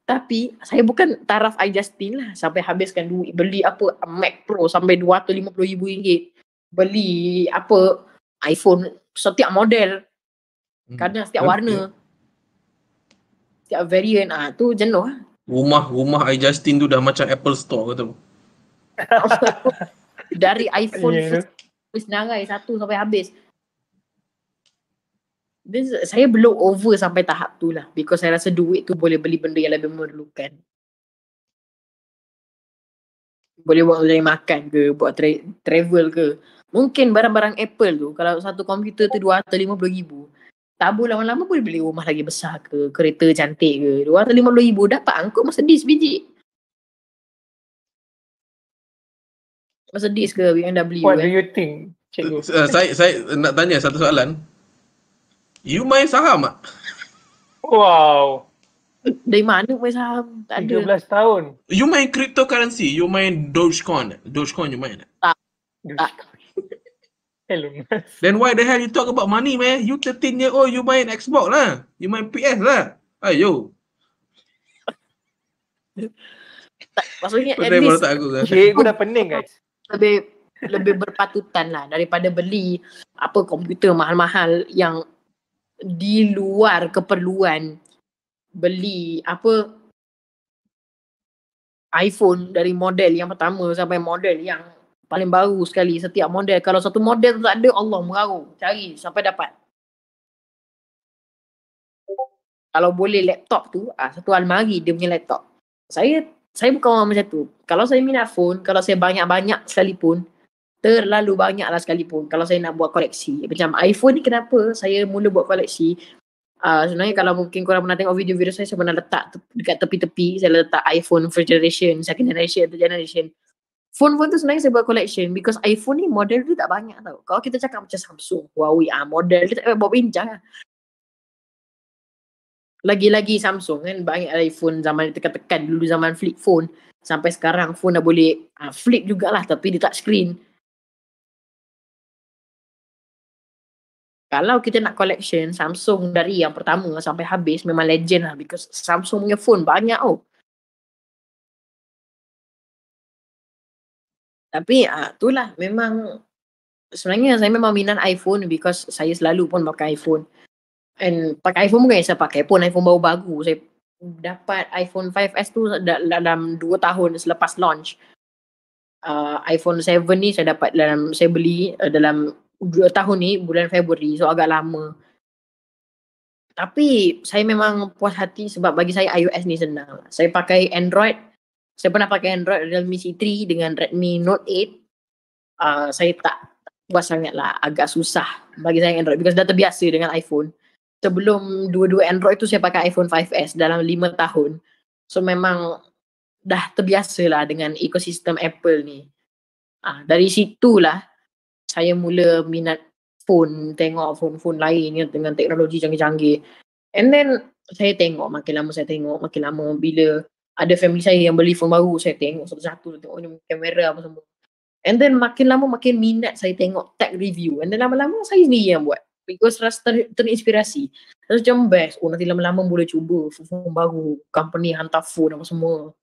[SPEAKER 5] Tapi saya bukan taraf iJustin lah sampai habiskan duit beli apa Mac Pro sampai RM250,000 ringgit. Beli apa iPhone setiap model,
[SPEAKER 1] Hmm.
[SPEAKER 5] kadang setiap
[SPEAKER 1] Okay.
[SPEAKER 5] warna. Setiap variant ah tu jenuh lah.
[SPEAKER 1] Rumah rumah I Justin tu dah macam Apple Store kata.
[SPEAKER 5] Dari iPhone
[SPEAKER 2] Ya,
[SPEAKER 5] first habis narai satu sampai habis. Then, saya belum over sampai tahap tu lah. Because saya rasa duit tu boleh beli benda yang lebih memerlukan. Boleh buat cari makan ke, buat tra- travel ke. Mungkin barang-barang Apple tu, kalau satu komputer tu RM250,000, tabur lama-lama boleh beli rumah lagi besar ke, kereta cantik ke. RM250,000 dapat angkut Mercedes biji. Mercedes ke BMW
[SPEAKER 2] What
[SPEAKER 5] kan.
[SPEAKER 2] do you think, cikgu?
[SPEAKER 1] Uh, saya saya nak tanya satu soalan. You main saham tak?
[SPEAKER 2] Wow,
[SPEAKER 5] Dari mana main saham? Tak ada.
[SPEAKER 2] 13 tahun.
[SPEAKER 1] You main cryptocurrency? You main Dogecoin? Dogecoin you main? tak?
[SPEAKER 5] Tak.
[SPEAKER 2] Hello Mas.
[SPEAKER 1] Then why the hell you talk about money man? You 13 year old, you main Xbox lah. You main PS lah. Ayo.
[SPEAKER 5] Tak, maksudnya at least
[SPEAKER 1] tak aku kan?
[SPEAKER 2] Cikgu dah pening guys.
[SPEAKER 5] lebih lebih berpatutan lah daripada beli apa komputer mahal-mahal yang di luar keperluan beli apa iPhone dari model yang pertama sampai model yang paling baru sekali setiap model. Kalau satu model tu tak ada Allah meraru cari sampai dapat. Kalau boleh laptop tu ah satu almari dia punya laptop. Saya saya bukan orang macam tu. Kalau saya minat phone kalau saya banyak-banyak sekalipun terlalu banyak lah sekalipun. Kalau saya nak buat koleksi macam iPhone ni kenapa saya mula buat koleksi? Uh, sebenarnya kalau mungkin korang pernah tengok video-video saya saya pernah letak te- dekat tepi-tepi saya letak iPhone first generation second generation third generation phone-phone tu sebenarnya saya buat collection because iPhone ni model dia tak banyak tau. Kalau kita cakap macam Samsung Huawei ah model dia tak bawa bincang lah. Lagi-lagi Samsung kan banyak iPhone zaman tekan-tekan dulu zaman flip phone. Sampai sekarang phone dah boleh uh, flip jugalah tapi dia touch screen. Kalau kita nak collection Samsung dari yang pertama sampai habis memang legend lah because Samsung punya phone banyak oh. Tapi ah itulah memang sebenarnya saya memang minat iPhone because saya selalu pun pakai iPhone. And pakai iPhone bukan saya pakai pun iPhone baru-baru. Saya dapat iPhone 5S tu da- dalam 2 tahun selepas launch. Uh, iPhone 7 ni saya dapat dalam saya beli uh, dalam 2 tahun ni bulan Februari so agak lama. Tapi saya memang puas hati sebab bagi saya iOS ni senang. Saya pakai Android. Saya pernah pakai Android Realme C3 dengan Redmi Note 8. Uh, saya tak puas sangat lah. Agak susah bagi saya Android because dah terbiasa dengan iPhone. Sebelum dua-dua Android tu saya pakai iPhone 5S dalam 5 tahun. So memang dah terbiasa lah dengan ekosistem Apple ni. Ah, dari situlah saya mula minat phone, tengok phone-phone lain dengan teknologi canggih-canggih. And then saya tengok makin lama saya tengok makin lama bila ada family saya yang beli phone baru saya tengok satu-satu tengok ni kamera apa semua. And then makin lama makin minat saya tengok tech review. And then lama-lama saya sendiri yang buat. Because rasa ter, terinspirasi. Rasa macam best. Oh nanti lama-lama boleh cuba phone baru. Company hantar phone apa semua.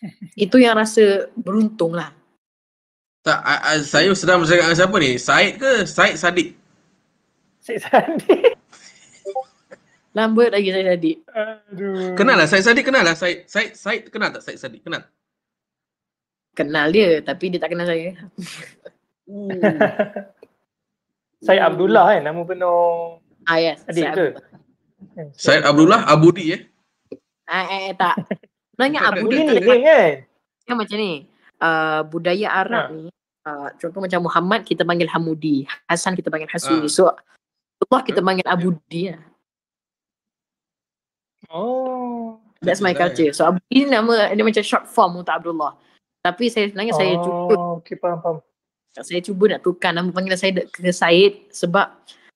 [SPEAKER 5] Itu yang rasa beruntung lah.
[SPEAKER 1] Tak, I, I, saya sedang bercakap dengan siapa ni? Said ke? Said Sadiq?
[SPEAKER 2] Syed Sadiq.
[SPEAKER 5] Lambat lagi saya jadi.
[SPEAKER 2] Aduh.
[SPEAKER 1] Kenal lah Said Sadiq kenal lah Said Said Said kenal tak Said Sadiq kenal?
[SPEAKER 5] Kenal dia tapi dia tak kenal saya.
[SPEAKER 2] Saya Abdullah kan nama penuh
[SPEAKER 5] Ah yes.
[SPEAKER 2] adik
[SPEAKER 5] saya
[SPEAKER 2] ke?
[SPEAKER 5] Abdul.
[SPEAKER 1] Said Abdullah Abudi eh.
[SPEAKER 5] Ah, eh, eh, tak. Sebenarnya Abu
[SPEAKER 2] Ini
[SPEAKER 5] dia
[SPEAKER 2] nickname kan?
[SPEAKER 5] kan macam ni. Uh, budaya Arab
[SPEAKER 2] Ha.
[SPEAKER 5] ni uh, contoh macam Muhammad kita panggil Hamudi, Hasan kita panggil Hasuni.
[SPEAKER 1] Ha.
[SPEAKER 5] So Allah kita panggil Abudi lah.
[SPEAKER 2] Oh.
[SPEAKER 5] That's my culture. So Abudi ni nama dia macam short form untuk Abdullah. Tapi saya sebenarnya saya cuba
[SPEAKER 2] Oh, okay, faham, faham.
[SPEAKER 5] saya cuba nak tukar nama panggilan saya ke Said sebab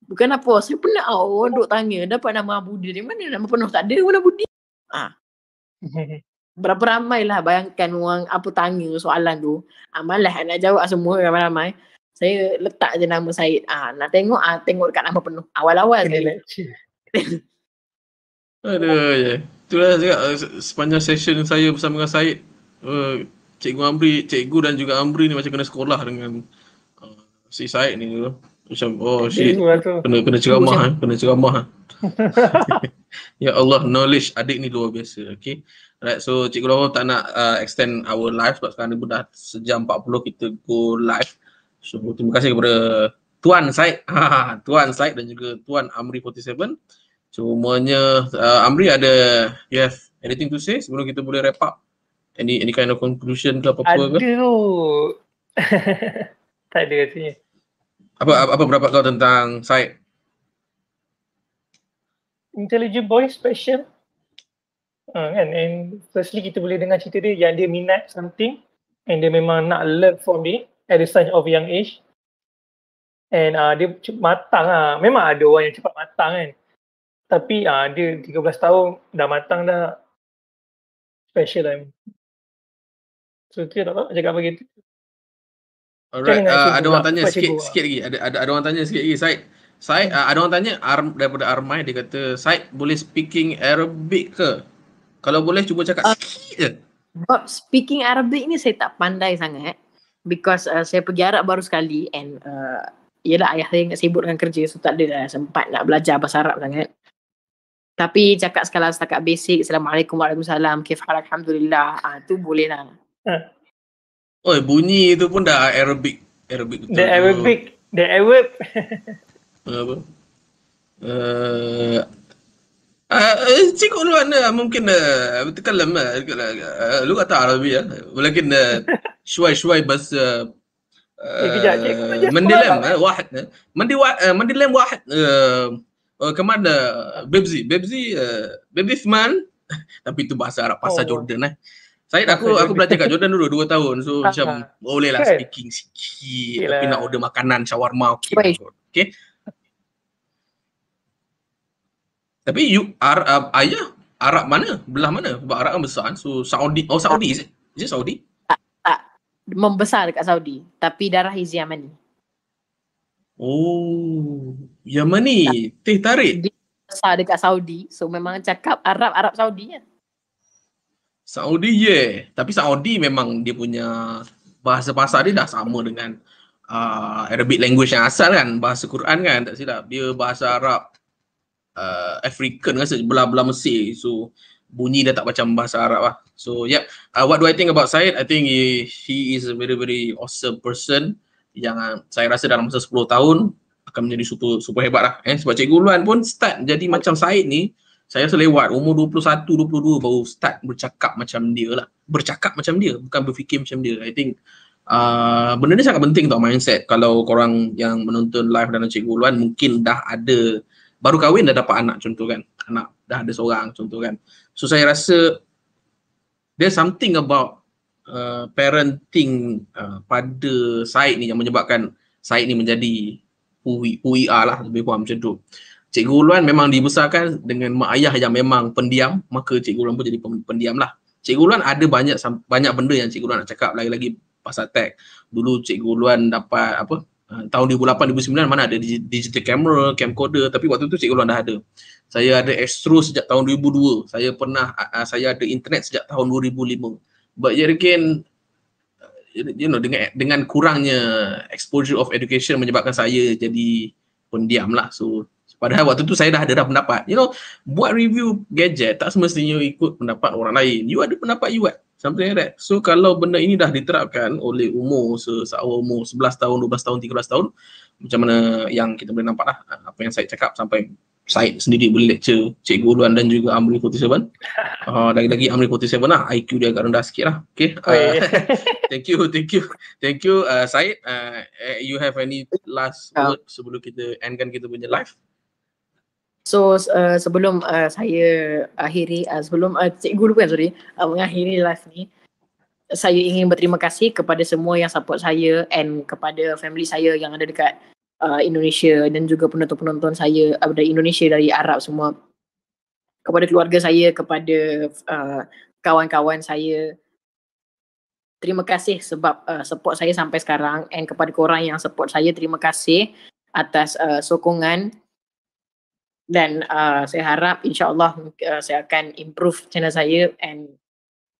[SPEAKER 5] bukan apa saya pernah oh, orang duk tanya dapat nama Abudi dari mana nama penuh tak ada mana Abudi. Berapa ramai lah bayangkan orang apa tanya soalan tu. Ah, malas nak jawab semua ramai-ramai. Saya letak je nama Said. Ah, nak tengok ah tengok dekat nama penuh. Awal-awal
[SPEAKER 2] lecture.
[SPEAKER 1] Aduh ya. Itulah cakap eh, se- sepanjang session saya bersama dengan Said. Uh, Cikgu Amri, Cikgu dan juga Amri ni macam kena sekolah dengan uh, si Said ni tu. Macam oh shit. Kena kena ceramah eh. Kena ceramah. eh. ya Allah, knowledge adik ni luar biasa. Okay. Right, so Cikgu Lawang tak nak uh, extend our live sebab sekarang ni pun dah sejam 40 kita go live. So terima kasih kepada Tuan Said, Tuan Said dan juga Tuan Amri 47. Cumanya uh, Amri ada you have anything to say sebelum kita boleh wrap up? Any any kind of conclusion ke apa-apa
[SPEAKER 2] Ada
[SPEAKER 1] ke?
[SPEAKER 2] tu. tak ada katanya.
[SPEAKER 1] Apa apa, apa pendapat kau tentang Said?
[SPEAKER 2] Intelligent boy special. Uh, kan and firstly kita boleh dengar cerita dia yang dia minat something and dia memang nak learn from it at the such of young age and uh, dia cepat matang lah. Memang ada orang yang cepat matang kan. Tapi uh, dia 13 tahun dah matang dah special lah. So tu tak tahu cakap apa gitu.
[SPEAKER 1] Alright, uh, ada orang tanya sikit
[SPEAKER 2] cikgu
[SPEAKER 1] sikit lagi. Ada ada ada orang tanya sikit lagi. Said. Said, uh, ada orang tanya Ar- daripada Armai dia kata, Said boleh speaking Arabic ke? Kalau boleh cuba cakap
[SPEAKER 5] Ah.
[SPEAKER 1] sikit je.
[SPEAKER 5] Bab speaking Arabic ni saya tak pandai sangat because uh, saya pergi Arab baru sekali and uh, yelah ayah saya ingat sibuk dengan kerja so tak ada lah sempat nak belajar bahasa Arab sangat. Tapi cakap sekali setakat basic Assalamualaikum Waalaikumsalam Kif hal Alhamdulillah ah, tu boleh lah
[SPEAKER 1] Oh, bunyi tu pun dah Arabic. Arabic betul.
[SPEAKER 2] The Arabic, the Arab.
[SPEAKER 1] apa? Uh, uh, cikgu lu anda mungkin uh, تتكلم uh, لغة عربية ولكن uh, شوي شوي بس uh,
[SPEAKER 2] Eh, kejap, cikgu
[SPEAKER 1] uh,
[SPEAKER 2] ajar
[SPEAKER 1] مندلم
[SPEAKER 2] sekolah.
[SPEAKER 1] uh, واحد uh, مندي وا- uh, مندلم واحد uh, kemana uh, Bebzi. Bebzi uh, Bebisman tapi itu bahasa Arab pasal
[SPEAKER 2] oh.
[SPEAKER 1] Jordan eh. Said aku aku belajar kat Jordan dulu 2 tahun. So macam boleh lah
[SPEAKER 2] kan?
[SPEAKER 1] speaking sikit. Okay lah. tapi nak order makanan shawarma okey lah, okey tapi you are uh, ayah Arab mana? Belah mana? Sebab Arab kan besar kan so Saudi oh Saudi is it? Is it Saudi? Tak, tak.
[SPEAKER 5] membesar dekat Saudi. Tapi darah Yemeni
[SPEAKER 1] Oh, Yamani. Teh tarik.
[SPEAKER 5] Besar dekat Saudi So memang cakap Arab Arab Saudi kan
[SPEAKER 1] Saudi yeah. Tapi Saudi memang dia punya bahasa pasar dia dah sama dengan uh, Arabic language yang asal kan. Bahasa Quran kan tak silap. Dia bahasa Arab uh, African rasa belah-belah Mesir. So bunyi dah tak macam bahasa Arab lah. So yeah. Uh, what do I think about Syed? I think he, he is a very very awesome person yang saya rasa dalam masa 10 tahun akan menjadi super super hebat lah. Eh? Sebab Cikgu Luan pun start jadi macam Syed ni saya rasa lewat. Umur 21 22 baru start bercakap macam dia lah. Bercakap macam dia bukan berfikir macam dia. I think uh, benda ni sangat penting tau mindset. Kalau korang yang menonton live dalam cikgu Luan mungkin dah ada baru kahwin dah dapat anak contoh kan. Anak dah ada seorang contoh kan. So saya rasa there's something about uh, parenting uh, pada Syed ni yang menyebabkan Syed ni menjadi are lah lebih kurang macam tu Cikgu Luan memang dibesarkan dengan mak ayah yang memang pendiam, maka Cikgu Luan pun jadi pen- pendiam lah. Cikgu Luan ada banyak banyak benda yang Cikgu Luan nak cakap lagi-lagi pasal tech. Dulu Cikgu Luan dapat apa uh, tahun 2008 2009 mana ada digi- digital camera, camcorder tapi waktu tu Cikgu Luan dah ada. Saya ada Astro sejak tahun 2002. Saya pernah uh, saya ada internet sejak tahun 2005. But yet again you know dengan dengan kurangnya exposure of education menyebabkan saya jadi pendiam lah. So Padahal waktu tu saya dah ada dah pendapat. You know, buat review gadget tak semestinya ikut pendapat orang lain. You ada pendapat you buat. Something like that. So kalau benda ini dah diterapkan oleh umur seawal umur 11 tahun, 12 tahun, 13 tahun, macam mana yang kita boleh nampak lah apa yang saya cakap sampai Syed sendiri boleh lecture Cikgu Luan dan juga Amri 47. Uh, lagi-lagi Amri 47 lah, IQ dia agak rendah sikit lah. Okay.
[SPEAKER 2] Oh,
[SPEAKER 1] Uh,
[SPEAKER 2] yeah.
[SPEAKER 1] thank you, thank you. Thank you uh, Syed. Uh, eh, you have any last
[SPEAKER 5] Ah.
[SPEAKER 1] word sebelum kita endkan kita punya live?
[SPEAKER 5] So uh, sebelum uh, saya akhiri uh, sebelum uh, cikgu dulu kan sorry uh, mengakhiri live ni saya ingin berterima kasih kepada semua yang support saya and kepada family saya yang ada dekat uh, Indonesia dan juga penonton-penonton saya uh, dari Indonesia dari Arab semua. Kepada keluarga saya kepada uh, kawan-kawan saya. Terima kasih sebab uh, support saya sampai sekarang. And kepada korang yang support saya terima kasih atas uh, sokongan. Dan uh, saya harap insyaallah uh, saya akan improve channel saya. And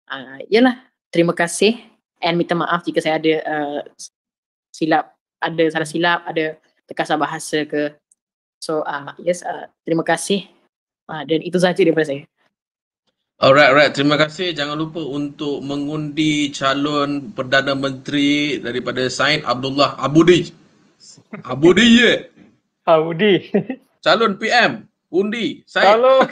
[SPEAKER 5] uh, yalah terima kasih. And minta maaf jika saya ada uh, silap ada salah silap ada terkasar bahasa ke so uh, yes uh, terima kasih uh, dan itu sahaja daripada saya
[SPEAKER 1] Alright, alright. Terima kasih. Jangan lupa untuk mengundi calon Perdana Menteri daripada Said Abdullah Abudi. Abudi ye.
[SPEAKER 2] Audi.
[SPEAKER 1] Calon PM. Undi. Said.
[SPEAKER 2] Kalau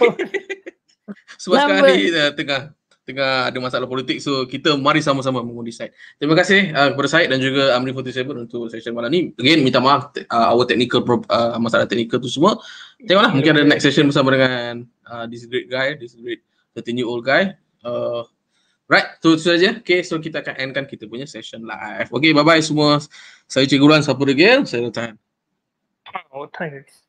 [SPEAKER 1] Sebab sekarang ni uh, tengah tengah ada masalah politik so kita mari sama-sama mengundi Said. Terima kasih uh, kepada Said dan juga Amri 47 untuk session malam ni. Again minta maaf uh, our technical pro- uh, masalah technical tu semua. Tengoklah mungkin ada next session bersama dengan uh, this great guy, this great 13 year old guy. Uh, right, tu itu saja. Okay, so kita akan endkan kita punya session live. Okay, bye-bye semua. Saya Cikgu Luan, siapa again? Saya Rotan.
[SPEAKER 2] Oh, thanks.